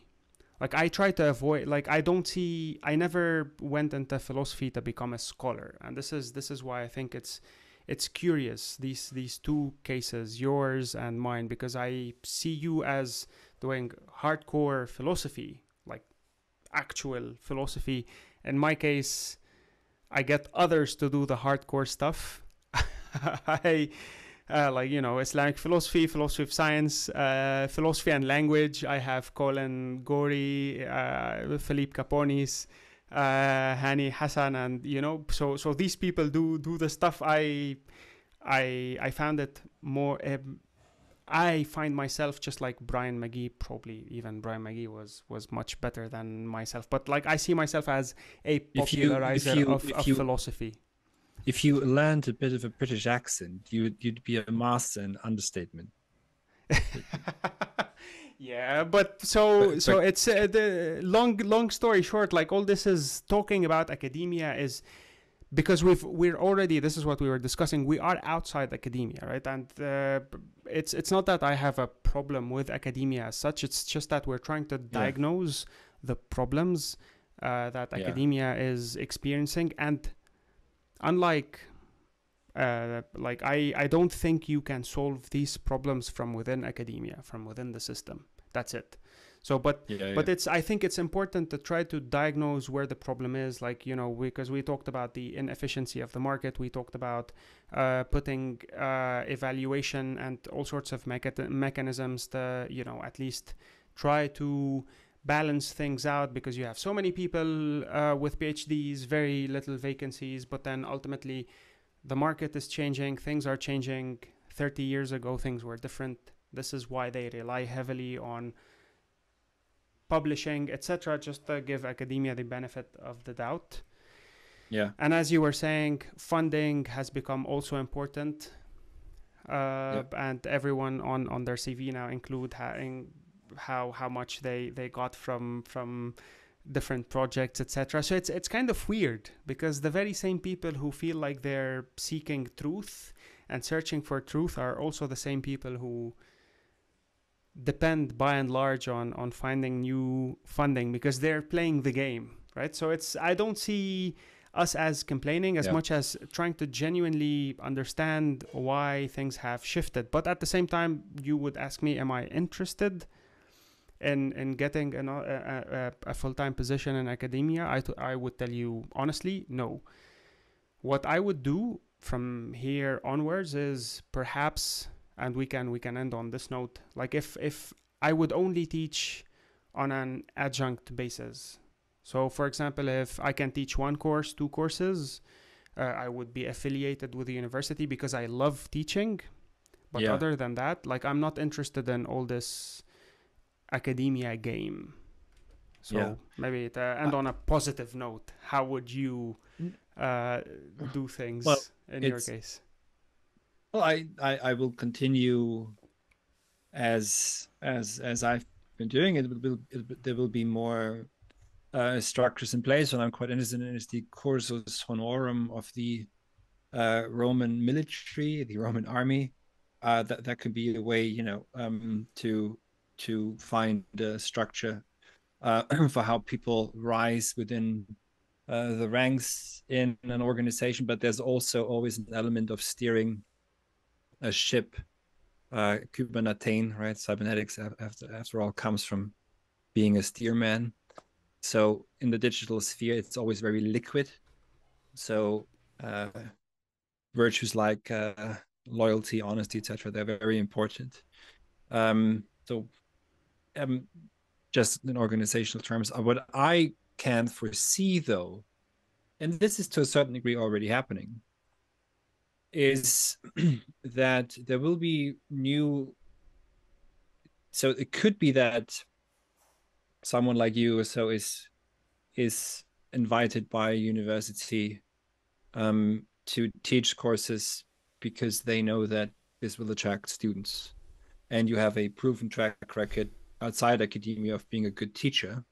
like I try to avoid like I don't see I never went into philosophy to become a scholar. And this is this is why I think it's it's curious these these two cases yours and mine because i see you as doing hardcore philosophy like actual philosophy in my case i get others to do the hardcore stuff i uh, like you know Islamic philosophy, philosophy of science, uh, philosophy and language. I have Colin Gorey, uh, Philippe Caponis, uh, Hani Hassan, and you know, so so these people do do the stuff. I I I found it more. Um, I find myself just like Bryan Magee. Probably even Bryan Magee was was much better than myself. But like I see myself as a popularizer you, you, of, of you, philosophy if you learned a bit of a British accent, you would you'd be a master in understatement. yeah, but so but, so but, it's uh, the long long story short. Like all this is talking about academia is because we've we're already this is what we were discussing. We are outside academia, right? And uh, it's it's not that I have a problem with academia as such. It's just that we're trying to diagnose yeah. the problems uh, that academia yeah. is experiencing and unlike uh, like I, I don't think you can solve these problems from within academia from within the system. That's it. So but yeah, but yeah. it's i think it's important to try to diagnose where the problem is like you know because we talked about the inefficiency of the market. We talked about uh, putting uh, evaluation and all sorts of mecha- mechanisms to you know at least try to balance things out because you have so many people uh, with PhDs, very little vacancies, but then ultimately the market is changing, things are changing. 30 years ago, things were different. This is why they rely heavily on publishing, etc., just to give academia the benefit of the doubt. Yeah. And as you were saying, funding has become also important. Uh, And everyone on, on their CV now include having how how much they they got from from different projects etc so it's it's kind of weird because the very same people who feel like they're seeking truth and searching for truth are also the same people who depend by and large on on finding new funding because they're playing the game right? So it's i don't see us as complaining as yeah. much as trying to genuinely understand why things have shifted. But at the same time you would ask me am i interested in in getting an, a, a, a full-time position in academia I, t- I would tell you honestly no. What i would do from here onwards is perhaps and we can we can end on this note like if if i would only teach on an adjunct basis. So for example if i can teach one course two courses uh, i would be affiliated with the university because i love teaching. But yeah. other than that like i'm not interested in all this academia game. So yeah. maybe to end uh, on a positive note, how would you uh, do things well, in your case? Well, I, I, I will continue as as as I've been doing. It will, it, there will be more uh, structures in place, and I'm quite interested in is the cursus honorum of the uh, Roman military, the Roman army. Uh, that that could be a way, you know, um, to to find a structure uh, for how people rise within uh, the ranks in an organization, but there's also always an element of steering a ship. Uh, Kubernetes, right? Cybernetics, after after all, comes from being a steerman. So in the digital sphere, it's always very liquid. So uh, virtues like uh, loyalty, honesty, etc., they're very important. Um, so um, just in organizational terms. Uh, what I can foresee, though, and this is to a certain degree already happening, is that there will be new. So it could be that someone like you or so is is invited by a university um, to teach courses because they know that this will attract students and you have a proven track record outside academia of being a good teacher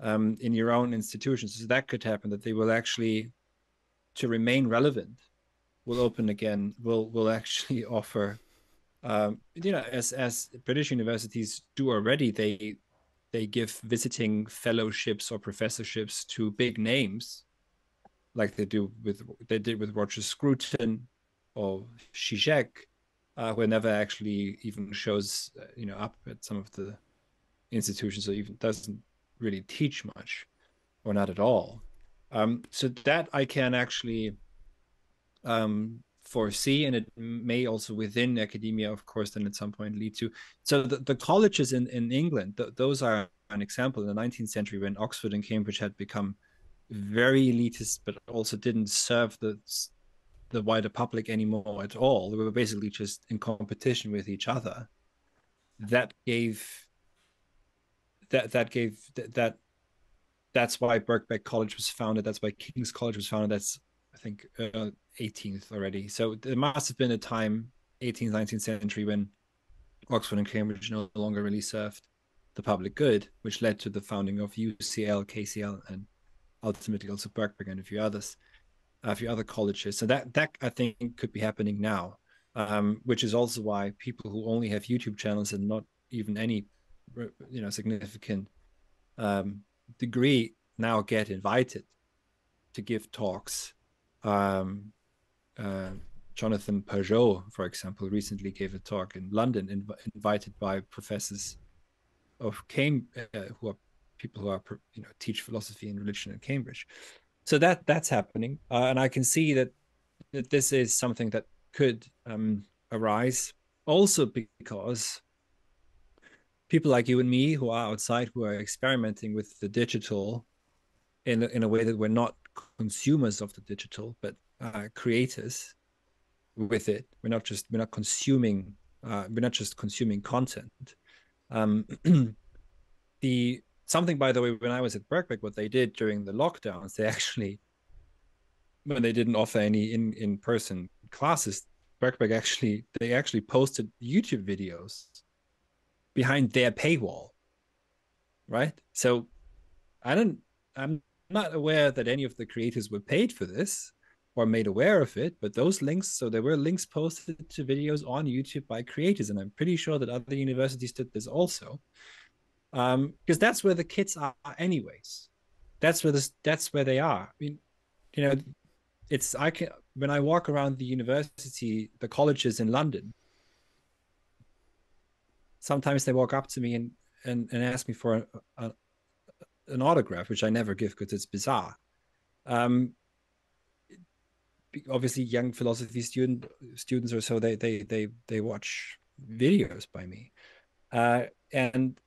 um, in your own institutions. So that could happen that they will actually, to remain relevant, will open again. Will will actually offer, um, you know, as as British universities do already. They they give visiting fellowships or professorships to big names, like they do with they did with Roger Scruton or Zizek uh, who never actually even shows uh, you know up at some of the institutions or even doesn't really teach much or not at all. Um, so that i can actually um, foresee and it may also within academia of course then at some point lead to. So the, the colleges in in england th- those are an example. In the 19th century when oxford and cambridge had become very elitist but also didn't serve the the wider public anymore at all they were basically just in competition with each other that gave that that gave that that's why Birkbeck College was founded. That's why King's College was founded. That's I think uh, 18th already. So there must have been a time, 18th, 19th century, when Oxford and Cambridge no longer really served the public good, which led to the founding of UCL, KCL, and ultimately also Birkbeck and a few others, a few other colleges. So that that I think could be happening now, um, which is also why people who only have YouTube channels and not even any, you know, significant um, degree now get invited to give talks. Um, uh, Jonathan Pageau, for example, recently gave a talk in London, inv- invited by professors of Cam, uh, who are people who are you know teach philosophy and religion at Cambridge. So that that's happening, uh, and I can see that that this is something that could um, arise. Also because people like you and me who are outside who are experimenting with the digital in in a way that we're not consumers of the digital but uh, creators with it we're not just we're not consuming uh, we're not just consuming content um, the something by the way when i was at birkbeck what they did during the lockdowns they actually when they didn't offer any in in person classes birkbeck actually they actually posted youtube videos behind their paywall right? So i don't i'm not aware that any of the creators were paid for this or made aware of it but those links so there were links posted to videos on youtube by creators and i'm pretty sure that other universities did this also um because that's where the kids are anyways. That's where this that's where they are. I mean you know it's i can when i walk around the university the colleges in london sometimes they walk up to me and and, and ask me for a, a, an autograph, which I never give because it's bizarre. Um, obviously, young philosophy student students or so they they they they watch videos by me, uh, and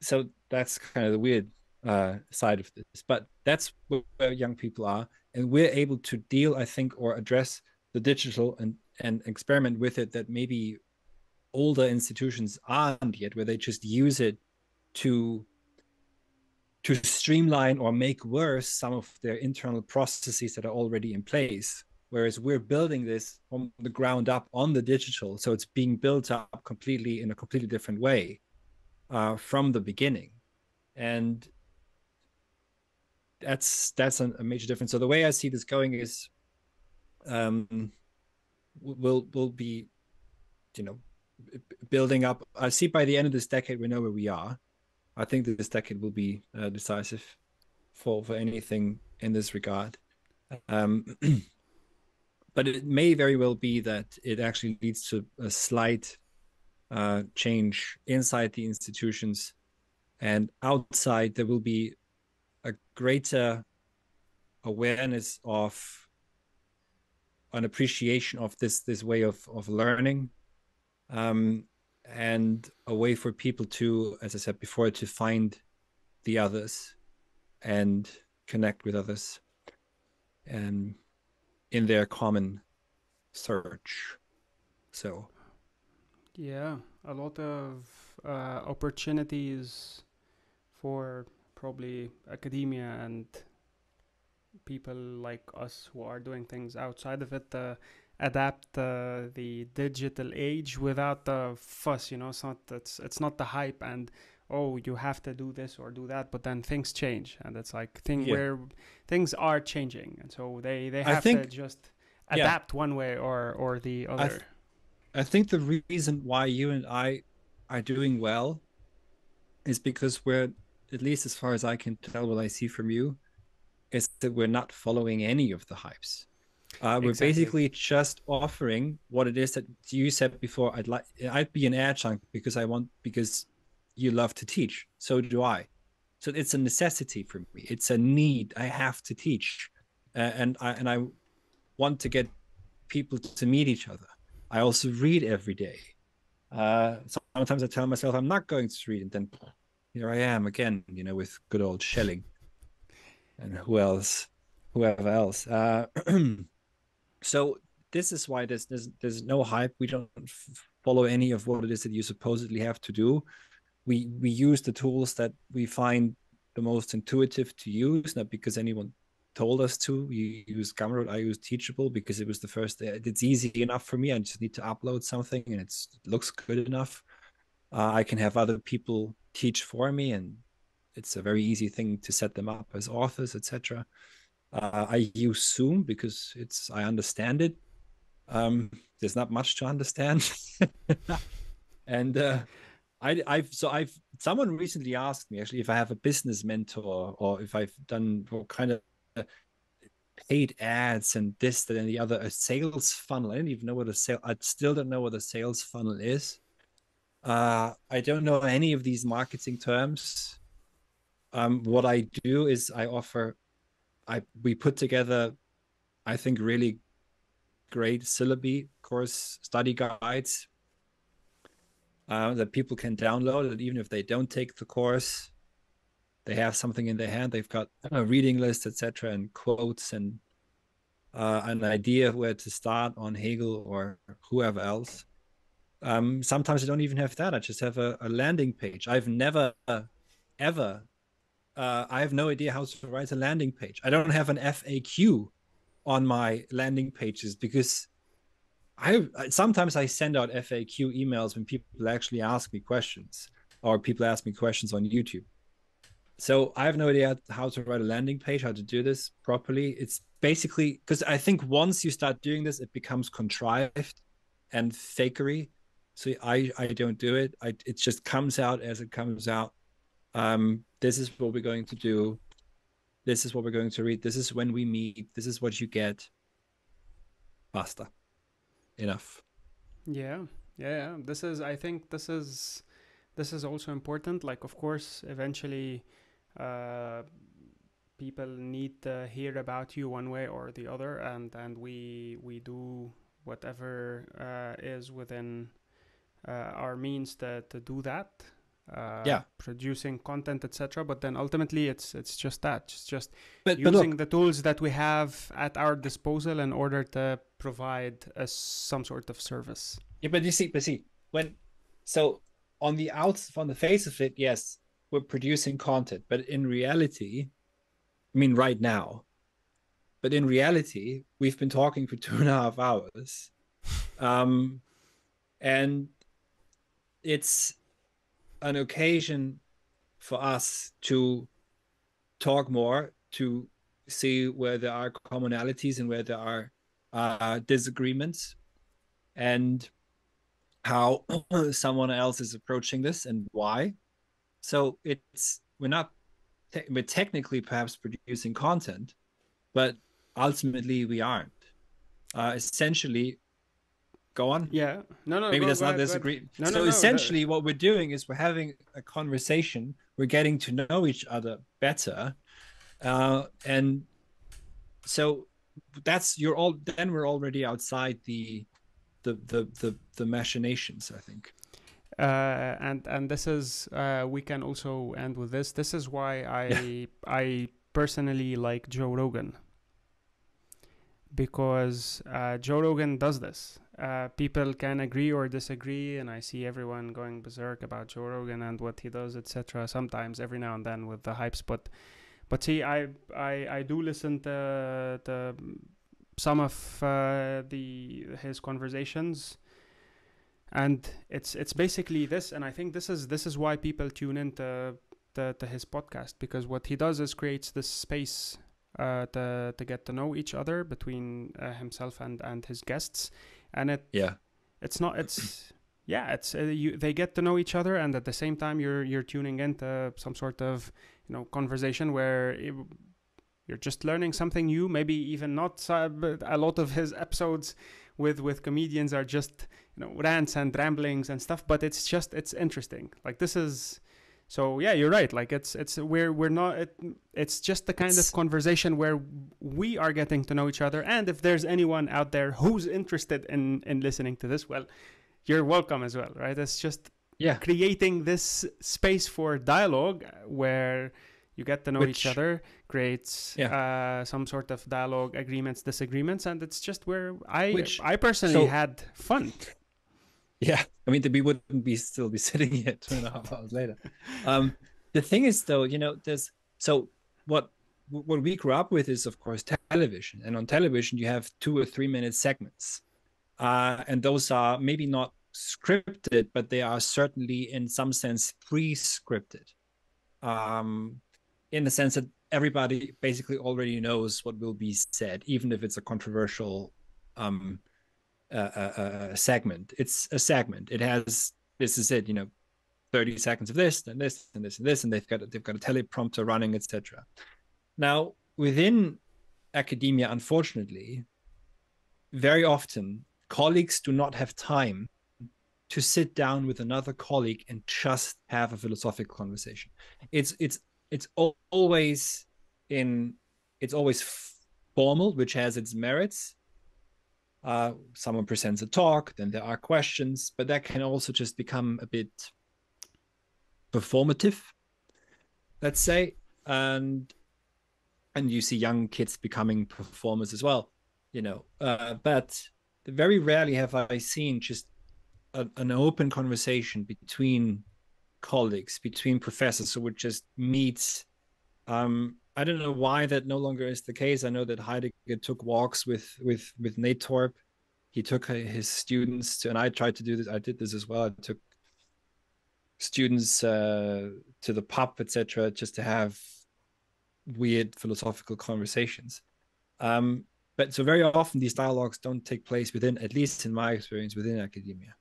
so that's kind of the weird uh, side of this. But that's where young people are, and we're able to deal, I think, or address the digital and and experiment with it that maybe older institutions aren't yet, where they just use it to to streamline or make worse some of their internal processes that are already in place. Whereas we're building this from the ground up on the digital, so it's being built up completely in a completely different way uh, from the beginning, and that's that's a, major difference. So the way I see this going is, um, we'll we'll be, you know, building up. I see by the end of this decade we know where we are. I think that this decade will be uh, decisive for for anything in this regard. Um, but it may very well be that it actually leads to a slight uh, change inside the institutions, and outside there will be a greater awareness of an appreciation of this this way of of learning um, and a way for people to, as I said before, to find the others and connect with others and in their common search. So, yeah, a lot of uh, opportunities for probably academia and people like us who are doing things outside of it. Uh, adapt uh, the digital age without the fuss you know it's not it's it's not the hype and oh you have to do this or do that but then things change and it's like thing yeah. where things are changing and so they they have think, to just adapt yeah. one way or or the other I, think the reason why you and i are doing well is because we're at least as far as i can tell what i see from you is that we're not following any of the hypes uh, we're exactly. basically just offering what it is that you said before. I'd like I'd be an adjunct because I want because you love to teach. So do I. So it's a necessity for me. It's a need. I have to teach, uh, and I and I want to get people to meet each other. I also read every day. Uh, sometimes I tell myself I'm not going to read, and then here I am again, you know, with good old Schelling. And who else? Whoever else. Uh, so this is why there's, there's there's no hype. We don't follow any of what it is that you supposedly have to do. We we use the tools that we find the most intuitive to use, not because anyone told us to. We use Gumroad. I use Teachable because it was the first. It's easy enough for me. I just need to upload something, and it looks good enough. Uh, I can have other people teach for me, and it's a very easy thing to set them up as authors, etc. Uh, I use Zoom because it's I understand it. Um, there's not much to understand, and uh, I, I've so I've someone recently asked me actually if I have a business mentor or if I've done what kind of paid ads and this, that, and the other, a sales funnel. I didn't even know what a sale. I still don't know what a sales funnel is. Uh, I don't know any of these marketing terms. Um, what I do is I offer, I we put together, I think really great syllabi course study guides uh, that people can download. And even if they don't take the course, they have something in their hand. They've got a reading list, etc., and quotes and uh, an idea where to start on Hegel or whoever else. Um, sometimes I don't even have that. I just have a, a landing page. I've never, ever, uh, I have no idea how to write a landing page. I don't have an FAQ on my landing pages because I sometimes I send out FAQ emails when people actually ask me questions or people ask me questions on YouTube so I have no idea how to write a landing page, how to do this properly. It's basically because I think once you start doing this, it becomes contrived and fakery. So I I don't do it. I it just comes out as it comes out. Um, this is what we're going to do. This is what we're going to read. This is when we meet. This is what you get. Basta. Enough. Yeah, yeah, yeah. This is. I think this is. This is also important. Like, of course, eventually people need to hear about you one way or the other, and and we we do whatever uh, is within uh, our means to to do that. Uh, yeah, producing content, etc. But then ultimately, it's it's just that, it's just but, using but the tools that we have at our disposal in order to provide a, some sort of service. Yeah, but you see, but see, when so on the outs, on the face of it, yes, we're producing content, but in reality, I mean, right now, but in reality, we've been talking for two and a half hours. Um, and it's an occasion for us to talk more, to see where there are commonalities and where there are uh, disagreements, and how someone else is approaching this and why. So it's we're not te- we're technically perhaps producing content, but ultimately we aren't. Uh, essentially, go on. Yeah, no, no. Maybe go, that's go not ahead, disagree. No, so no, no, essentially, what we're doing is we're having a conversation. We're getting to know each other better, uh, and so that's you're all. Then we're already outside the the the the, the machinations. I think uh, and and this is uh, we can also end with this. This is why I I personally like Joe Rogan because uh, Joe Rogan does this. Uh, people can agree or disagree, and I see everyone going berserk about Joe Rogan and what he does, etc. Sometimes, every now and then, with the hypes, but but see, I I, I do listen to to some of uh, the his conversations and it's it's basically this and i think this is this is why people tune in to to, to his podcast because what he does is creates this space uh, to to get to know each other between uh, himself and and his guests. And it yeah, it's not it's yeah it's uh, you they get to know each other and at the same time you're you're tuning into some sort of you know conversation where it, you're just learning something new maybe even not uh, but a lot of his episodes with with comedians are just you know rants and ramblings and stuff but it's just it's interesting. Like this is so yeah you're right. Like it's it's we're we're not it, it's just the kind It's- of conversation where we are getting to know each other. And if there's anyone out there who's interested in in listening to this well you're welcome as well right? It's just Yeah. creating this space for dialogue where you get to know each other creates uh, some sort of dialogue agreements disagreements. And it's just where i Which- i personally so- had fun Yeah, I mean, we wouldn't be still be sitting here two and a half hours later. Um, the thing is, though, you know, there's so what what we grew up with is, of course, television, and on television you have two or three minute segments, uh, and those are maybe not scripted, but they are certainly, in some sense, pre-scripted, um, in the sense that everybody basically already knows what will be said, even if it's a controversial um, uh, uh, segment. It's a segment. It has this is it. You know, thirty seconds of this, then this, and this, and this, and they've got they've got a teleprompter running, etc. Now within academia, unfortunately, very often colleagues do not have time to sit down with another colleague and just have a philosophical conversation. It's it's it's always in it's always formal, which has its merits. Uh, someone presents a talk, then there are questions, but that can also just become a bit performative, let's say, and and you see young kids becoming performers as well, you know. Uh, but very rarely have I seen just a, an open conversation between colleagues, between professors who would just meet. Um, I don't know why that no longer is the case. I know that Heidegger took walks with with with Nate. He took uh, his students to, and I tried to do this. I did this as well. I took students uh, to the pub, etc., just to have weird philosophical conversations. Um, but so very often these dialogues don't take place within, at least in my experience, within academia.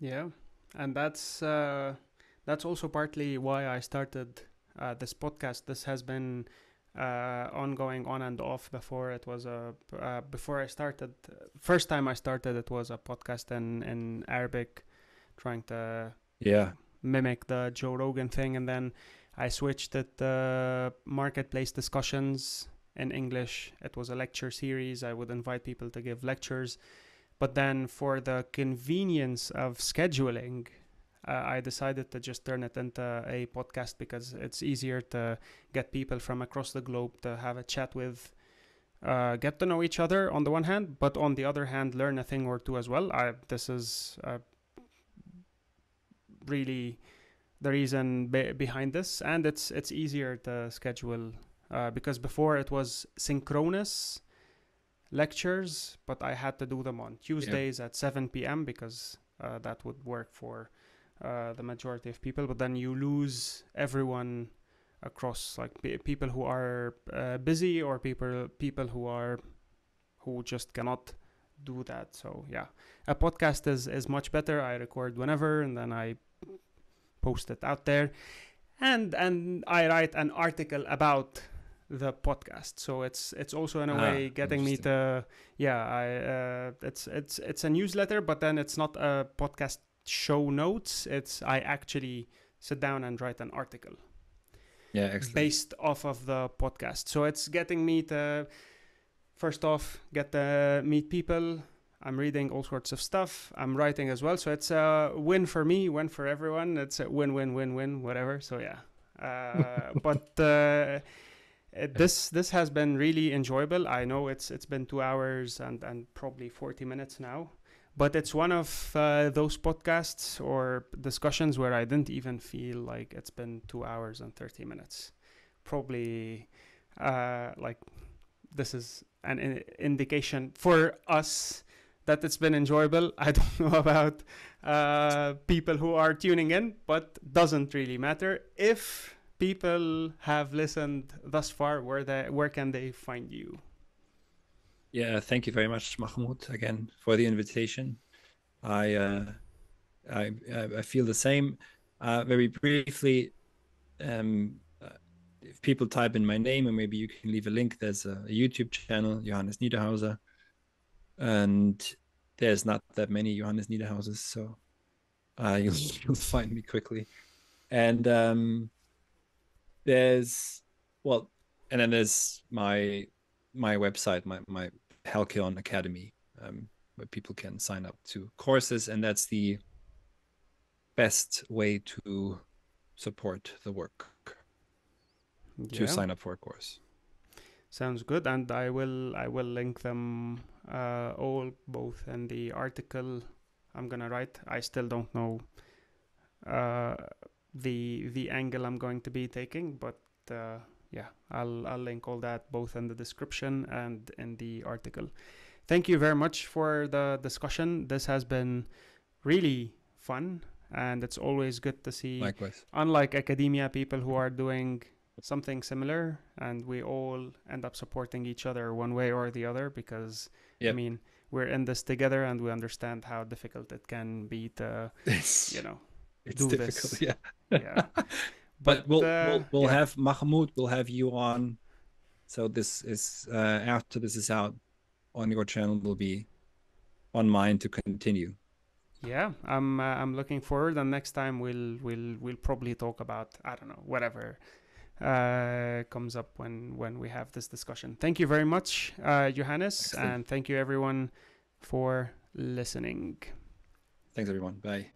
Yeah, and that's uh, that's also partly why I started uh, this podcast. This has been uh, ongoing on and off before it was a uh, before I started. First time I started, it was a podcast in in Arabic, trying to Yeah, mimic the Joe Rogan thing, and then I switched it to marketplace discussions in English. It was a lecture series. I would invite people to give lectures, but then for the convenience of scheduling, uh, I decided to just turn it into a podcast because it's easier to get people from across the globe to have a chat with. Uh, get to know each other on the one hand, but on the other hand, learn a thing or two as well. I, this is uh, really the reason be- behind this, and it's it's easier to schedule uh, because before it was synchronous lectures, but I had to do them on Tuesdays at 7 p.m. because uh, that would work for uh, the majority of people. But then you lose everyone across, like p- people who are uh, busy or people people who are who just cannot do that. So yeah, a podcast is is much better. I record whenever, and then I post it out there and and i write an article about the podcast so it's it's also in a Ah, way getting me to yeah i uh, it's it's it's a newsletter but then it's not a podcast show notes it's i actually sit down and write an article yeah, excellent. based off of the podcast. So it's getting me to first off get to meet people. I'm reading all sorts of stuff. I'm writing as well. So it's a win for me, win for everyone. It's a win, win, win, win, whatever. So yeah. Uh, but uh, this this has been really enjoyable. I know it's it's been two hours and and probably 40 minutes now. But it's one of uh, those podcasts or discussions where I didn't even feel like it's been two hours and 30 minutes. Probably uh, like this is an in- indication for us that it's been enjoyable. I don't know about uh, people who are tuning in, but doesn't really matter. If people have listened thus far, where they where can they find you? Yeah, thank you very much, Mahmoud, again for the invitation. I uh, I I feel the same. Uh, very briefly, um, uh, if people type in my name, and maybe you can leave a link. There's a, a YouTube channel, Johannes Niederhauser, and there's not that many Johannes Niederhausers, so Uh, you'll, you'll find me quickly. And um, there's well, and then there's my my website, my my Halkyon Academy, um, where people can sign up to courses, and that's the best way to support the work to Yeah. sign up for a course. Sounds good, and I will I will link them uh, all both in the article I'm gonna write. I still don't know uh, the the angle I'm going to be taking, but uh, yeah, I'll I'll link all that both in the description and in the article. Thank you very much for the discussion. This has been really fun, and it's always good to see Likewise. unlike academia people who are doing something similar and we all end up supporting each other one way or the other because i mean we're in this together and we understand how difficult it can be to you know it's do difficult, this. yeah. yeah but, we'll uh, we'll, we'll yeah. have Mahmoud. We'll have you on. So this is uh, after this is out on your channel. Will be on mine to continue. yeah i'm uh, i'm looking forward and next time we'll we'll we'll probably talk about i don't know whatever uh comes up when when we have this discussion thank you very much uh johannes Excellent. and thank you everyone for listening Thanks everyone. Bye.